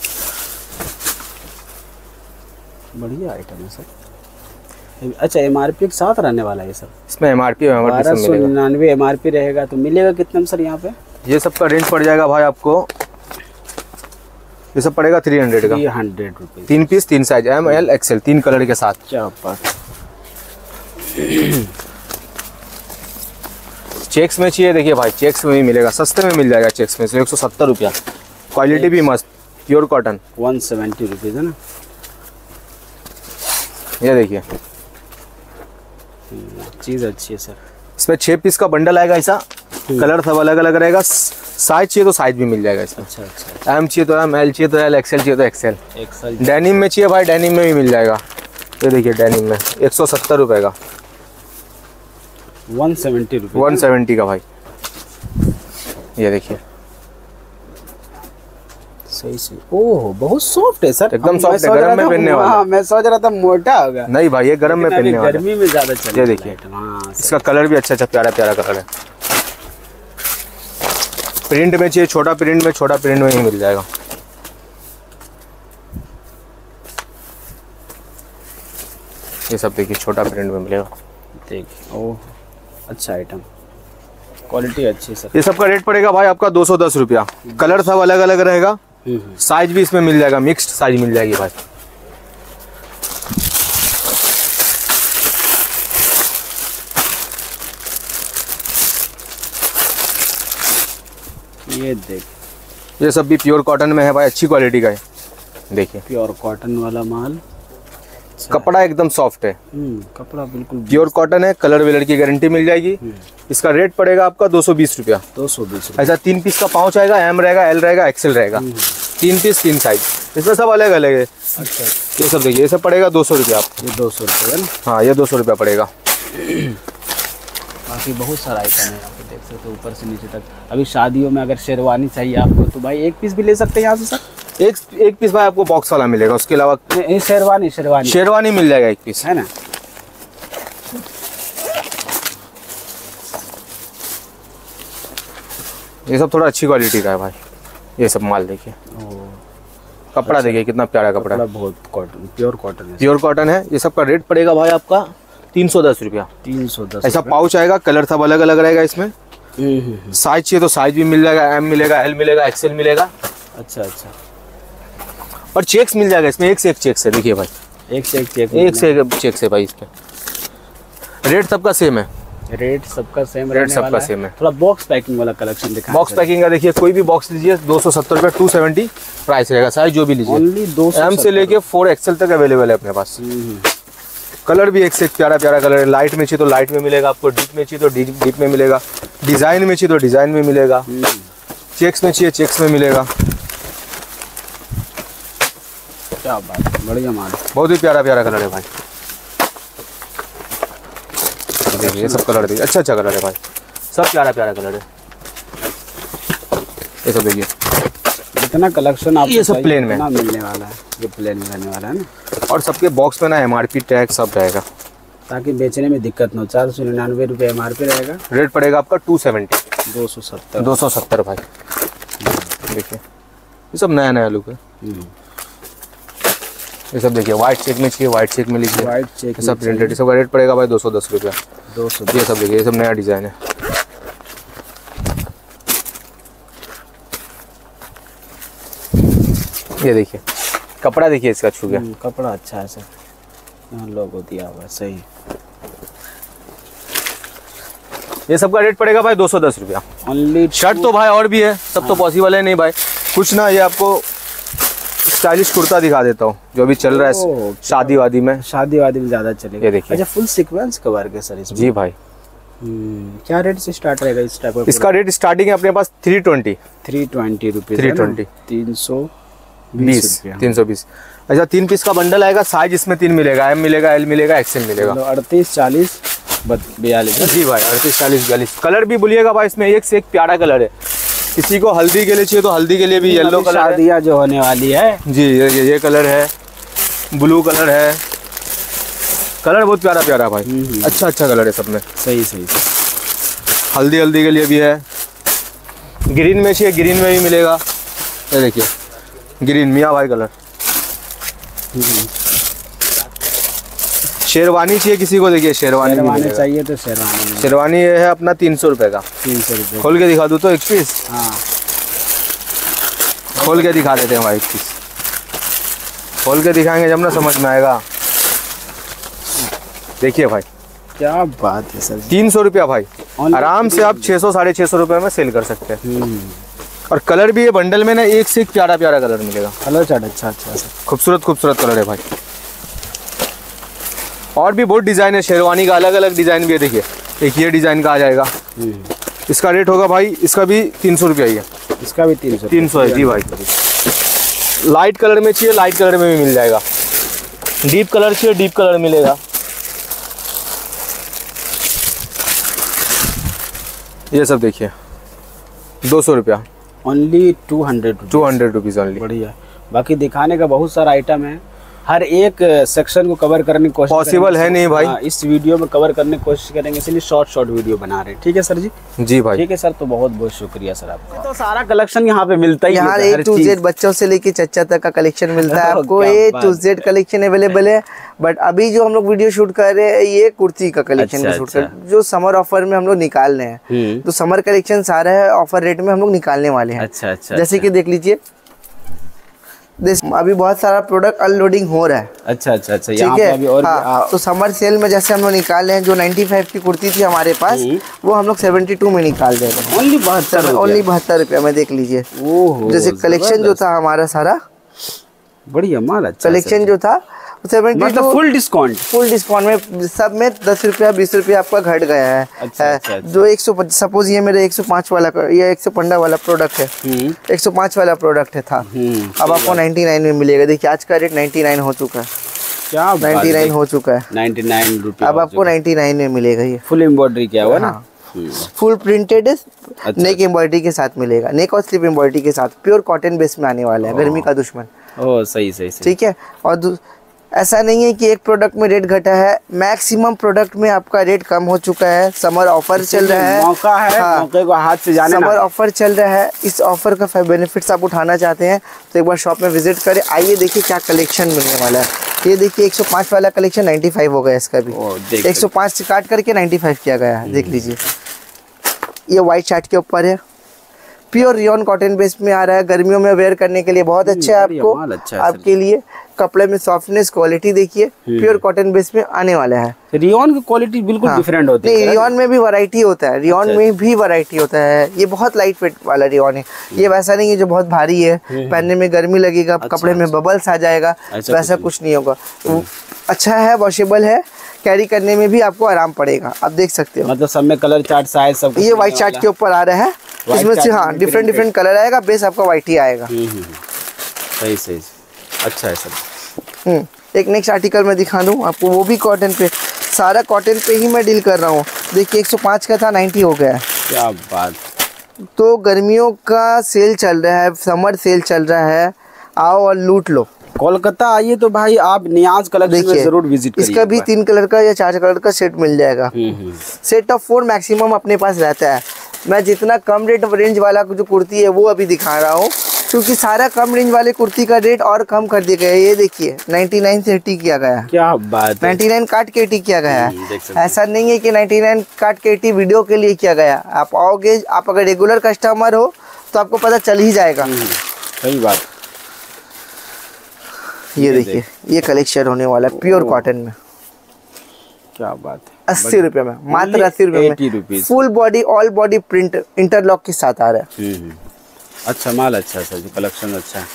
बढ़िया आइटम है सर। अच्छा एम आर पी के साथ रहने वाला है ये सर इसमें एम आर पी बारह सौ निन्यानवे एम आर पी रहेगा तो मिलेगा कितने में सर यहाँ पे? ये सब का रेंज पड़ जाएगा भाई आपको। ये सब पड़ेगा थ्री हंड्रेड का। थ्री हंड्रेड रुपीज़ तीन पीस तीन साइज़ एम एल एक्सएल तीन कलर के साथ। चेक्स में चाहिए देखिए भाई चेक्स में भी मिलेगा। सस्ते में मिल जाएगा चेक्स में से एक सौ सत्तर रुपया। क्वालिटी भी मस्त pure cotton one seventy rupees है ना? ये देखिए। चीज़ अच्छी है सर। इसमें छः पीस का बंडल आएगा ऐसा। कलर सब अलग अलग रहेगा। साइज़ चाहिए तो साइज़ भी मिल जाएगा इसमें। अच्छा अच्छा एम चाहिए तो एम एल चाहिए तो एल एक्सएल चाहिए तो एक्सएल एक डेनिम में चाहिए भाई डेनिम में भी मिल जाएगा। ये देखिए डेनिम में। एक सौ सत्तर रुपये का। वन सेवेंटी वन सेवेंटी का भाई। ये देखिए। सही सही ओह बहुत सॉफ्ट है सर एकदम soft है, गरम में पहनने वाला। हाँ, मैं सोच रहा था मोटा होगा। नहीं भाई ये गर्म में पहनने वाला। गर्मी में ज़्यादा चल ये देखिए। हाँ इसका कलर भी अच्छा अच्छा प्यारा प्यारा कलर है। प्रिंट में चाहिए छोटा प्रिंट में छोटा प्रिंट में ही मिल जाएगा। ये सब देखिए छोटा प्रिंट में मिलेगा। देखिए ओह अच्छा आइटम क्वालिटी अच्छी है सर ये सब का रेट पड़ेगा भाई आपका दो सौ दस रुपया। कलर सब अलग अलग रहेगा। साइज़ भी इसमें मिल जाएगा मिक्स्ड साइज़ मिल जाएगी भाई। ये देख ये सब भी प्योर कॉटन में है भाई अच्छी क्वालिटी का है। देखिए। प्योर कॉटन वाला माल। कपड़ा एकदम सॉफ्ट है। हम्म कपड़ा बिल्कुल प्योर कॉटन है कलर वेलर की गारंटी मिल जाएगी। इसका रेट पड़ेगा आपका दो सौ बीस रुपया। दो सौ बीस ऐसा तीन पीस का पाउच आएगा एम रहेगा एल रहेगा एक्सएल रहेगा। तीन पीस तीन साइज़ इसमें सब अलग अलग है। अच्छा। ये सब देखिए ये सब पड़ेगा दो सौ रुपया आपको दो सौ रुपये हाँ ये दो सौ रुपया पड़ेगा। बाकी बहुत सारा आइटम है आप देख सकते हो ऊपर से नीचे तक। अभी शादियों में अगर शेरवानी चाहिए आपको तो भाई एक पीस भी ले सकते हैं यहाँ से सर? एक एक पीस भाई आपको बॉक्स वाला मिलेगा उसके अलावा शेरवानी शेरवानी। शेरवानी मिल जाएगा एक पीस है ना? ये सब थोड़ा अच्छी क्वालिटी का है भाई। ये सब माल देखिए। कपड़ा देखिए कितना प्यारा कपड़ा कपड़ा है बहुत कॉटन प्योर कॉटन है। प्योर कॉटन है। ये सब का रेट पड़ेगा भाई आपका तीन सौ दस रुपया। तीन सौ दस ऐसा पाउच आएगा कलर सब अलग अलग रहेगा इसमें। साइज़ चाहिए तो साइज़ भी मिल जाएगा एम मिलेगा एल मिलेगा एक्सएल मिलेगा। अच्छा अच्छा। और चेक्स मिल जाएगा इसमें एक से एक चेक्स है देखिए भाई। एक से एक चेक एक से एक चेक्स है भाई इसमें। रेट सबका सेम है। रेट सबका सेम रेट सबका same है। थोड़ा बॉक्स पैकिंग वाला कलेक्शन दिखा बॉक्स पैकिंग का देखिए कोई भी बॉक्स लीजिए दो सौ सत्तर रुपये टू सेवेंटी प्राइस रहेगा। साइज़ जो भी लीजिए। ओनली दो एम से लेके फोर एक्सएल तक अवेलेबल है अपने पास। कलर भी एक से एक प्यारा प्यारा कलर है। लाइट में चाहिए तो लाइट में मिलेगा आपको डीप में चाहिए तो डीप डीप में मिलेगा। डिज़ाइन में चाहिए तो डिज़ाइन में मिलेगा। चेक्स में चाहिए चेक्स में मिलेगा। क्या बात बढ़िया माल बहुत ही प्यारा प्यारा कलर है भाई। देखिए ये सब कलर देखिए अच्छा अच्छा कलर है भाई। सब प्यारा प्यारा कलर है। ये सब देखिए। जितना कलेक्शन आप ये सब plain में। मिलने वाला है ये प्लेन में रहने वाला है ना। और सबके बॉक्स में ना एमआरपी टैग सब रहेगा। ताकि बेचने में दिक्कत ना हो। चार सौ निन्यानवे रुपये एम आर पी रहेगा। रेट पड़ेगा आपका टू सेवेंटी दो सौ सत्तर। दो सौ सत्तर भाई। देखिए। ये सब नया नया लुक है ये सब देखिए व्हाइट चेक में चाहिए व्हाइट चेक में लीजिए व्हाइट चेक सब प्रिंटेड सबका रेट पड़ेगा भाई दो सौ दस रुपये। दो सौ ये सब देखिए ये सब नया डिज़ाइन है। ये देखिए कपड़ा देखिए इसका छू गया। हम्म, कपड़ा अच्छा है सर। यहाँ लोगो दिया हुआ सही। ये सब का रेट पड़ेगा भाई दो सौ दस रुपया। ओनली शर्ट तो भाई और भी है सब तो हाँ। तो पॉसिबल है नहीं भाई। कुछ ना ये आपको स्टाइलिश कुर्ता दिखा देता हूँ जो अभी चल रहा है शादी वादी में। शादी वादी में ज़्यादा चलेगा। ये देखिए। अच्छा फुल सीक्वेंस का वर्क है सर इसमें? जी भाई। हम्म, क्या रेट से स्टार्ट रहेगा इस टाइप का इसका रेट स्टार्टिंग है अपने पास three twenty three twenty rupees 320 तीन सौ बीस तीन सौ बीस। अच्छा तीन पीस का बंडल आएगा साइज़ इसमें तीन मिलेगा एम मिलेगा एल मिलेगा एक्सएल मिलेगा। अड़तीस चालीस बयालीस। जी भाई अड़तीस चालीस बयालीस। कलर भी बोलिएगा भाई इसमें एक से एक प्यारा कलर है। किसी को हल्दी के लिए चाहिए तो हल्दी के लिए भी येलो कलर शादियाँ जो होने वाली है। जी ये ये, ये कलर है। ब्लू कलर है। कलर बहुत प्यारा प्यारा भाई। अच्छा अच्छा कलर है सब में सही सही सही। हल्दी हल्दी के लिए भी है। ग्रीन में चाहिए ग्रीन में भी मिलेगा। ये देखिए ग्रीन मियाँ भाई कलर शेरवानी चाहिए किसी को? देखिए शेरवानी शेरवानी चाहिए तो शेरवानी शेरवानी ये है अपना तीन सौ रुपये का। तीन सौ रुपये खोल के दिखा दूँ तो एक पीस? हाँ। खोल के दिखा देते हैं भाई एक पीस। खोल के दिखाएँगे जब ना समझ में आएगा। देखिए भाई। क्या बात है सर। तीन सौ रुपया भाई। आराम से आप छः सौ साढ़े छः सौ रुपये में सेल कर सकते हैं। हम्म, और कलर भी ये बंडल में ना एक से एक प्यारा प्यारा कलर मिलेगा। कलर चार्ट अच्छा अच्छा सर। खूबसूरत खूबसूरत कलर है भाई। और भी बहुत डिज़ाइन है शेरवानी का अलग अलग डिज़ाइन भी है देखिए। एक ये डिज़ाइन का आ जाएगा। इसका रेट होगा भाई इसका भी तीन सौ रुपया ही है। इसका भी तीन सौ तीन सौ है जी भाई। लाइट कलर में चाहिए लाइट कलर में भी मिल जाएगा। डीप कलर चाहिए डीप कलर मिलेगा। ये सब देखिए। दो सौ रुपया। Only two hundred two hundred rupees only बढ़िया। बाकी दिखाने का बहुत सारा आइटम है। हर एक सेक्शन को कवर करने की कोशिश Possible करेंगे। है नहीं भाई। हाँ, इस वीडियो में कवर करने की कोशिश करेंगे इसलिए शॉर्ट शॉर्ट वीडियो बना रहे हैं ठीक है सर जी जी भाई ठीक है सर तो बहुत बहुत शुक्रिया सर आपका तो सारा कलेक्शन यहाँ पे मिलता ही यहाँ है ए टू जेड बच्चों से लेके चच्चा तक का कलेक्शन मिलता है आपको A to Z collection available है बट अभी जो हम लोग वीडियो शूट कर रहे हैं ये कुर्ती का कलेक्शन अच्छा, शूट कर अच्छा। जो समर ऑफ़र में हम लोग निकाल रहे हैं हम्म। तो समर कलेक्शन सारा है ऑफ़र रेट में हम लोग निकालने वाले हैं अच्छा अच्छा जैसे अच्छा। कि देख लीजिए दिस अभी बहुत सारा प्रोडक्ट अनलोडिंग हो रहा है। अच्छा अच्छा अच्छा ठीक है? अभी और है आ- तो समर सेल में जैसे हम लोग निकाले हैं जो 95 की कुर्ती थी हमारे पास। वो हम लोग 72 में निकाल दे रहे हैं। ओनली बहत्तर ओनली बहत्तर रुपया में देख लीजिए। ओहो जैसे कलेक्शन जो था हमारा सारा बढ़िया माल अच्छा कलेक्शन जो था मतलब फुल डिस्काउंट फुल डिस्काउंट में सब में दस रुपया बीस रुपया आपका घट गया है। अच्छा, है, अच्छा, अच्छा। जो एक सौ सपोज़ ये मेरे एक सौ पाँच वाला ये एक सौ पंद्रह वाला प्रोडक्ट है। हम्म। एक सौ पाँच वाला प्रोडक्ट है था। हम्म अब आपको नाइन्टी नाइन में मिलेगा। देखिए आज का रेट नाइन्टी नाइन हो चुका है। क्या नाइन्टी नाइन हो चुका है। नाइन्टी नाइन रुपये अब आपको नाइन्टी नाइन में मिलेगा ये। फुल एम्ब्रॉयडरी किया हुआ ना? हाँ। हम्म, फुल प्रिंटेड अच्छा। नेक एम्ब्रॉयडरी के साथ मिलेगा। नेक और स्लिप एम्ब्रॉयडरी के साथ। प्योर कॉटन बेस में आने वाला है। गर्मी का दुश्मन। ओह सही सही सही। ठीक है? और ऐसा नहीं है कि एक प्रोडक्ट में रेट घटा है मैक्सिमम प्रोडक्ट में आपका रेट कम हो चुका है समर ऑफ़र चल रहा है। मौका है हाँ। मौके को हाथ से जाने समर ऑफ़र चल रहा है इस ऑफ़र का बेनिफिट्स आप उठाना चाहते हैं तो एक बार शॉप में विज़िट करें। आइए देखिए क्या कलेक्शन मिलने वाला है। ये देखिए 105 वाला कलेक्शन 95 हो गया इसका भी। ओ, देख 105 से काट करके 95 किया गया है देख लीजिए। ये वाइट चार्ट के ऊपर है। प्योर रियन कॉटन बेस में आ रहा है। गर्मियों में वेयर करने के लिए बहुत अच्छा है आपको अच्छा है आपके लिए। कपड़े में सॉफ्टनेस क्वालिटी देखिए प्योर कॉटन बेस में आने वाला है। रियोन की क्वालिटी बिल्कुल हाँ। डिफरेंट होती है रियन में भी वैरायटी होता है रियन अच्छा, में भी वैरायटी होता है। ये बहुत लाइट वेट वाला रियन है। ये वैसा नहीं है जो बहुत भारी है। पहनने में गर्मी लगेगा कपड़े में बबल्स आ जाएगा वैसा कुछ नहीं होगा। अच्छा है वॉशेबल है कैरी करने में भी आपको आराम पड़ेगा। आप देख सकते हो। मतलब सब में कलर चार्ट साइज़ सब ये व्हाइट चार्ट के ऊपर आ रहा है। इसमें से हाँ डिफरेंट डिफरेंट कलर आएगा बेस आपका व्हाइट ही आएगा। हम्म, हम्म, हम्म। सही सही अच्छा है सर। हम्म, एक नेक्स्ट आर्टिकल मैं दिखा दूँ आपको वो भी कॉटन पे सारा कॉटन पे ही मैं डील कर रहा हूँ। देखिए 105 का था 90 हो गया। क्या बात। तो गर्मियों का सेल चल रहा है समर सेल चल रहा है। आओ और लूट लो। कोलकाता आइए तो भाई आप नियाज कलेक्शन में देखिए ज़रूर विज़िट इसका भी तीन कलर का या चार कलर का सेट मिल जाएगा। हम्म, हम्म। सेट ऑफ़ फोर मैक्सिमम अपने पास रहता है। मैं जितना कम रेट रेंज वाला जो कुर्ती है वो अभी दिखा रहा हूँ। क्योंकि सारा कम रेंज वाले कुर्ती का रेट और कम कर दिया गया है। ये देखिए 99 से 80 किया गया क्या बात है। 99 काट के 80 किया गया हम्म, है। ऐसा नहीं है कि 99 काट के 80 वीडियो के लिए किया गया। आप आओगे आप अगर रेगुलर कस्टमर हो तो आपको पता चल ही जाएगा। सही बात। ये देखिए ये कलेक्शन होने वाला है प्योर कॉटन में। क्या बात है। अस्सी रुपए में मात्र अस्सी रुपए में। Full body all body print interlock के साथ आ रहा है। हम्म, हम्म। अच्छा माल अच्छा है सर जी कलेक्शन अच्छा है।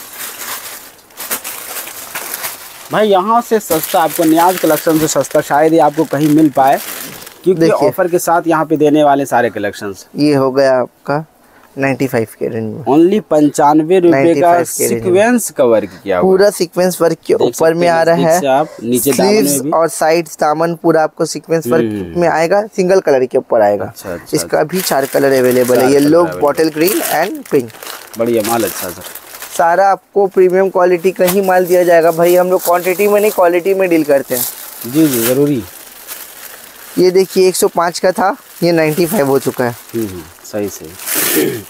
भाई यहाँ से सस्ता आपको न्याज कलेक्शन से सस्ता शायद ही आपको कहीं मिल पाए क्योंकि ऑफ़र के साथ यहाँ पे देने वाले सारे कलेक्शंस ये हो गया आपका 95 के रेंज में। ओनली पंचानवे रुपए का 95 के range में। सीक्वेंस का वर्क किया पूरा सीक्वेंस वर्क के ऊपर में आ रहा है। आप, नीचे स्लीव्स और साइड दामन पूरा आपको सीक्वेंस वर्क हम्म। में आएगा सिंगल कलर के ऊपर आएगा। अच्छा, अच्छा, इसका भी चार कलर अवेलेबल है। Yellow bottle green and pink बढ़िया माल अच्छा सर। सारा आपको प्रीमियम क्वालिटी का ही माल दिया जाएगा। भाई हम लोग क्वांटिटी में नहीं क्वालिटी में डील करते हैं। जी जी ज़रूरी। ये देखिए 105 का था ये 95 हो चुका है। हम्म, हम्म, सही सही।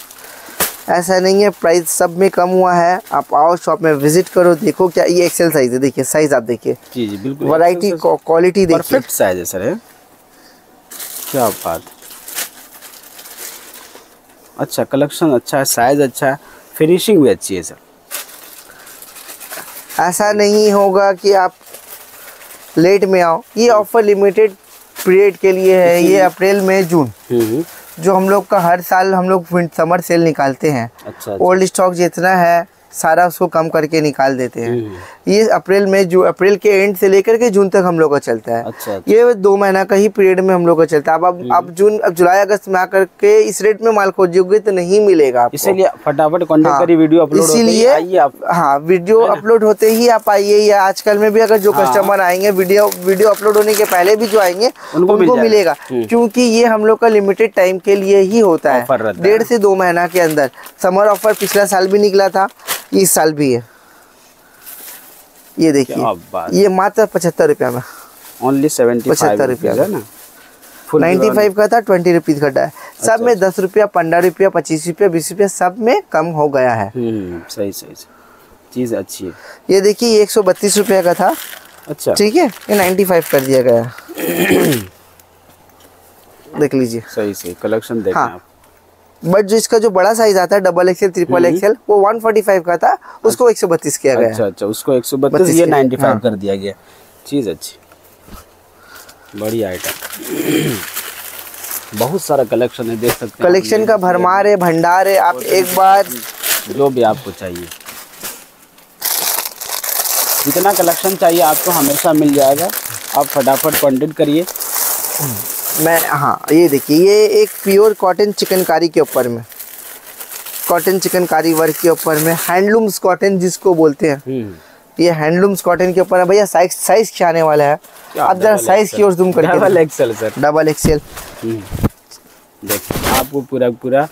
ऐसा नहीं है प्राइस सब में कम हुआ है। आप आओ शॉप में विज़िट करो देखो क्या ये एक्सेल साइज़ है देखिए साइज़ आप देखिए। जी जी बिल्कुल वैरायटी क्वालिटी देखिए। परफेक्ट साइज़ है सर है। क्या बात। अच्छा कलेक्शन अच्छा है साइज़ अच्छा है फिनिशिंग भी अच्छी है सर ऐसा नहीं होगा कि आप लेट में आओ। ये ऑफ़र लिमिटेड पीरियड के लिए है ये अप्रैल मई जून। हम्म। जो हम लोग का हर साल हम लोग समर सेल निकालते हैं अच्छा अच्छा। ओल्ड स्टॉक जितना है सारा उसको कम करके निकाल देते हैं। हम्म। ये अप्रैल में जो अप्रैल के एंड से लेकर के जून तक हम लोग का चलता है। अच्छा, अच्छा। ये दो महीना का ही पीरियड में हम लोग का चलता है। अब अब अब जून अब जुलाई अगस्त में आकर के इस रेट में माल खोजोगे तो नहीं मिलेगा इसीलिए फटाफट कांटेक्ट हाँ, करिए वीडियो अपलोड इसीलिए हाँ वीडियो अपलोड होते ही आप आइए या आजकल में भी अगर जो हाँ। कस्टमर आएँगे वीडियो वीडियो अपलोड होने के पहले भी जो आएँगे उनको। मिलेगा। हम्म। क्योंकि ये हम लोग का लिमिटेड टाइम के लिए ही होता है। डेढ़ से दो महीना के अंदर। समर ऑफ़र पिछला साल भी निकला था। इस साल भी है। ये देखिए ये मात्र पचहत्तर रुपया में। ओनली सेवेंटी 75 रुपया है ना। नाइन्टी। फाइव का था ट्वेंटी रुपीज़ का है सब अच्छा, में दस रुपया पंद्रह रुपया पच्चीस रुपया बीस रुपया सब में कम हो गया है। हम्म सही सही सही। चीज़ अच्छी है। ये देखिए एक सौ बत्तीस रुपया का था। अच्छा। ठीक है ये 95 कर दिया गया देख लीजिए। सही सही। कलेक्शन देखें हाँ। आप। बट जो इसका जो बड़ा साइज़ आता है डबल एक्सएल ट्रिपल एक्सएल वो 145 का था उसको 132 किया गया। अच्छा अच्छा उसको एक सौ बत्तीस ये के, नाइन्टी फाइव हाँ। कर दिया गया। चीज़ अच्छी। बढ़िया आइटम बहुत सारा कलेक्शन है देख सकते हैं कलेक्शन का भरमार है भंडार है आप एक बार जो भी आपको चाहिए। जितना कलेक्शन चाहिए आपको हमेशा मिल जाएगा। आप फटाफट कांटेक्ट करिए। मैं हाँ ये देखिए ये एक प्योर कॉटन चिकनकारी के ऊपर में। कॉटन चिकनकारी वर्क के ऊपर में हैंडलूम्स कॉटन जिसको बोलते हैं। हम्म। ये हैंडलूम्स कॉटन के ऊपर है भैया साइज़ साइज़ क्या आने वाला है? आप जरा साइज़ की ओर जूम डबल करके एक्सल सर डबल एक्सएल देखिए आपको पूरा पूरा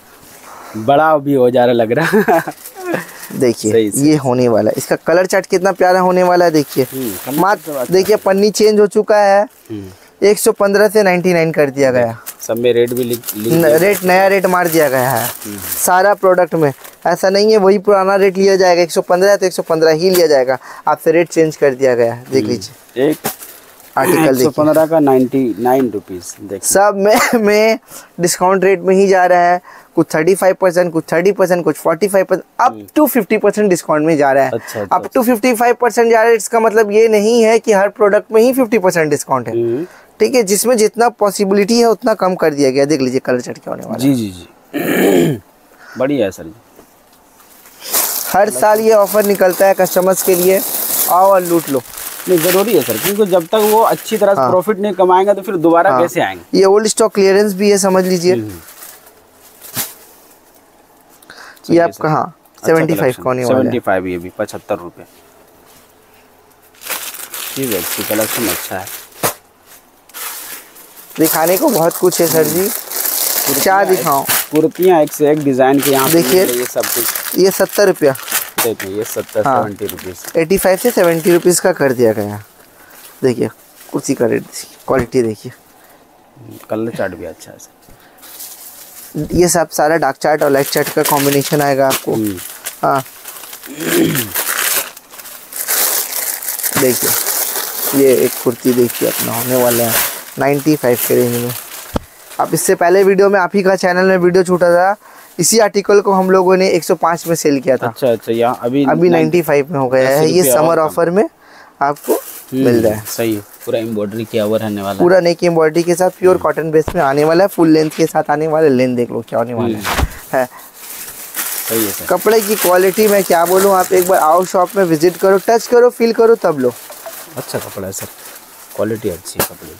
बड़ा भी हो जा रहा लग रहा। देखिए ये होने वाला है। इसका कलर चार्ट कितना प्यारा होने वाला है देखिए। हम्म, मात्र तो देखिए पन्नी चेंज हो चुका है। हम्म, 115 से 99 कर दिया गया। सब में रेट भी लिख लिख रेट नया रेट मार दिया गया है। हम्म। सारा प्रोडक्ट में। ऐसा नहीं है वही पुराना रेट लिया जाएगा। 115 है तो 115 ही लिया जाएगा। आपसे रेट चेंज कर दिया गया। है देख लीजिए। एक आर्टिकल देखिए। पंद्रह का नाइन्टी नाइन रुपीज़ सब में में डिस्काउंट रेट में ही जा रहा है। कुछ 35 परसेंट कुछ 30 परसेंट कुछ 45 percent up to 50 percent discount में जा रहा है। अच्छा, अच्छा, अप टू 55 परसेंट जा रहा है। इसका मतलब ये नहीं है कि हर प्रोडक्ट में ही 50 परसेंट डिस्काउंट है। हम्म, ठीक है जिसमें जितना पॉसिबिलिटी है उतना कम कर दिया गया। देख लीजिए कलर चट के होने वाला जी जी जी। बढ़िया है सर जी। हर साल ये ऑफ़र निकलता है कस्टमर्स के लिए। आओ और लूट लो। नहीं ज़रूरी है सर क्योंकि जब तक वो अच्छी तरह से हाँ। प्रॉफिट नहीं कमाएँगे तो फिर दोबारा हाँ। कैसे आएँगे? ये ओल्ड स्टॉक क्लियरेंस भी है समझ लीजिए। ये आपका हाँ सेवेंटी फाइव का होने वाला सेवेंटी फाइव ये भी पचहत्तर रुपये ठीक है इसकी कलेक्शन अच्छा है। दिखाने को बहुत कुछ है सर जी। क्या दिखाऊँ? कुर्तियाँ एक से एक डिज़ाइन के यहाँ देखिए। है सब कुछ। ये सत्तर रुपया। देखिए ये सत्तर हाँ। Seventy rupees. एटी फाइव से सेवेंटी रुपीज़ का कर दिया गया। देखिए कुर्सी का रेट क्वालिटी देखिए। कलर चार्ट भी अच्छा है ये सब सारा डार्क चार्ट और लाइट चार्ट का कॉम्बिनेशन आएगा आपको। हम्म, हाँ। देखिए ये एक कुर्ती देखिए अपना होने वाला है। नाइन्टी फाइव के रेंज में। अब इससे पहले वीडियो में आप ही का चैनल में वीडियो छूटा था इसी आर्टिकल को हम लोगों ने 105 में सेल किया था। अच्छा अच्छा यहाँ अभी अभी 95 में हो गया है ये समर ऑफ़र में आपको मिल रहा है। हम्म, सही पूरा एम्ब्रॉयडरी किया हुआ रहने वाला पूरा नेक एम्ब्रॉयडरी के साथ प्योर कॉटन बेस में आने वाला है फुल लेंथ के साथ आने वाला है लेंथ देख लो क्या होने वाला है। है। सही है कपड़े की क्वालिटी मैं क्या बोलूँ आप एक बार आओ शॉप में विज़िट करो टच करो फील करो तब लो। अच्छा कपड़ा है सर। क्वालिटी अच्छी है कपड़े।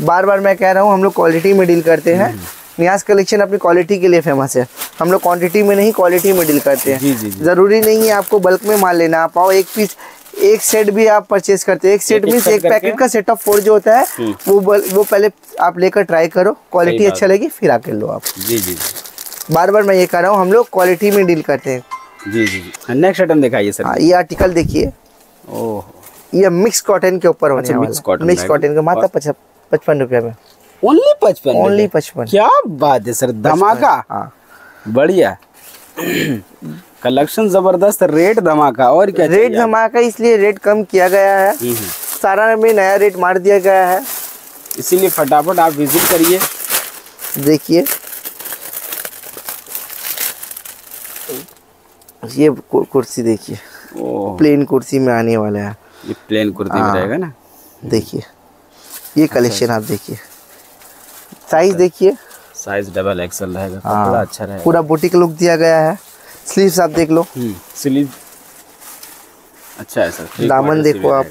बार बार मैं कह रहा हूँ हम लोग क्वालिटी में डील करते हैं। नियाज कलेक्शन अपनी क्वालिटी के लिए फ़ेमस है। हम लोग क्वांटिटी में नहीं क्वालिटी में डील करते हैं। ज़रूरी नहीं है आपको बल्क में माल लेना। आप आओ एक पीस एक सेट भी आप परचेज करते हैं। एक सेट set एक पैकेट का सेट ऑफ़ फोर जो होता है वो वो पहले आप लेकर ट्राई करो। क्वालिटी अच्छा लगी फिर आके लो आप। जी जी। बार बार मैं ये कह रहा हूँ हम लोग क्वालिटी में डील करते हैं। जी जी नेक्स्ट आइटम दिखाइए सर। हाँ ये आर्टिकल देखिए। ओह। ये मिक्स कॉटन के ऊपर होने अच्छा, वाला है। मिक्स कॉटन का मात्र पचपन रुपये में। ओनली पचपन ओनली पचपन। क्या बात है सर धमाका? हाँ। बढ़िया। कलेक्शन ज़बरदस्त रेट धमाका और क्या रेट धमाका इसलिए रेट कम किया गया है। हम्म, हम्म। सारा में नया रेट मार दिया गया है। इसीलिए फटाफट आप विज़िट करिए। देखिए। ये कुर्सी देखिए। प्लेन कुर्सी में आने वाला है। ये प्लेन कुर्सी में हाँ। रहेगा ना? देखिए। ये कलेक्शन आप देखिए। साइज़ देखिए। साइज़ डबल एक्सल रहेगा हाँ। कपड़ा अच्छा रहेगा। पूरा बुटीक लुक दिया गया है। स्लीव्स आप देख लो। हम्म स्लीव अच्छा है सर दामन देखो आप।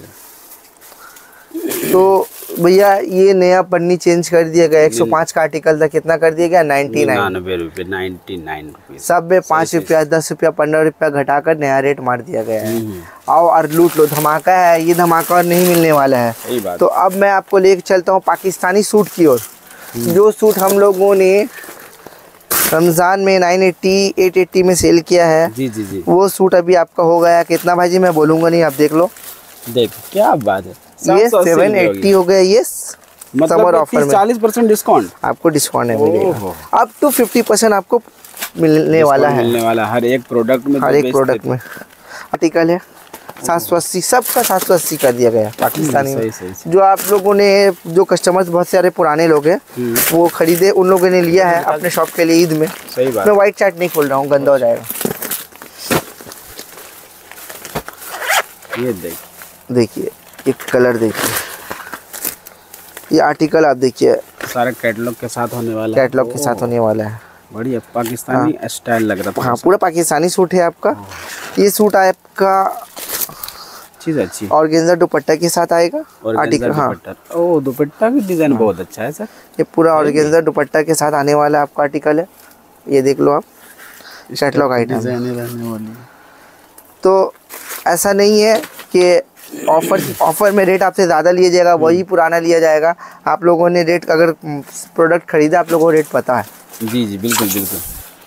तो भैया ये नया पन्नी चेंज कर दिया गया। 105 का आर्टिकल था कितना कर दिया गया? 99 निन्यानवे रुपये नाइन्टी नाइन रुपये सब में पाँच रुपया दस रुपया पंद्रह रुपया घटाकर नया रेट मार दिया गया है। हम्म, आओ और लूट लो धमाका है ये धमाका और नहीं मिलने वाला है। तो अब मैं आपको लेके चलता हूँ पाकिस्तानी सूट की ओर। जो सूट हम लोगों ने रमज़ान में 980 880 में सेल किया है जी जी जी। वो सूट अभी आपका हो गया कितना भाई जी मैं बोलूँगा नहीं आप देख लो। देख क्या बात है। ये सेवन एट्टी हो गया। ये समर ऑफ़र में। चालीस परसेंट डिस्काउंट आपको डिस्काउंट है मिलेगा। अप टू फिफ्टी परसेंट आपको मिलने वाला है। मिलने वाला हर एक प्रोडक्ट में हर जो एक प्रोडक्ट में। आर्टिकल है सात सौ अस्सी सबका सात सौ अस्सी कर दिया गया पाकिस्तानी सही, में। जो आप लोगों ने जो कस्टमर्स बहुत सारे पुराने लोग हैं वो खरीदे उन लोगों ने लिया है अपने शॉप के लिए ईद में। सही बात। मैं व्हाइट चार्ट नहीं खोल रहा हूँ गंदा हो जाएगा। ये देख। देखिए। एक कलर देखिए। ये आर्टिकल आप देखिए। सारा कैटलॉग के साथ होने वाला है। कैटलॉग के साथ होने वाला है। बढ़िया पाकिस्तानी स्टाइल लग रहा था हाँ पूरा पाकिस्तानी सूट है आपका। ये सूट आपका चीज़ अच्छी ऑर्गेन्जा दुपट्टा के साथ आएगा। और आर्टिकल हाँ। दुपट्टा। ओ दुपट्टा की डिज़ाइन बहुत अच्छा है सर। ये पूरा ऑर्गेन्जा दुपट्टा के साथ आने वाला आपका आर्टिकल है। ये देख लो आप। Catalogue item. है। तो ऐसा नहीं है कि ऑफ़र ऑफ़र में रेट आपसे ज़्यादा लिया जाएगा वही पुराना लिया जाएगा। आप लोगों ने रेट अगर प्रोडक्ट खरीदा आप लोगों को रेट पता है। जी जी बिल्कुल बिल्कुल।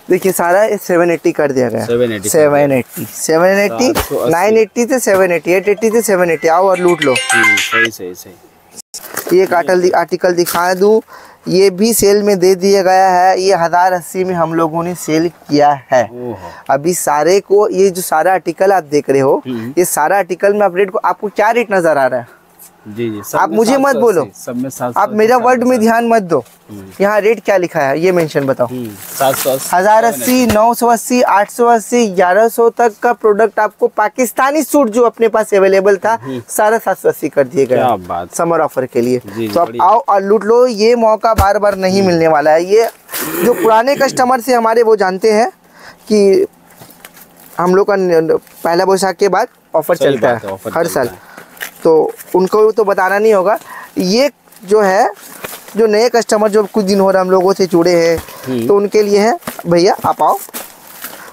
देखिए सारा सेवन एट्टी कर दिया गया। Seven eighty seven eighty nine eighty से सेवन एट्टी एट एट्टी से सेवन एट्टी आओ और लूट लो। हम्म, सही सही सही। ये एक आर्टिकल दिखा दूँ। ये भी सेल में दे दिया गया है। ये हज़ार अस्सी में हम लोगों ने सेल किया है। अभी सारे को ये जो सारा आर्टिकल आप देख रहे हो ये सारा आर्टिकल में अपडेट रेट को आपको क्या रेट नज़र आ रहा है? जी जी। आप मुझे मत बोलो। सब में सात आप मेरा वर्ड में ध्यान मत दो। यहाँ रेट क्या लिखा है? ये मेंशन बताओ। सात सौ हज़ार अस्सी नौ सौ अस्सी आठ सौ अस्सी ग्यारह सौ तक का प्रोडक्ट आपको पाकिस्तानी सूट जो अपने पास अवेलेबल था सारा सात सौ अस्सी कर दिए क्या गए समर ऑफ़र के लिए। तो आप आओ और लूट लो ये मौका बार बार नहीं मिलने वाला है। ये जो पुराने कस्टमर से हमारे वो जानते हैं कि हम लोग का पहला बैसाख के बाद ऑफ़र चलता है, हर साल। तो उनको तो बताना नहीं होगा। ये जो है जो नए कस्टमर जो कुछ दिन हो रहा हम लोगों से जुड़े हैं तो उनके लिए है भैया आप आओ।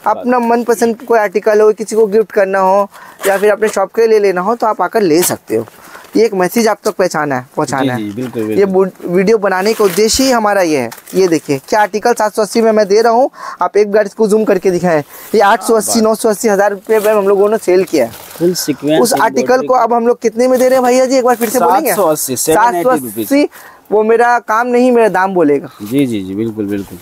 अपना मनपसंद कोई आर्टिकल हो किसी को गिफ्ट करना हो या फिर अपने शॉप के लिए लेना हो तो आप आकर ले सकते हो। ये एक मैसेज आप तक पहचाना है पहुंचाना है। बिल्कुल, ये वीडियो बनाने का उद्देश्य ही हमारा ये है। ये देखिए क्या आर्टिकल 780 में मैं दे रहा हूँ आप एक बार इसको जूम करके दिखाएँ। ये 880 980 हज़ार रुपये में हम लोगों ने सेल किया है। उस आर्टिकल को अब हम लोग कितने में दे रहे हैं भैया जी? एक बार फिर से बोलेंगे? 780, 780 780 वो मेरा काम नहीं मेरा दाम बोलेगा। जी जी जी बिल्कुल बिल्कुल।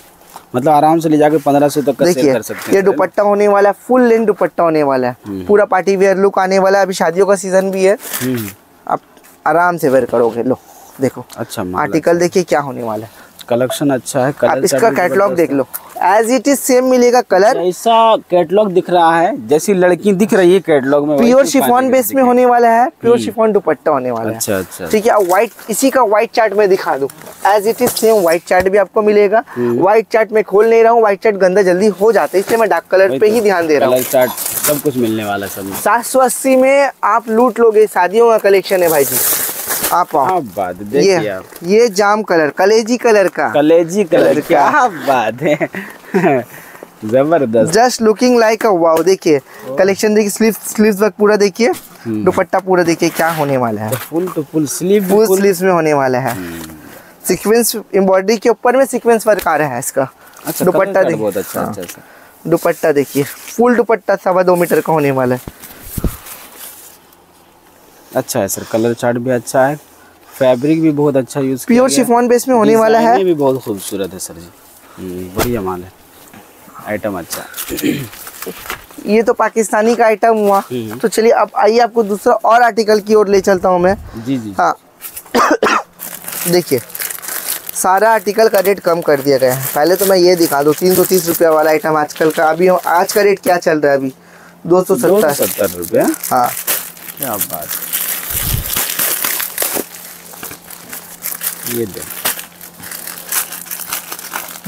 मतलब आराम से ले जाके पंद्रह सौ तक देखिए कर सकते ये दुपट्टा होने वाला है फुल लेंथ दुपट्टा होने वाला है। पूरा पार्टी वेयर लुक आने वाला है। अभी शादियों का सीज़न भी है। हम्म, आराम से वेयर करोगे लो देखो। अच्छा मतलब आर्टिकल देखिए क्या होने वाला है। कलेक्शन अच्छा है आप कलर इसका कैटलॉग देख लो। एज इट इज़ सेम मिलेगा कलर ऐसा कैटलॉग दिख रहा है जैसी लड़की दिख रही है कैटलॉग में प्योर शिफॉन बेस में होने वाला है प्योर शिफॉन दुपट्टा होने वाला अच्छा है। अच्छा ठीक है व्हाइट इसी का व्हाइट चार्ट में दिखा दूँ। As it is same white chart भी आपको मिलेगा। व्हाइट चार्ट में खोल नहीं रहा हूँ व्हाइट चार्ट गंदा जल्दी हो जाता है इसलिए मैं डार्क कलर पे तो, ही ध्यान दे रहा हूँ। चार्ट सब कुछ मिलने वाला सब सात सौ अस्सी में आप लूट लोगे शादियों का कलेक्शन है भाई जी। आप आओ। बात देखिए ये आप। ये जाम कलर कलेजी कलर का। कलेजी कलर कलर का। क्या बात है। ज़बरदस्त। Just looking like a wow देखिए। कलेक्शन देखिए स्लीव स्लीव्स वर्क पूरा देखिए। दुपट्टा पूरा देखिए क्या होने वाला है। फुल तो फुल स्लीव फुल स्लीव्स में होने वाला है। सीक्वेंस एम्ब्रॉयडरी के ऊपर में सीक्वेंस वर्क आ रहा है इसका। अच्छा दुपट्टा दुपट्टा देखिए। बहुत अच्छा हाँ। अच्छा अच्छा। दुपट्टा देखिए। फुल दुपट्टा सवा दो मीटर का होने वाला है। अच्छा है सर कलर चार्ट भी अच्छा है फैब्रिक भी बहुत अच्छा यूज़ प्योर शिफॉन बेस में होने वाला है। भी बहुत खूबसूरत है सर जी। हम्म, बढ़िया माल है। आइटम अच्छा ये तो पाकिस्तानी का आइटम हुआ। तो चलिए अब आइए आपको दूसरा और आर्टिकल की ओर ले चलता हूँ मैं। जी जी। हाँ। देखिए सारा आर्टिकल का रेट कम कर दिया गया है। पहले तो मैं ये दिखा दूँ तीन सौ तीस रुपया वाला आइटम आजकल का। अभी आज का रेट क्या चल रहा है अभी? दो सौ सत्तर। सत्तर रुपये? हाँ। क्या बात ये दे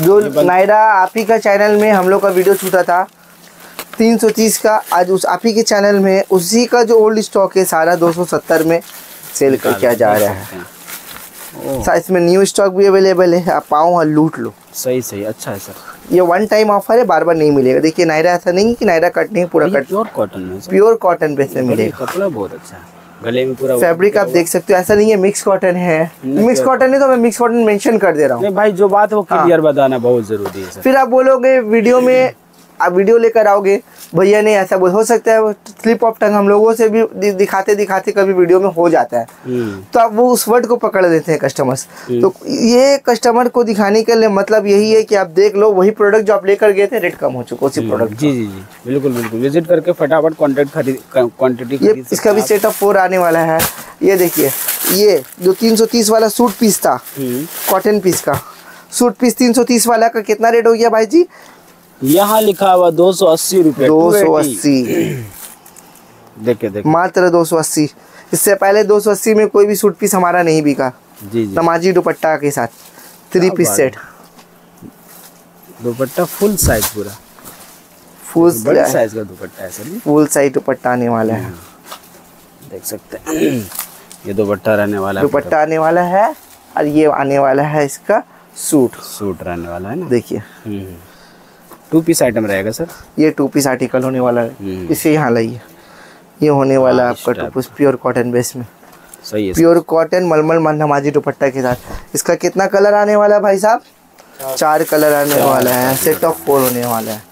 जो नायरा आप ही का चैनल में हम लोग का वीडियो छूटा था 330 का आज उस आप ही के चैनल में उसी का जो ओल्ड स्टॉक है सारा 270 में सेल कर किया जा रहा है। इसमें न्यू स्टॉक भी अवेलेबल है आप पाओ और लूट लो। सही सही अच्छा है सर। ये वन टाइम ऑफ़र है बार बार नहीं मिलेगा। देखिए नायरा ऐसा नहीं है कि नायरा कट नहीं पूरा कट प्योर कॉटन में प्योर कॉटन पे से मिलेगा। कपड़ा बहुत अच्छा है। गले में पूरा फैब्रिक आप देख सकते हो ऐसा नहीं है मिक्स कॉटन है। मिक्स कॉटन है तो मैं मिक्स कॉटन मेंशन कर दे रहा हूँ। भाई जो बात वो हाँ। क्लियर बताना बहुत ज़रूरी है फिर आप बोलोगे वीडियो में आप वीडियो लेकर आओगे भैया नहीं ऐसा बोल हो सकता है स्लिप ऑफ़ टंग हम लोगों से भी दिखाते दिखाते कभी वीडियो में हो जाता है। हम्म। तो आप वो उस वर्ड को पकड़ लेते हैं कस्टमर्स तो ये कस्टमर को दिखाने के लिए मतलब यही है कि आप देख लो वही प्रोडक्ट जो आप लेकर गए थे रेट कम हो चुका उसी प्रोडक्ट जी जी जी। बिल्कुल बिल्कुल। विज़िट करके फटाफट कॉन्टेक्ट खरीद क्वांटिटी ये इसका भी सेट ऑफ़ फोर आने वाला है। ये देखिए ये जो 330 वाला सूट पीस था हम्म, कॉटन पीस का। सूट पीस 330 वाला का कितना रेट हो गया भाई जी? यहाँ लिखा हुआ दो सौ अस्सी रुपये दो सौ अस्सी। देखे देखे मात्र दो सौ अस्सी। इससे पहले दो सौ अस्सी में कोई भी सूट पीस हमारा नहीं बिका। जी जी। नमाजी दुपट्टा के साथ। Three piece set dupatta full size पूरा। फुल साइज़ का दुपट्टा है सर फुल साइज़ दुपट्टा आने वाला है। देख सकते हैं। ये दुपट्टा रहने वाला है। दुपट्टा आने वाला है और ये आने वाला है इसका सूट सूट रहने वाला है ना? देखिए। टू पीस आइटम रहेगा सर ये टू पीस आर्टिकल होने वाला है। हम्म। इसे यहाँ लाइए ये होने वाला है आपका two piece pure cotton base में। सही है प्योर कॉटन मलमल मन नमाजी दुपट्टा के साथ। इसका कितना कलर आने वाला है भाई साहब? चार कलर आने वाला है। सेट ऑफ़ फोर होने वाला है।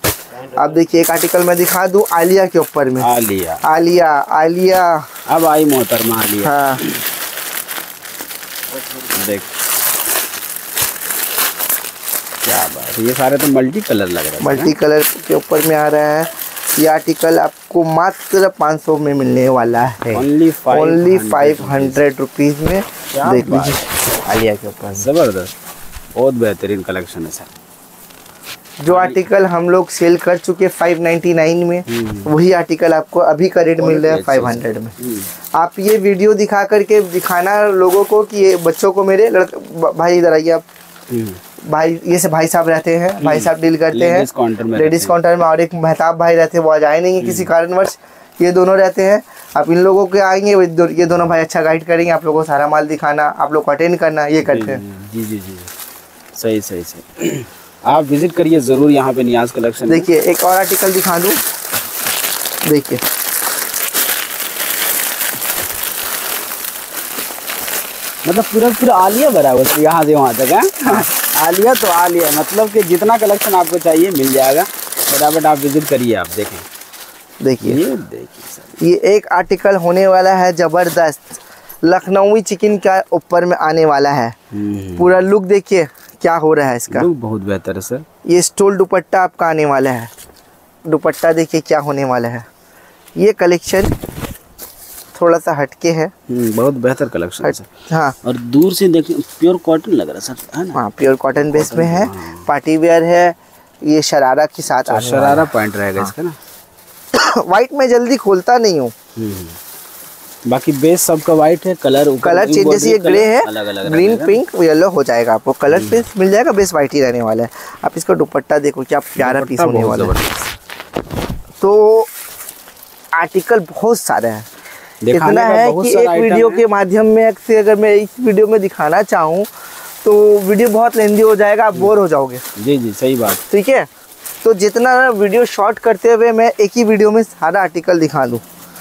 अब देखिए एक आर्टिकल मैं दिखा दूँ आलिया के ऊपर में। आ लिया आलिया आलिया। अब आई मोहतरमा आ लिया हाँ। देख। क्या बात है? ये सारे तो मल्टी कलर लग रहे हैं मल्टी कलर के ऊपर में आ रहा है। ये आर्टिकल आपको मात्र 500 में मिलने वाला है। 500 ओनली फाइव हंड्रेड रुपीज़ में। देख लीजिए आलिया के ऊपर। ज़बरदस्त। बहुत बेहतरीन कलेक्शन है सर। जो आर्टिकल हम लोग सेल कर चुके 599 में वही आर्टिकल आपको अभी का रेट मिल रहा है अच्छी 500 में। आप ये वीडियो दिखा करके दिखाना लोगों को कि ये बच्चों को मेरे लड़क भाई इधर आइए आप। भाई ये से भाई साहब रहते हैं भाई साहब डील करते हैं। लेडीज़ काउंटर में और एक मेहताब भाई रहते हैं वो आज आए नहीं है किसी कारणवश। ये दोनों रहते हैं। आप इन लोगों के आएँगे ये दोनों भाई अच्छा गाइड करेंगे आप लोगों को सारा माल दिखाना आप लोग को अटेंड करना ये करते हैं। जी जी जी सही सही सही। आप विज़िट करिए ज़रूर यहाँ पे नियाज कलेक्शन। देखिए एक और आर्टिकल दिखा दूँ। देखिए। मतलब पूरा पूरा आलिया भरा हुआ है यहाँ से वहाँ तक है? आलिया तो आलिया मतलब कि जितना कलेक्शन आपको चाहिए मिल जाएगा। फटाफट आप विज़िट करिए आप देखें। देखिए। ये देखिए ये एक आर्टिकल होने वाला है ज़बरदस्त। लखनवी चिकन का ऊपर में आने वाला है। पूरा लुक देखिए क्या हो रहा है इसका। लुक बहुत बेहतर है सर। ये स्टोल दुपट्टा आपका आने वाला है। दुपट्टा देखिए क्या होने वाला है। ये कलेक्शन थोड़ा सा हटके है। हम्म, बहुत बेहतर कलेक्शन है हट, हाँ। और दूर से देखें प्योर कॉटन लग रहा है सर है ना? हाँ प्योर कॉटन बेस में है। पार्टी वेयर है ये शरारा के साथ तो शरारा पॉइंट रहेगा इसका ना। व्हाइट में जल्दी खोलता नहीं हूँ। बाकी बेस सबका वाइट है कलर कलर चेंज जैसे ये ग्रे है अलग अलग ग्रीन पिंक येलो हो जाएगा आपको। कलर पीस मिल जाएगा बेस वाइट ही रहने वाला है। आप इसका दुपट्टा देखो क्या प्यारा पीस होने वाला है। तो आर्टिकल बहुत सारे हैं। इतना है कि एक वीडियो के माध्यम में से अगर मैं इस वीडियो में दिखाना चाहूँ तो वीडियो बहुत लेंदी हो जाएगा आप बोर हो जाओगे। जी जी सही बात। ठीक है? तो जितना वीडियो शॉर्ट करते हुए मैं एक ही वीडियो में सारा आर्टिकल दिखा दूँ।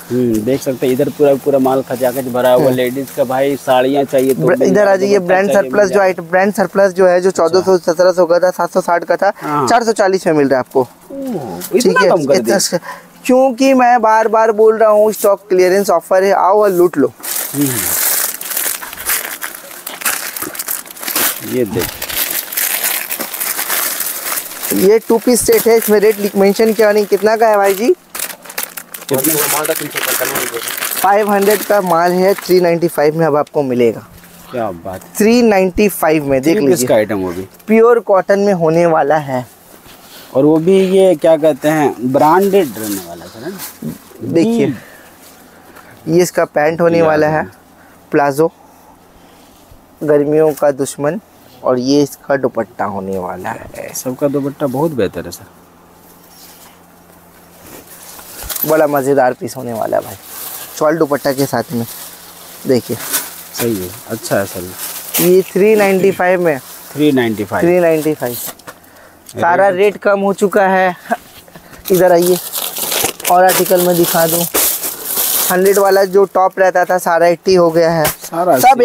हम्म देख सकते हैं इधर पूरा पूरा माल खचाखच भरा हुआ लेडीज़ का भाई साड़ियाँ चाहिए तो इधर आ जाइए ब्रांड सरप्लस जो आइटम ब्रांड सरप्लस जो है जो चौदह सौ सत्रह सौ का था सात सौ साठ का था हाँ। चार सौ चालीस में मिल रहा है आपको। ठीक है? क्योंकि मैं बार बार बोल रहा हूँ स्टॉक क्लियरेंस ऑफ़र है आओ और लूट लो। ये देख। ये टू पीस सेट है इसमें रेट मेंशन किया नहीं कितना का है भाई जी? फाइव हंड्रेड का माल है थ्री नाइन्टी फाइव में अब आपको मिलेगा। क्या बात। थ्री नाइन्टी फाइव में देख लीजिए। आइटम भी। प्योर कॉटन में होने वाला है। और वो भी ये क्या कहते हैं ब्रांडेड रहने वाला सर है ना? देखिए ये इसका पैंट होने वाला है प्लाजो। गर्मियों का दुश्मन और ये इसका दुपट्टा होने वाला है। सबका दुपट्टा बहुत बेहतर है सर। बड़ा मज़ेदार पीस होने वाला है भाई। चौल दुपट्टा के साथ में देखिए। सही है अच्छा है सर। ये थ्री नाइन्टी फाइव में। Three ninety five three ninety five सारा रेट कम हो चुका है। इधर आइए और आर्टिकल में दिखा दूँ। हंड्रेड वाला जो टॉप रहता था सारा एट्टी हो गया है। सारा सब